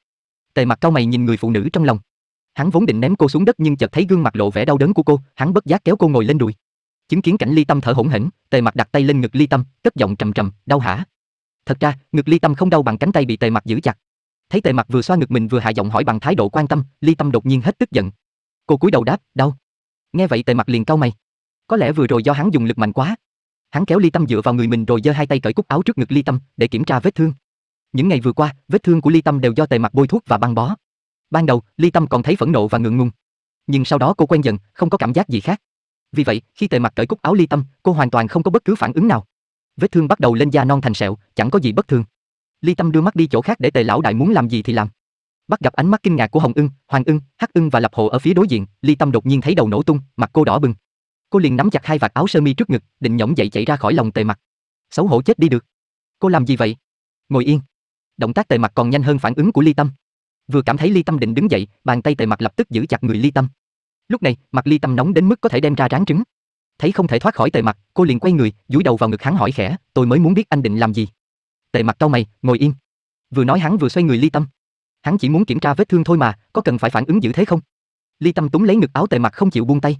Speaker 1: Tề Mặc cau mày nhìn người phụ nữ trong lòng. Hắn vốn định ném cô xuống đất nhưng chợt thấy gương mặt lộ vẻ đau đớn của cô, hắn bất giác kéo cô ngồi lên đùi. Chứng kiến cảnh Ly Tâm thở hổn hển, Tề Mặc đặt tay lên ngực Ly Tâm, cất giọng trầm trầm, "Đau hả?" Thật ra, ngực Ly Tâm không đau bằng cánh tay bị Tề Mặc giữ chặt. Thấy Tề Mặc vừa xoa ngực mình vừa hạ giọng hỏi bằng thái độ quan tâm, Ly Tâm đột nhiên hết tức giận. Cô cúi đầu đáp, "Đau." Nghe vậy Tề Mặc liền cau mày. Có lẽ vừa rồi do hắn dùng lực mạnh quá. Hắn kéo Ly Tâm dựa vào người mình rồi giơ hai tay cởi cúc áo trước ngực Ly Tâm để kiểm tra vết thương. Những ngày vừa qua, vết thương của Ly Tâm đều do Tề Mặc bôi thuốc và băng bó. Ban đầu, Ly Tâm còn thấy phẫn nộ và ngượng ngùng. Nhưng sau đó cô quen dần, không có cảm giác gì khác. Vì vậy, khi Tề Mặc cởi cúc áo Ly Tâm, cô hoàn toàn không có bất cứ phản ứng nào. Vết thương bắt đầu lên da non thành sẹo, chẳng có gì bất thường. Ly Tâm đưa mắt đi chỗ khác để Tề lão đại muốn làm gì thì làm. Bắt gặp ánh mắt kinh ngạc của Hồng Ưng, Hoàng Ưng, Hắc Ưng và Lập Hộ ở phía đối diện, Ly Tâm đột nhiên thấy đầu nổ tung, mặt cô đỏ bừng. Cô liền nắm chặt hai vạt áo sơ mi trước ngực, định nhõng dậy chạy ra khỏi lòng Tề Mặc. Xấu hổ chết đi được. Cô làm gì vậy? Ngồi yên. Động tác Tề Mặc còn nhanh hơn phản ứng của Ly Tâm. Vừa cảm thấy Ly Tâm định đứng dậy, bàn tay Tề Mặc lập tức giữ chặt người Ly Tâm. Lúc này, mặt Ly Tâm nóng đến mức có thể đem ra ráng trứng. Thấy không thể thoát khỏi Tề mặt cô liền quay người, dúi đầu vào ngực hắn hỏi khẽ, "Tôi mới muốn biết anh định làm gì?" Tề mặt cau mày, ngồi yên. Vừa nói hắn vừa xoay người Ly Tâm. Hắn chỉ muốn kiểm tra vết thương thôi mà, có cần phải phản ứng dữ thế không? Ly Tâm túng lấy ngực áo Tề mặt không chịu buông tay.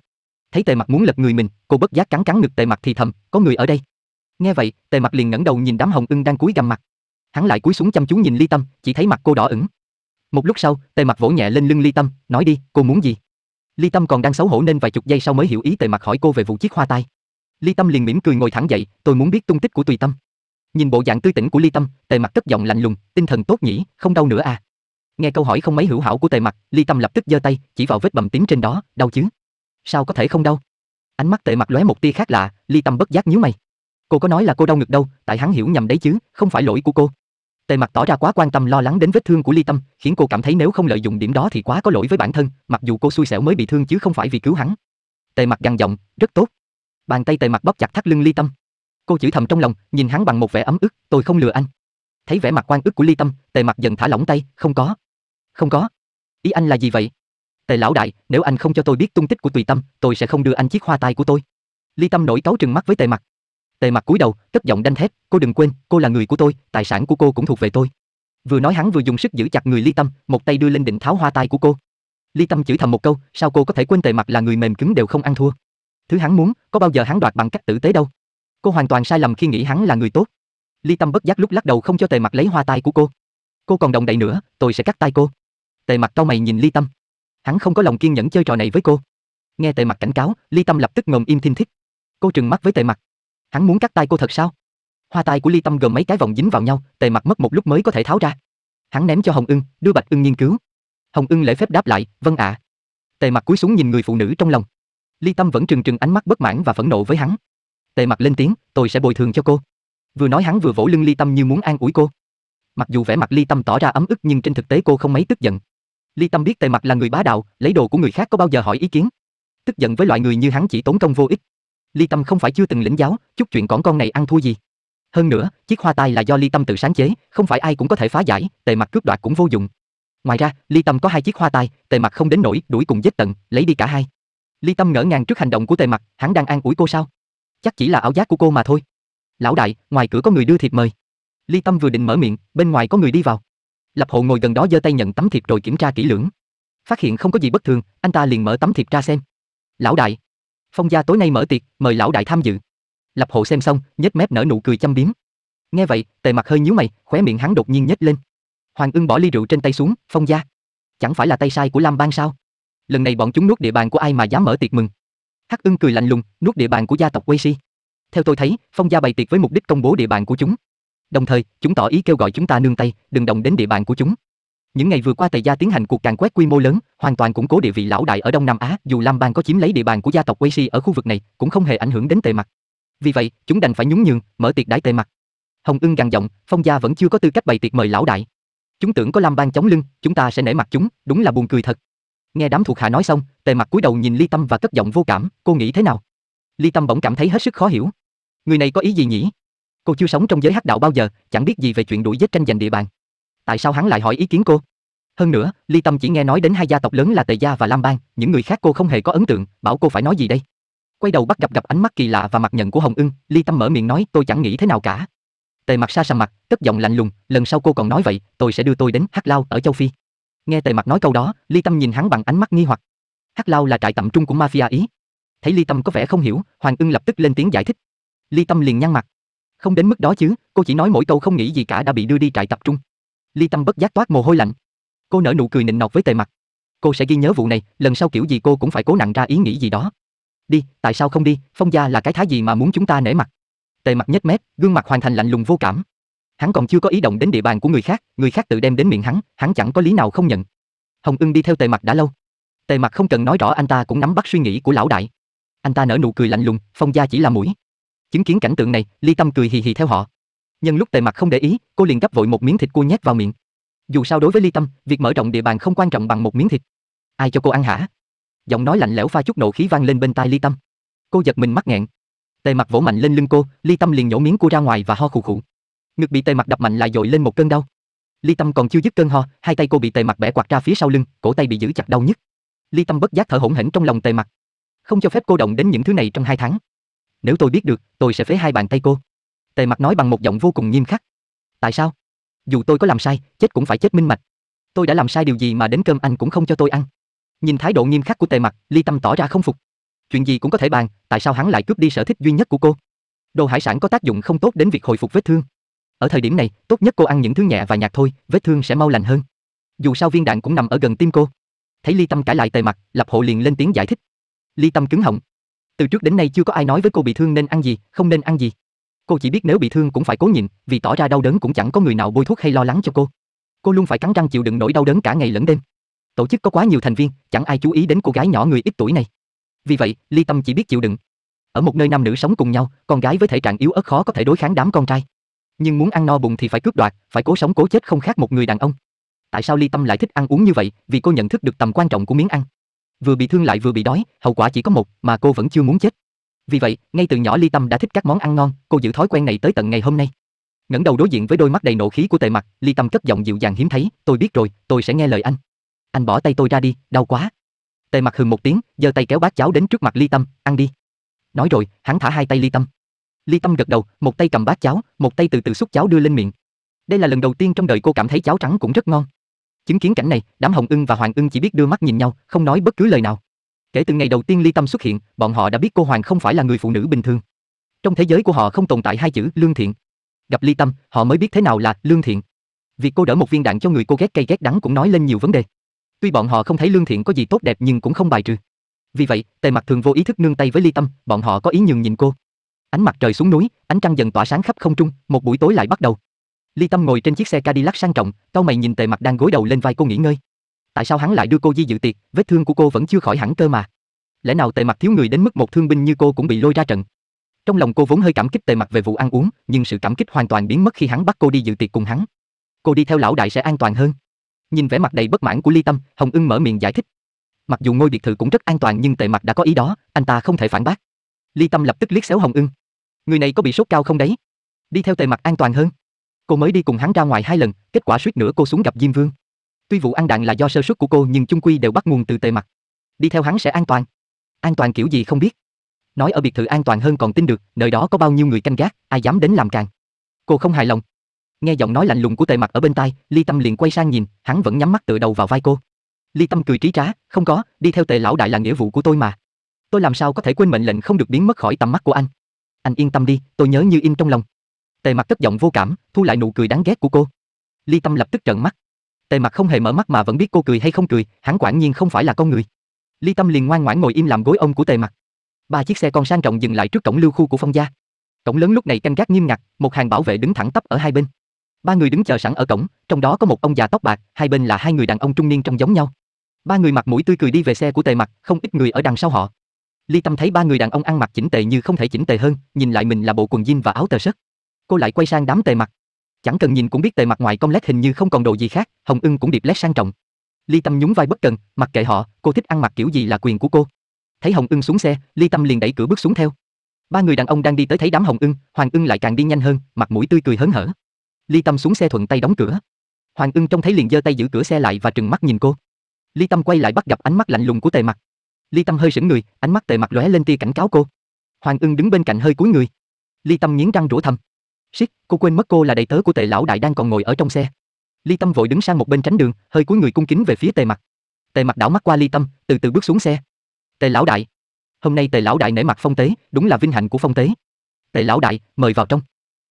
Speaker 1: Thấy Tề mặt muốn lật người mình, cô bất giác cắn cắn ngực Tề mặt thì thầm, có người ở đây. Nghe vậy, Tề mặt liền ngẩng đầu nhìn đám hồng ưng đang cúi gằm mặt. Hắn lại cúi xuống chăm chú nhìn Ly Tâm, chỉ thấy mặt cô đỏ ửng. Một lúc sau, Tề mặt vỗ nhẹ lên lưng Ly Tâm, nói đi, cô muốn gì? Ly Tâm còn đang xấu hổ nên vài chục giây sau mới hiểu ý Tề Mặc hỏi cô về vụ chiếc hoa tai. Ly Tâm liền mỉm cười ngồi thẳng dậy, tôi muốn biết tung tích của Tùy Tâm. Nhìn bộ dạng tươi tỉnh của Ly Tâm, Tề Mặc cất giọng lạnh lùng, tinh thần tốt nhỉ, không đau nữa à? Nghe câu hỏi không mấy hữu hảo của Tề Mặc, Ly Tâm lập tức giơ tay, chỉ vào vết bầm tím trên đó, đau chứ? Sao có thể không đau? Ánh mắt Tề Mặc lóe một tia khác lạ, Ly Tâm bất giác nhíu mày. Cô có nói là cô đau ngực đâu, tại hắn hiểu nhầm đấy chứ, không phải lỗi của cô. Tề Mặc tỏ ra quá quan tâm lo lắng đến vết thương của Ly Tâm, khiến cô cảm thấy nếu không lợi dụng điểm đó thì quá có lỗi với bản thân, mặc dù cô xui xẻo mới bị thương chứ không phải vì cứu hắn. Tề Mặc gằn giọng, rất tốt. Bàn tay Tề Mặc bóp chặt thắt lưng Ly Tâm. Cô chửi thầm trong lòng, nhìn hắn bằng một vẻ ấm ức, tôi không lừa anh. Thấy vẻ mặt quan ức của Ly Tâm, Tề Mặc dần thả lỏng tay, không có. Không có. Ý anh là gì vậy? Tề lão đại, nếu anh không cho tôi biết tung tích của Tùy Tâm, tôi sẽ không đưa anh chiếc hoa tai của tôi. Ly Tâm nổi cáu trừng mắt với Tề Mặc. Tề Mặc cúi đầu, cất giọng đanh thép, cô đừng quên, cô là người của tôi, tài sản của cô cũng thuộc về tôi. Vừa nói hắn vừa dùng sức giữ chặt người Ly Tâm, một tay đưa lên định tháo hoa tai của cô. Ly Tâm chửi thầm một câu, sao cô có thể quên tề mặt là người mềm cứng đều không ăn thua. Thứ hắn muốn, có bao giờ hắn đoạt bằng cách tử tế đâu. Cô hoàn toàn sai lầm khi nghĩ hắn là người tốt. Ly Tâm bất giác lúc lắc đầu không cho tề mặt lấy hoa tai của cô. Cô còn động đậy nữa, tôi sẽ cắt tay cô. Tề mặt cau mày nhìn Ly Tâm. Hắn không có lòng kiên nhẫn chơi trò này với cô. Nghe tề mặt cảnh cáo, Ly Tâm lập tức ngồm im thiên thích. Cô trừng mắt với tề mặt. Hắn muốn cắt tay cô thật sao? Hoa tai của Ly Tâm gồm mấy cái vòng dính vào nhau, tề mặt mất một lúc mới có thể tháo ra. Hắn ném cho Hồng Ưng, đưa Bạch Ưng nghiên cứu. Hồng Ưng lễ phép đáp lại, vâng ạ. Tề mặt cúi xuống nhìn người phụ nữ trong lòng. Ly Tâm vẫn trừng trừng ánh mắt bất mãn và phẫn nộ với hắn. Tề mặt lên tiếng, tôi sẽ bồi thường cho cô. Vừa nói hắn vừa vỗ lưng Ly Tâm như muốn an ủi cô. Mặc dù vẻ mặt Ly Tâm tỏ ra ấm ức nhưng trên thực tế cô không mấy tức giận. Ly Tâm biết Tề mặt là người bá đạo, lấy đồ của người khác có bao giờ hỏi ý kiến. Tức giận với loại người như hắn chỉ tốn công vô ích. Ly Tâm không phải chưa từng lĩnh giáo, chút chuyện cỏn con này ăn thua gì. Hơn nữa, chiếc hoa tai là do Ly Tâm tự sáng chế, không phải ai cũng có thể phá giải, Tề mặt cướp đoạt cũng vô dụng. Ngoài ra, Ly Tâm có hai chiếc hoa tai, Tề mặt không đến nổi đuổi cùng giết tận, lấy đi cả hai. Ly Tâm ngỡ ngàng trước hành động của Tề mặt, hắn đang an ủi cô sao? Chắc chỉ là ảo giác của cô mà thôi. Lão đại, ngoài cửa có người đưa thiệp mời. Ly Tâm vừa định mở miệng, bên ngoài có người đi vào. Lập Hộ ngồi gần đó giơ tay nhận tấm thiệp rồi kiểm tra kỹ lưỡng. Phát hiện không có gì bất thường, anh ta liền mở tấm thiệp ra xem. Lão đại, Phong gia tối nay mở tiệc, mời lão đại tham dự. Lập Hộ xem xong, nhếch mép nở nụ cười châm biếm. Nghe vậy, Tề Mặc hơi nhíu mày, khóe miệng hắn đột nhiên nhếch lên. Hoàng Ưng bỏ ly rượu trên tay xuống, Phong gia, chẳng phải là tay sai của Lam Bang sao? Lần này bọn chúng nuốt địa bàn của ai mà dám mở tiệc mừng? Hắc Ưng cười lạnh lùng, nuốt địa bàn của gia tộc Quay Si. Theo tôi thấy, Phong gia bày tiệc với mục đích công bố địa bàn của chúng. Đồng thời, chúng tỏ ý kêu gọi chúng ta nương tay, đừng động đến địa bàn của chúng. Những ngày vừa qua Tề gia tiến hành cuộc càn quét quy mô lớn, hoàn toàn củng cố địa vị lão đại ở Đông Nam Á, dù Lam Bang có chiếm lấy địa bàn của gia tộc Wei Si ở khu vực này, cũng không hề ảnh hưởng đến Tề Mặc. Vì vậy, chúng đành phải nhún nhường, mở tiệc đãi Tề Mặc. Hồng Ưng gằn giọng, Phong gia vẫn chưa có tư cách bày tiệc mời lão đại. Chúng tưởng có Lam Bang chống lưng, chúng ta sẽ nể mặt chúng, đúng là buồn cười thật. Nghe đám thuộc hạ nói xong, Tề Mặc cúi đầu nhìn Ly Tâm và cất giọng vô cảm, cô nghĩ thế nào? Ly Tâm bỗng cảm thấy hết sức khó hiểu. Người này có ý gì nhỉ? Cô chưa sống trong giới hắc đạo bao giờ, chẳng biết gì về chuyện đuổi giết tranh giành địa bàn. Tại sao hắn lại hỏi ý kiến cô? Hơn nữa, Ly Tâm chỉ nghe nói đến hai gia tộc lớn là Tề gia và Lam Bang, những người khác cô không hề có ấn tượng, bảo cô phải nói gì đây? Quay đầu bắt gặp gặp ánh mắt kỳ lạ và mặt nhận của Hồng Ưng, Ly Tâm mở miệng nói tôi chẳng nghĩ thế nào cả. Tề Mặc xa sầm mặt, tức giọng lạnh lùng, lần sau cô còn nói vậy, tôi sẽ đưa tôi đến Hắc Lao ở châu Phi. Nghe Tề Mặc nói câu đó, Ly Tâm nhìn hắn bằng ánh mắt nghi hoặc. Hắc Lao là trại tạm trung của mafia Ý. Thấy Ly Tâm có vẻ không hiểu, Hoàng Ưng lập tức lên tiếng giải thích. Ly Tâm liền nhăn mặt. Không đến mức đó chứ, cô chỉ nói mỗi câu không nghĩ gì cả đã bị đưa đi trại tập trung. Ly Tâm bất giác toát mồ hôi lạnh. Cô nở nụ cười nịnh nọt với Tề Mặc. Cô sẽ ghi nhớ vụ này, lần sau kiểu gì cô cũng phải cố nặng ra ý nghĩ gì đó. Đi, tại sao không đi, Phong gia là cái thái gì mà muốn chúng ta nể mặt. Tề Mặc nhếch mép, gương mặt hoàn thành lạnh lùng vô cảm. Hắn còn chưa có ý động đến địa bàn của người khác, người khác tự đem đến miệng hắn, hắn chẳng có lý nào không nhận. Hồng Ưng đi theo Tề Mặc đã lâu. Tề Mặc không cần nói rõ anh ta cũng nắm bắt suy nghĩ của lão đại. Anh ta nở nụ cười lạnh lùng, Phong gia chỉ là mũi. Chứng kiến cảnh tượng này, Ly Tâm cười hì hì theo họ. Nhân lúc Tề Mặc không để ý, cô liền gấp vội một miếng thịt cua nhét vào miệng. Dù sao đối với Ly Tâm, việc mở rộng địa bàn không quan trọng bằng một miếng thịt. Ai cho cô ăn hả? Giọng nói lạnh lẽo pha chút nộ khí vang lên bên tai Ly Tâm. Cô giật mình mắc nghẹn. Tề Mặc vỗ mạnh lên lưng cô, Ly Tâm liền nhổ miếng cua ra ngoài và ho khụ khụ. Ngực bị Tề Mặc đập mạnh lại dội lên một cơn đau. Ly Tâm còn chưa dứt cơn ho, hai tay cô bị Tề Mặc bẻ quạt ra phía sau lưng, cổ tay bị giữ chặt đau nhức. Ly Tâm bất giác thở hổn hển trong lòng Tề Mặc. Không cho phép cô động đến những thứ này trong hai tháng. Nếu tôi biết được, tôi sẽ phế hai bàn tay cô. Tề Mặc nói bằng một giọng vô cùng nghiêm khắc. Tại sao? Dù tôi có làm sai, chết cũng phải chết minh mạch. Tôi đã làm sai điều gì mà đến cơm anh cũng không cho tôi ăn? Nhìn thái độ nghiêm khắc của Tề Mặc, Ly Tâm tỏ ra không phục. Chuyện gì cũng có thể bàn, tại sao hắn lại cướp đi sở thích duy nhất của cô? Đồ hải sản có tác dụng không tốt đến việc hồi phục vết thương. Ở thời điểm này, tốt nhất cô ăn những thứ nhẹ và nhạt thôi, vết thương sẽ mau lành hơn. Dù sao viên đạn cũng nằm ở gần tim cô. Thấy Ly Tâm cãi lại Tề Mặc, Lập Hộ liền lên tiếng giải thích. Ly Tâm cứng họng. Từ trước đến nay chưa có ai nói với cô bị thương nên ăn gì, không nên ăn gì. Cô chỉ biết nếu bị thương cũng phải cố nhịn, vì tỏ ra đau đớn cũng chẳng có người nào bôi thuốc hay lo lắng cho cô. Cô luôn phải cắn răng chịu đựng nỗi đau đớn cả ngày lẫn đêm. Tổ chức có quá nhiều thành viên, chẳng ai chú ý đến cô gái nhỏ người ít tuổi này. Vì vậy, Ly Tâm chỉ biết chịu đựng. Ở một nơi nam nữ sống cùng nhau, con gái với thể trạng yếu ớt khó có thể đối kháng đám con trai. Nhưng muốn ăn no bụng thì phải cướp đoạt, phải cố sống cố chết không khác một người đàn ông. Tại sao Ly Tâm lại thích ăn uống như vậy? Vì cô nhận thức được tầm quan trọng của miếng ăn. Vừa bị thương lại vừa bị đói, hậu quả chỉ có một, mà cô vẫn chưa muốn chết. Vì vậy, ngay từ nhỏ Ly Tâm đã thích các món ăn ngon, cô giữ thói quen này tới tận ngày hôm nay. ngẩng đầu đối diện với đôi mắt đầy nộ khí của Tề Mặc, Ly Tâm cất giọng dịu dàng hiếm thấy, "Tôi biết rồi, tôi sẽ nghe lời anh. Anh bỏ tay tôi ra đi, đau quá." Tề Mặc hừ một tiếng, giơ tay kéo bát cháo đến trước mặt Ly Tâm, "Ăn đi." Nói rồi, hắn thả hai tay Ly Tâm. Ly Tâm gật đầu, một tay cầm bát cháo, một tay từ từ xúc cháo đưa lên miệng. Đây là lần đầu tiên trong đời cô cảm thấy cháo trắng cũng rất ngon. Chứng kiến cảnh này, đám Hồng Ưng và Hoàng Ưng chỉ biết đưa mắt nhìn nhau, không nói bất cứ lời nào. Kể từ ngày đầu tiên Ly Tâm xuất hiện, bọn họ đã biết cô Hoàng không phải là người phụ nữ bình thường. Trong thế giới của họ không tồn tại hai chữ lương thiện. Gặp Ly Tâm, họ mới biết thế nào là lương thiện. Việc cô đỡ một viên đạn cho người cô ghét cay ghét đắng cũng nói lên nhiều vấn đề. Tuy bọn họ không thấy lương thiện có gì tốt đẹp nhưng cũng không bài trừ. Vì vậy, Tề Mặc thường vô ý thức nương tay với Ly Tâm, bọn họ có ý nhường nhìn cô. Ánh mặt trời xuống núi, ánh trăng dần tỏa sáng khắp không trung, một buổi tối lại bắt đầu. Ly Tâm ngồi trên chiếc xe Cadillac sang trọng, cau mày nhìn Tề Mặc đang gối đầu lên vai cô nghỉ ngơi. Tại sao hắn lại đưa cô đi dự tiệc, vết thương của cô vẫn chưa khỏi hẳn cơ mà. Lẽ nào Tề mặt thiếu người đến mức một thương binh như cô cũng bị lôi ra trận. Trong lòng cô vốn hơi cảm kích Tề mặt về vụ ăn uống, nhưng sự cảm kích hoàn toàn biến mất khi hắn bắt cô đi dự tiệc cùng hắn. Cô đi theo lão đại sẽ an toàn hơn. Nhìn vẻ mặt đầy bất mãn của Ly Tâm, Hồng Ưng mở miệng giải thích. Mặc dù ngôi biệt thự cũng rất an toàn nhưng Tề mặt đã có ý đó, anh ta không thể phản bác. Ly Tâm lập tức liếc xéo Hồng Ưng. Người này có bị sốt cao không đấy? Đi theo Tề mặt an toàn hơn. Cô mới đi cùng hắn ra ngoài hai lần, kết quả suýt nữa cô xuống gặp Diêm Vương. Tuy vụ ăn đạn là do sơ suất của cô nhưng chung quy đều bắt nguồn từ Tề Mặc. Đi theo hắn sẽ an toàn. An toàn kiểu gì không biết. Nói ở biệt thự an toàn hơn còn tin được, nơi đó có bao nhiêu người canh gác, ai dám đến làm càng. Cô không hài lòng. Nghe giọng nói lạnh lùng của Tề Mặc ở bên tai, Ly Tâm liền quay sang nhìn, hắn vẫn nhắm mắt tựa đầu vào vai cô. Ly Tâm cười trí trá, không có, đi theo Tề lão đại là nghĩa vụ của tôi mà. Tôi làm sao có thể quên mệnh lệnh không được biến mất khỏi tầm mắt của anh. Anh yên tâm đi, tôi nhớ như in trong lòng. Tề Mặc cất giọng vô cảm, thu lại nụ cười đáng ghét của cô. Ly Tâm lập tức trợn mắt. Tề Mặc không hề mở mắt mà vẫn biết cô cười hay không cười, hắn quả nhiên không phải là con người. Ly Tâm liền ngoan ngoãn ngồi im làm gối ông của Tề Mặc. Ba chiếc xe con sang trọng dừng lại trước cổng lưu khu của Phong gia. Cổng lớn lúc này canh gác nghiêm ngặt, một hàng bảo vệ đứng thẳng tắp ở hai bên. Ba người đứng chờ sẵn ở cổng, trong đó có một ông già tóc bạc, hai bên là hai người đàn ông trung niên trông giống nhau. Ba người mặt mũi tươi cười đi về xe của Tề Mặc, không ít người ở đằng sau họ. Ly Tâm thấy ba người đàn ông ăn mặc chỉnh tề như không thể chỉnh tề hơn, nhìn lại mình là bộ quần jean và áo tơ sất. Cô lại quay sang đám Tề Mặc. Chẳng cần nhìn cũng biết Tề mặt ngoài công lét hình như không còn đồ gì khác, Hồng Ưng cũng điệp lét sang trọng. Ly Tâm nhún vai bất cần, mặc kệ họ, cô thích ăn mặc kiểu gì là quyền của cô. Thấy Hồng Ưng xuống xe, Ly Tâm liền đẩy cửa bước xuống theo. Ba người đàn ông đang đi tới thấy đám Hồng Ưng, Hoàng Ưng lại càng đi nhanh hơn, mặt mũi tươi cười hớn hở. Ly Tâm xuống xe thuận tay đóng cửa. Hoàng Ưng trông thấy liền giơ tay giữ cửa xe lại và trừng mắt nhìn cô. Ly Tâm quay lại bắt gặp ánh mắt lạnh lùng của Tề Mặc. Ly Tâm hơi sững người, ánh mắt Tề Mặc lóe lên tia cảnh cáo cô. Hoàng Ưng đứng bên cạnh hơi cúi người. Ly Tâm nghiến răng rủa thầm. Shit, cô quên mất cô là đầy tớ của Tề lão đại đang còn ngồi ở trong xe. Ly Tâm vội đứng sang một bên tránh đường, hơi cúi người cung kính về phía Tề Mặc. Tề Mặc đảo mắt qua Ly Tâm, từ từ bước xuống xe. Tề lão đại. Hôm nay Tề lão đại nể mặt Phong Tế, đúng là vinh hạnh của Phong Tế. Tề lão đại, mời vào trong.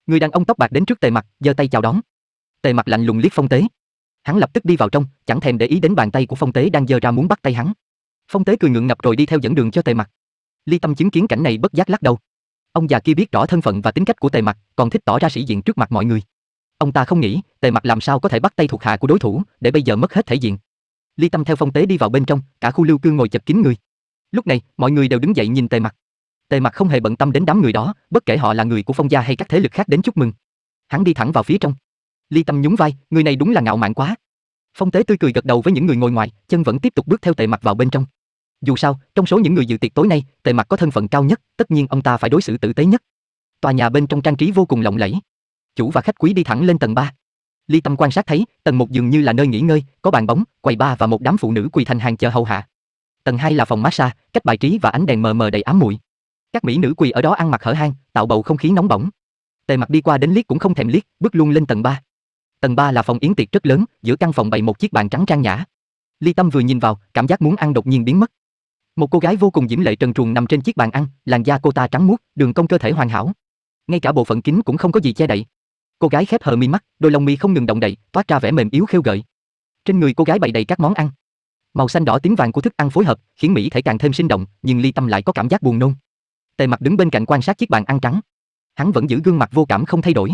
Speaker 1: Người đàn ông tóc bạc đến trước Tề Mặc, giơ tay chào đón. Tề Mặc lạnh lùng liếc Phong Tế. Hắn lập tức đi vào trong, chẳng thèm để ý đến bàn tay của Phong Tế đang giơ ra muốn bắt tay hắn. Phong Tế cười ngượng ngập rồi đi theo dẫn đường cho Tề Mặc. Ly Tâm chứng kiến cảnh này bất giác lắc đầu. Ông già kia biết rõ thân phận và tính cách của Tề Mặc, còn thích tỏ ra sĩ diện trước mặt mọi người. Ông ta không nghĩ, Tề Mặc làm sao có thể bắt tay thuộc hạ của đối thủ, để bây giờ mất hết thể diện. Ly Tâm theo Phong Tế đi vào bên trong, cả khu lưu cư ngồi chật kín người. Lúc này, mọi người đều đứng dậy nhìn Tề Mặc. Tề Mặc không hề bận tâm đến đám người đó, bất kể họ là người của Phong gia hay các thế lực khác đến chúc mừng. Hắn đi thẳng vào phía trong. Ly Tâm nhún vai, người này đúng là ngạo mạn quá. Phong Tế tươi cười gật đầu với những người ngồi ngoài, chân vẫn tiếp tục bước theo Tề Mặc vào bên trong. Dù sao, trong số những người dự tiệc tối nay, Tề Mặc có thân phận cao nhất, tất nhiên ông ta phải đối xử tử tế nhất. Tòa nhà bên trong trang trí vô cùng lộng lẫy. Chủ và khách quý đi thẳng lên tầng 3. Ly Tâm quan sát thấy, tầng 1 dường như là nơi nghỉ ngơi, có bàn bóng, quầy bar và một đám phụ nữ quỳ thành hàng chờ hầu hạ. Tầng 2 là phòng massage, cách bài trí và ánh đèn mờ mờ đầy ám muội. Các mỹ nữ quỳ ở đó ăn mặc hở hang, tạo bầu không khí nóng bỏng. Tề Mặc đi qua đến liếc cũng không thèm liếc, bước luôn lên tầng 3. Tầng 3 là phòng yến tiệc rất lớn, giữa căn phòng bày một chiếc bàn trắng trang nhã. Ly Tâm vừa nhìn vào, cảm giác muốn ăn đột nhiên biến mất. Một cô gái vô cùng diễm lệ trần truồng nằm trên chiếc bàn ăn, làn da cô ta trắng muốt, đường cong cơ thể hoàn hảo. Ngay cả bộ phận kín cũng không có gì che đậy. Cô gái khép hờ mi mắt, đôi lông mi không ngừng động đậy, toát ra vẻ mềm yếu khêu gợi. Trên người cô gái bày đầy các món ăn. Màu xanh đỏ tím vàng của thức ăn phối hợp, khiến mỹ thể càng thêm sinh động, nhưng Ly Tâm lại có cảm giác buồn nôn. Tề Mặc đứng bên cạnh quan sát chiếc bàn ăn trắng. Hắn vẫn giữ gương mặt vô cảm không thay đổi.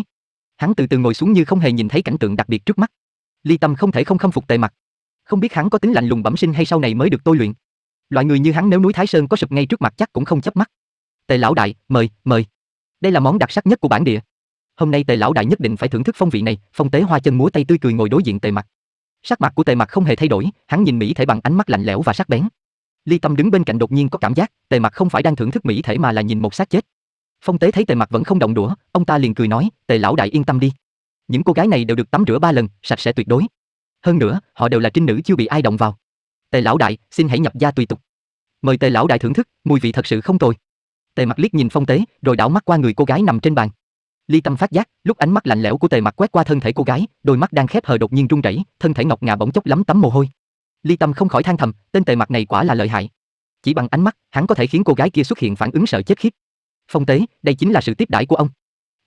Speaker 1: Hắn từ từ ngồi xuống như không hề nhìn thấy cảnh tượng đặc biệt trước mắt. Ly Tâm không thể không khâm phục Tề Mặc. Không biết hắn có tính lạnh lùng bẩm sinh hay sau này mới được tôi luyện. Loại người như hắn nếu núi Thái Sơn có sụp ngay trước mặt chắc cũng không chấp mắt. Tề lão đại, mời, mời. Đây là món đặc sắc nhất của bản địa. Hôm nay Tề lão đại nhất định phải thưởng thức phong vị này, Phong Tế Hoa chân múa tay tươi cười ngồi đối diện Tề Mặc. Sắc mặt của Tề Mặc không hề thay đổi, hắn nhìn mỹ thể bằng ánh mắt lạnh lẽo và sắc bén. Ly Tâm đứng bên cạnh đột nhiên có cảm giác, Tề Mặc không phải đang thưởng thức mỹ thể mà là nhìn một xác chết. Phong Tế thấy Tề Mặc vẫn không động đũa, ông ta liền cười nói, Tề lão đại yên tâm đi. Những cô gái này đều được tắm rửa ba lần, sạch sẽ tuyệt đối. Hơn nữa, họ đều là trinh nữ chưa bị ai động vào. Tề lão đại, xin hãy nhập gia tùy tục. Mời Tề lão đại thưởng thức, mùi vị thật sự không tồi. Tề Mặc liếc nhìn Phong Tế, rồi đảo mắt qua người cô gái nằm trên bàn. Ly Tâm phát giác, lúc ánh mắt lạnh lẽo của Tề Mặc quét qua thân thể cô gái, đôi mắt đang khép hờ đột nhiên run rẩy, thân thể ngọc ngà bỗng chốc lắm tấm mồ hôi. Ly Tâm không khỏi than thầm, tên Tề Mặc này quả là lợi hại. Chỉ bằng ánh mắt, hắn có thể khiến cô gái kia xuất hiện phản ứng sợ chết khiếp. Phong Tế, đây chính là sự tiếp đãi của ông.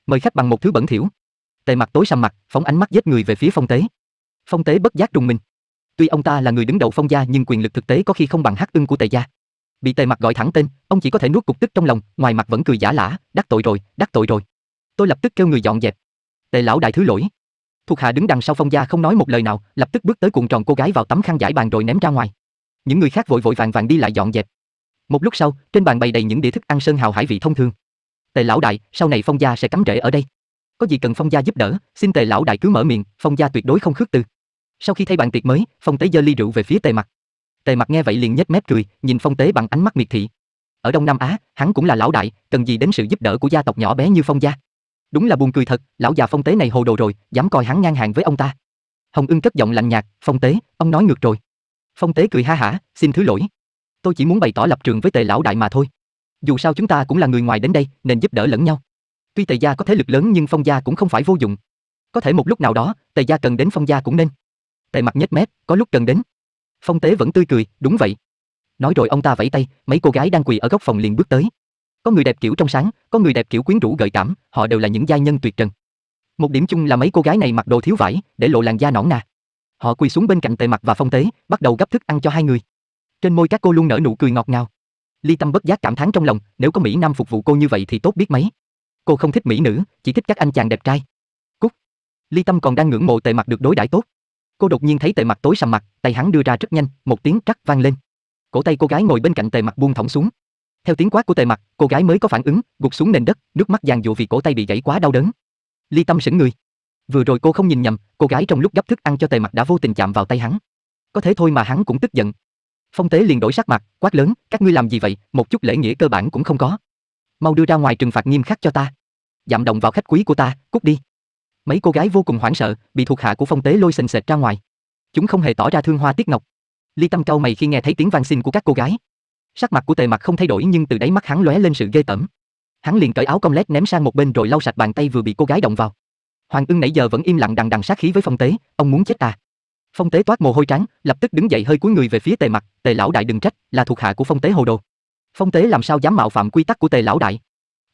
Speaker 1: Mời khách bằng một thứ bẩn thỉu. Tề Mặc tối sầm mặt, phóng ánh mắt giết người về phía Phong Tế. Phong Tế bất giác rùng mình. Tuy ông ta là người đứng đầu Phong gia nhưng quyền lực thực tế có khi không bằng Hắc Ưng của Tề gia. Bị Tề Mặc gọi thẳng tên, ông chỉ có thể nuốt cục tức trong lòng, ngoài mặt vẫn cười giả lả, đắc tội rồi, đắc tội rồi. Tôi lập tức kêu người dọn dẹp. Tề lão đại thứ lỗi. Thuộc hạ đứng đằng sau Phong gia không nói một lời nào, lập tức bước tới cuộn tròn cô gái vào tấm khăn giải bàn rồi ném ra ngoài. Những người khác vội vội vàng vàng đi lại dọn dẹp. Một lúc sau, trên bàn bày đầy những đĩa thức ăn sơn hào hải vị thông thường. Tề lão đại, sau này Phong gia sẽ cắm rễ ở đây. Có gì cần Phong gia giúp đỡ, xin Tề lão đại cứ mở miệng, Phong gia tuyệt đối không khước từ. Sau khi thay bàn tiệc mới, Phong Tế giơ ly rượu về phía Tề Mặc. Tề Mặc nghe vậy liền nhếch mép cười, nhìn Phong Tế bằng ánh mắt miệt thị. Ở Đông Nam Á, hắn cũng là lão đại, cần gì đến sự giúp đỡ của gia tộc nhỏ bé như Phong gia. Đúng là buồn cười thật, lão già Phong Tế này hồ đồ rồi, dám coi hắn ngang hàng với ông ta. Hồng Ưng cất giọng lạnh nhạt, "Phong Tế, ông nói ngược rồi." Phong Tế cười ha hả, "Xin thứ lỗi. Tôi chỉ muốn bày tỏ lập trường với Tề lão đại mà thôi. Dù sao chúng ta cũng là người ngoài đến đây, nên giúp đỡ lẫn nhau. Tuy Tề gia có thế lực lớn nhưng Phong gia cũng không phải vô dụng. Có thể một lúc nào đó, Tề gia cần đến Phong gia cũng nên." Tề mặt nhếch mép, có lúc cần đến. Phong Tế vẫn tươi cười, đúng vậy. Nói rồi ông ta vẫy tay, mấy cô gái đang quỳ ở góc phòng liền bước tới. Có người đẹp kiểu trong sáng, có người đẹp kiểu quyến rũ gợi cảm, họ đều là những giai nhân tuyệt trần. Một điểm chung là mấy cô gái này mặc đồ thiếu vải, để lộ làn da nõn nà. Họ quỳ xuống bên cạnh Tề Mặc và Phong Tế, bắt đầu gấp thức ăn cho hai người. Trên môi các cô luôn nở nụ cười ngọt ngào. Ly Tâm bất giác cảm thán trong lòng, nếu có mỹ nam phục vụ cô như vậy thì tốt biết mấy. Cô không thích mỹ nữ, chỉ thích các anh chàng đẹp trai. Cúc. Ly Tâm còn đang ngưỡng mộ Tề Mặc được đối đãi tốt. Cô đột nhiên thấy Tề mặt tối sầm mặt, tay hắn đưa ra rất nhanh, một tiếng trắc vang lên. Cổ tay cô gái ngồi bên cạnh Tề mặt buông thõng xuống. Theo tiếng quát của Tề mặt cô gái mới có phản ứng, gục xuống nền đất, nước mắt giàn dụa vì cổ tay bị gãy quá đau đớn. Ly Tâm sững người. Vừa rồi cô không nhìn nhầm, cô gái trong lúc gấp thức ăn cho Tề mặt đã vô tình chạm vào tay hắn. Có thế thôi mà hắn cũng tức giận. Phong Tế liền đổi sắc mặt, quát lớn, các ngươi làm gì vậy, một chút lễ nghĩa cơ bản cũng không có. Mau đưa ra ngoài trừng phạt nghiêm khắc cho ta. Dạm động vào khách quý của ta, cút đi. Mấy cô gái vô cùng hoảng sợ, bị thuộc hạ của Phong Tế lôi sình sệt ra ngoài. Chúng không hề tỏ ra thương hoa tiếc ngọc. Ly Tâm cau mày khi nghe thấy tiếng van xin của các cô gái. Sắc mặt của Tề Mặc không thay đổi nhưng từ đáy mắt hắn lóe lên sự ghê tởm. Hắn liền cởi áo công lét ném sang một bên rồi lau sạch bàn tay vừa bị cô gái động vào. Hoàng Ưng nãy giờ vẫn im lặng đằng đằng sát khí với Phong Tế, ông muốn chết ta. Phong Tế toát mồ hôi trắng, lập tức đứng dậy hơi cúi người về phía Tề Mặc, Tề lão đại đừng trách, là thuộc hạ của Phong Tế hồ đồ. Phong Tế làm sao dám mạo phạm quy tắc của Tề lão đại?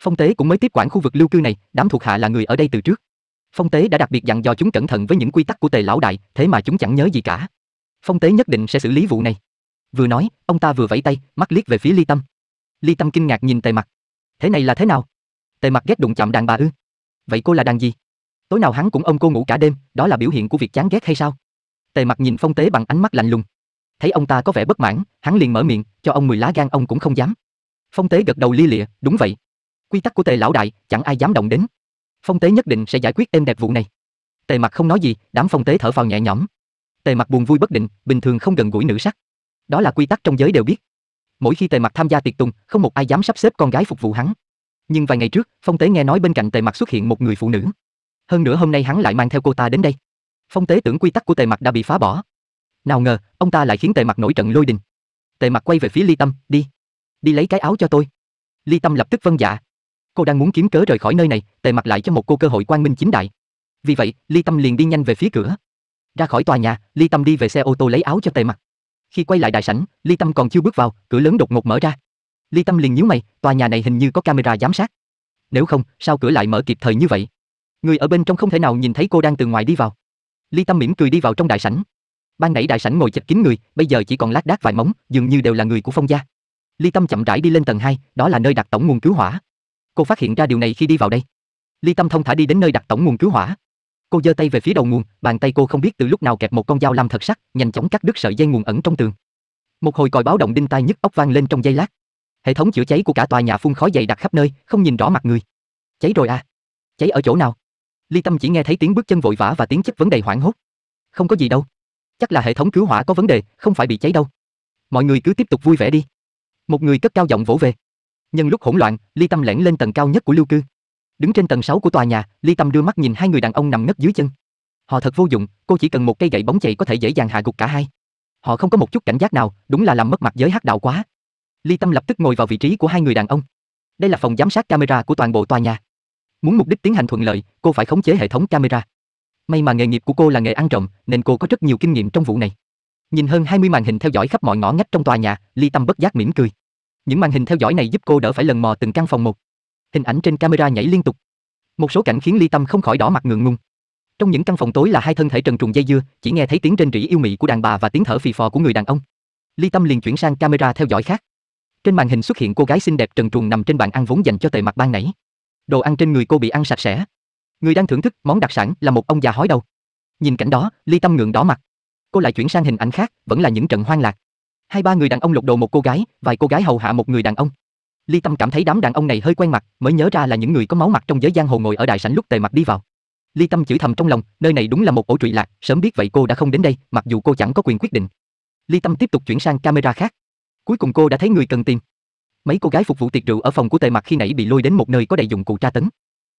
Speaker 1: Phong Tế cũng mới tiếp quản khu vực lưu cư này, đám thuộc hạ là người ở đây từ trước. Phong Tế đã đặc biệt dặn dò chúng cẩn thận với những quy tắc của Tề lão đại, thế mà chúng chẳng nhớ gì cả. Phong Tế nhất định sẽ xử lý vụ này. Vừa nói, ông ta vừa vẫy tay, mắt liếc về phía Ly Tâm. Ly Tâm kinh ngạc nhìn Tề Mặc. Thế này là thế nào? Tề Mặc ghét đụng chạm đàn bà ư? Vậy cô là đàn gì? Tối nào hắn cũng ôm cô ngủ cả đêm, đó là biểu hiện của việc chán ghét hay sao? Tề Mặc nhìn Phong Tế bằng ánh mắt lạnh lùng. Thấy ông ta có vẻ bất mãn, hắn liền mở miệng, cho ông 10 lá gan ông cũng không dám. Phong Tế gật đầu lia lịa, đúng vậy. Quy tắc của Tề lão đại, chẳng ai dám động đến. Phong Tế nhất định sẽ giải quyết êm đẹp vụ này. Tề Mặc không nói gì, đám Phong Tế thở phào nhẹ nhõm. Tề Mặc buồn vui bất định, bình thường không gần gũi nữ sắc. Đó là quy tắc trong giới đều biết. Mỗi khi Tề Mặc tham gia tiệc tùng, không một ai dám sắp xếp con gái phục vụ hắn. Nhưng vài ngày trước, Phong Tế nghe nói bên cạnh Tề Mặc xuất hiện một người phụ nữ. Hơn nữa hôm nay hắn lại mang theo cô ta đến đây. Phong Tế tưởng quy tắc của Tề Mặc đã bị phá bỏ. Nào ngờ, ông ta lại khiến Tề Mặc nổi trận lôi đình. Tề Mặc quay về phía Ly Tâm, đi, đi lấy cái áo cho tôi. Ly Tâm lập tức vâng dạ. Cô đang muốn kiếm cớ rời khỏi nơi này, Tề mặt lại cho một cô cơ hội quang minh chính đại. Vì vậy, Ly Tâm liền đi nhanh về phía cửa. Ra khỏi tòa nhà, Ly Tâm đi về xe ô tô lấy áo cho Tề mặt. Khi quay lại đại sảnh, Ly Tâm còn chưa bước vào, cửa lớn đột ngột mở ra. Ly Tâm liền nhíu mày, tòa nhà này hình như có camera giám sát. Nếu không, sao cửa lại mở kịp thời như vậy? Người ở bên trong không thể nào nhìn thấy cô đang từ ngoài đi vào. Ly Tâm mỉm cười đi vào trong đại sảnh. Ban nãy đại sảnh ngồi chật kín người, bây giờ chỉ còn lác đác vài móng, dường như đều là người của Phong gia. Ly Tâm chậm rãi đi lên tầng 2, đó là nơi đặt tổng nguồn cứu hỏa. Cô phát hiện ra điều này khi đi vào đây. Ly Tâm thông thả đi đến nơi đặt tổng nguồn cứu hỏa. Cô giơ tay về phía đầu nguồn, bàn tay cô không biết từ lúc nào kẹp một con dao lam thật sắc, nhanh chóng cắt đứt sợi dây nguồn ẩn trong tường. Một hồi còi báo động đinh tai nhức óc vang lên trong giây lát. Hệ thống chữa cháy của cả tòa nhà phun khói dày đặc khắp nơi, không nhìn rõ mặt người. Cháy rồi à? Cháy ở chỗ nào? Ly Tâm chỉ nghe thấy tiếng bước chân vội vã và tiếng chất vấn đầy hoảng hốt. Không có gì đâu. Chắc là hệ thống cứu hỏa có vấn đề, không phải bị cháy đâu. Mọi người cứ tiếp tục vui vẻ đi. Một người cất cao giọng vỗ về. Nhân lúc hỗn loạn, Ly Tâm lẻn lên tầng cao nhất của lưu cư. Đứng trên tầng 6 của tòa nhà, Ly Tâm đưa mắt nhìn hai người đàn ông nằm ngất dưới chân. Họ thật vô dụng, cô chỉ cần một cây gậy bóng chày có thể dễ dàng hạ gục cả hai. Họ không có một chút cảnh giác nào, đúng là làm mất mặt giới hắc đạo quá. Ly Tâm lập tức ngồi vào vị trí của hai người đàn ông. Đây là phòng giám sát camera của toàn bộ tòa nhà. Muốn mục đích tiến hành thuận lợi, cô phải khống chế hệ thống camera. May mà nghề nghiệp của cô là nghề ăn trộm, nên cô có rất nhiều kinh nghiệm trong vụ này. Nhìn hơn 20 màn hình theo dõi khắp mọi ngõ ngách trong tòa nhà, Ly Tâm bất giác mỉm cười. Những màn hình theo dõi này giúp cô đỡ phải lần mò từng căn phòng một. Hình ảnh trên camera nhảy liên tục. Một số cảnh khiến Ly Tâm không khỏi đỏ mặt ngượng ngùng. Trong những căn phòng tối là hai thân thể trần truồng dây dưa, chỉ nghe thấy tiếng trên rỉ yêu mị của đàn bà và tiếng thở phì phò của người đàn ông. Ly Tâm liền chuyển sang camera theo dõi khác. Trên màn hình xuất hiện cô gái xinh đẹp trần truồng nằm trên bàn ăn vốn dành cho tề mặt ban nãy. Đồ ăn trên người cô bị ăn sạch sẽ. Người đang thưởng thức món đặc sản là một ông già hói đầu. Nhìn cảnh đó, Ly Tâm ngượng đỏ mặt. Cô lại chuyển sang hình ảnh khác, vẫn là những trận hoang lạc. Hai ba người đàn ông lục đồ một cô gái, vài cô gái hầu hạ một người đàn ông. Ly Tâm cảm thấy đám đàn ông này hơi quen mặt, mới nhớ ra là những người có máu mặt trong giới giang hồ ngồi ở đại sảnh lúc tề mặt đi vào. Ly Tâm chửi thầm trong lòng, nơi này đúng là một ổ trụy lạc, sớm biết vậy cô đã không đến đây, mặc dù cô chẳng có quyền quyết định. Ly Tâm tiếp tục chuyển sang camera khác. Cuối cùng cô đã thấy người cần tìm. Mấy cô gái phục vụ tiệc rượu ở phòng của Tề Mặc khi nãy bị lôi đến một nơi có đầy dụng cụ tra tấn.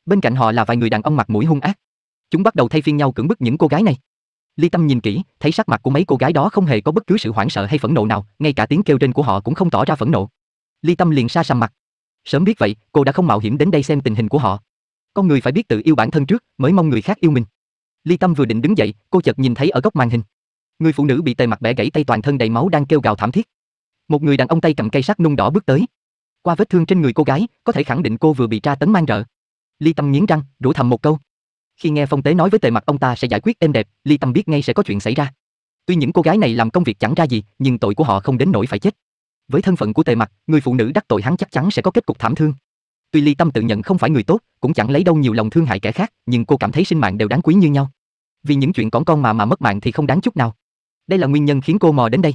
Speaker 1: Bên cạnh họ là vài người đàn ông mặt mũi hung ác. Chúng bắt đầu thay phiên nhau cưỡng bức những cô gái này. Ly Tâm nhìn kỹ, thấy sắc mặt của mấy cô gái đó không hề có bất cứ sự hoảng sợ hay phẫn nộ nào, ngay cả tiếng kêu trên của họ cũng không tỏ ra phẫn nộ. Ly Tâm liền xa sầm mặt. Sớm biết vậy, cô đã không mạo hiểm đến đây xem tình hình của họ. Con người phải biết tự yêu bản thân trước, mới mong người khác yêu mình. Ly Tâm vừa định đứng dậy, cô chợt nhìn thấy ở góc màn hình. Người phụ nữ bị tề mặt bẻ gãy tay toàn thân đầy máu đang kêu gào thảm thiết. Một người đàn ông tay cầm cây sắt nung đỏ bước tới. Qua vết thương trên người cô gái, có thể khẳng định cô vừa bị tra tấn mang rợ. Ly Tâm nghiến răng, rủ thầm một câu. Khi nghe Phong Tế nói với tề mặt ông ta sẽ giải quyết êm đẹp, Ly Tâm biết ngay sẽ có chuyện xảy ra. Tuy những cô gái này làm công việc chẳng ra gì, nhưng tội của họ không đến nỗi phải chết. Với thân phận của tề mặt, người phụ nữ đắc tội hắn chắc chắn sẽ có kết cục thảm thương. Tuy Ly Tâm tự nhận không phải người tốt, cũng chẳng lấy đâu nhiều lòng thương hại kẻ khác, nhưng cô cảm thấy sinh mạng đều đáng quý như nhau. Vì những chuyện còn con mà mà mất mạng thì không đáng chút nào. Đây là nguyên nhân khiến cô mò đến đây.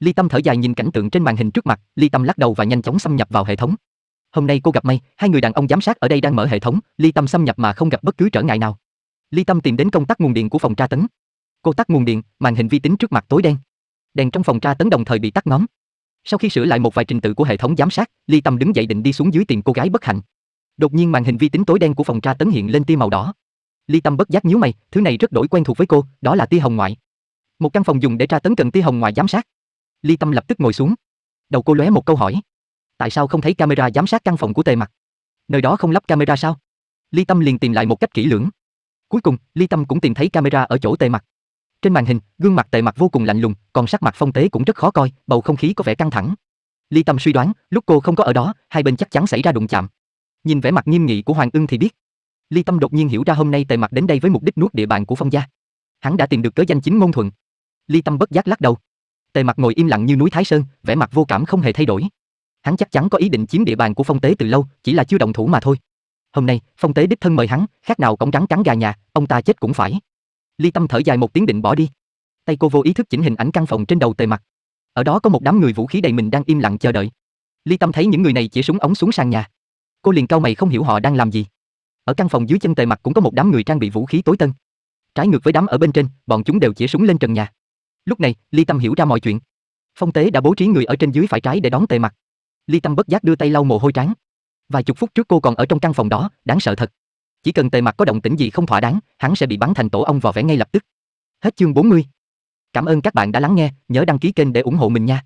Speaker 1: Ly Tâm thở dài nhìn cảnh tượng trên màn hình trước mặt, Ly Tâm lắc đầu và nhanh chóng xâm nhập vào hệ thống. Hôm nay cô gặp may, hai người đàn ông giám sát ở đây đang mở hệ thống, Ly Tâm xâm nhập mà không gặp bất cứ trở ngại nào. Ly Tâm tìm đến công tắc nguồn điện của phòng tra tấn. Cô tắt nguồn điện, màn hình vi tính trước mặt tối đen. Đèn trong phòng tra tấn đồng thời bị tắt ngóm. Sau khi sửa lại một vài trình tự của hệ thống giám sát, Ly Tâm đứng dậy định đi xuống dưới tìm cô gái bất hạnh. Đột nhiên màn hình vi tính tối đen của phòng tra tấn hiện lên tia màu đỏ. Ly Tâm bất giác nhíu mày, thứ này rất đổi quen thuộc với cô, đó là tia hồng ngoại. Một căn phòng dùng để tra tấn cần tia hồng ngoại giám sát. Ly Tâm lập tức ngồi xuống. Đầu cô lóe một câu hỏi. Tại sao không thấy camera giám sát căn phòng của Tề Mặc? Nơi đó không lắp camera sao? Ly Tâm liền tìm lại một cách kỹ lưỡng. Cuối cùng, Ly Tâm cũng tìm thấy camera ở chỗ Tề Mặc. Trên màn hình, gương mặt Tề Mặc vô cùng lạnh lùng, còn sắc mặt Phong Tế cũng rất khó coi, bầu không khí có vẻ căng thẳng. Ly Tâm suy đoán, lúc cô không có ở đó, hai bên chắc chắn xảy ra đụng chạm. Nhìn vẻ mặt nghiêm nghị của Hoàng Ưng thì biết. Ly Tâm đột nhiên hiểu ra hôm nay Tề Mặc đến đây với mục đích nuốt địa bàn của Phong gia. Hắn đã tìm được cớ danh chính ngôn thuận. Ly Tâm bất giác lắc đầu. Tề Mặc ngồi im lặng như núi Thái Sơn, vẻ mặt vô cảm không hề thay đổi. Hắn chắc chắn có ý định chiếm địa bàn của Phong Tế từ lâu, chỉ là chưa động thủ mà thôi. Hôm nay, Phong Tế đích thân mời hắn, khác nào cổng trắng cắn gà nhà, ông ta chết cũng phải. Ly Tâm thở dài một tiếng định bỏ đi. Tay cô vô ý thức chỉnh hình ảnh căn phòng trên đầu Tề Mặc. Ở đó có một đám người vũ khí đầy mình đang im lặng chờ đợi. Ly Tâm thấy những người này chỉ súng ống xuống sàn nhà. Cô liền cau mày không hiểu họ đang làm gì. Ở căn phòng dưới chân Tề Mặc cũng có một đám người trang bị vũ khí tối tân. Trái ngược với đám ở bên trên, bọn chúng đều chỉ súng lên trần nhà. Lúc này, Ly Tâm hiểu ra mọi chuyện. Phong Tế đã bố trí người ở trên dưới phải trái để đón Tề Mặc. Ly Tâm bất giác đưa tay lau mồ hôi trán. Vài chục phút trước cô còn ở trong căn phòng đó, đáng sợ thật. Chỉ cần Tề Mặc có động tĩnh gì không thỏa đáng, hắn sẽ bị bắn thành tổ ong vò vẽ ngay lập tức. Hết chương 40. Cảm ơn các bạn đã lắng nghe, nhớ đăng ký kênh để ủng hộ mình nha.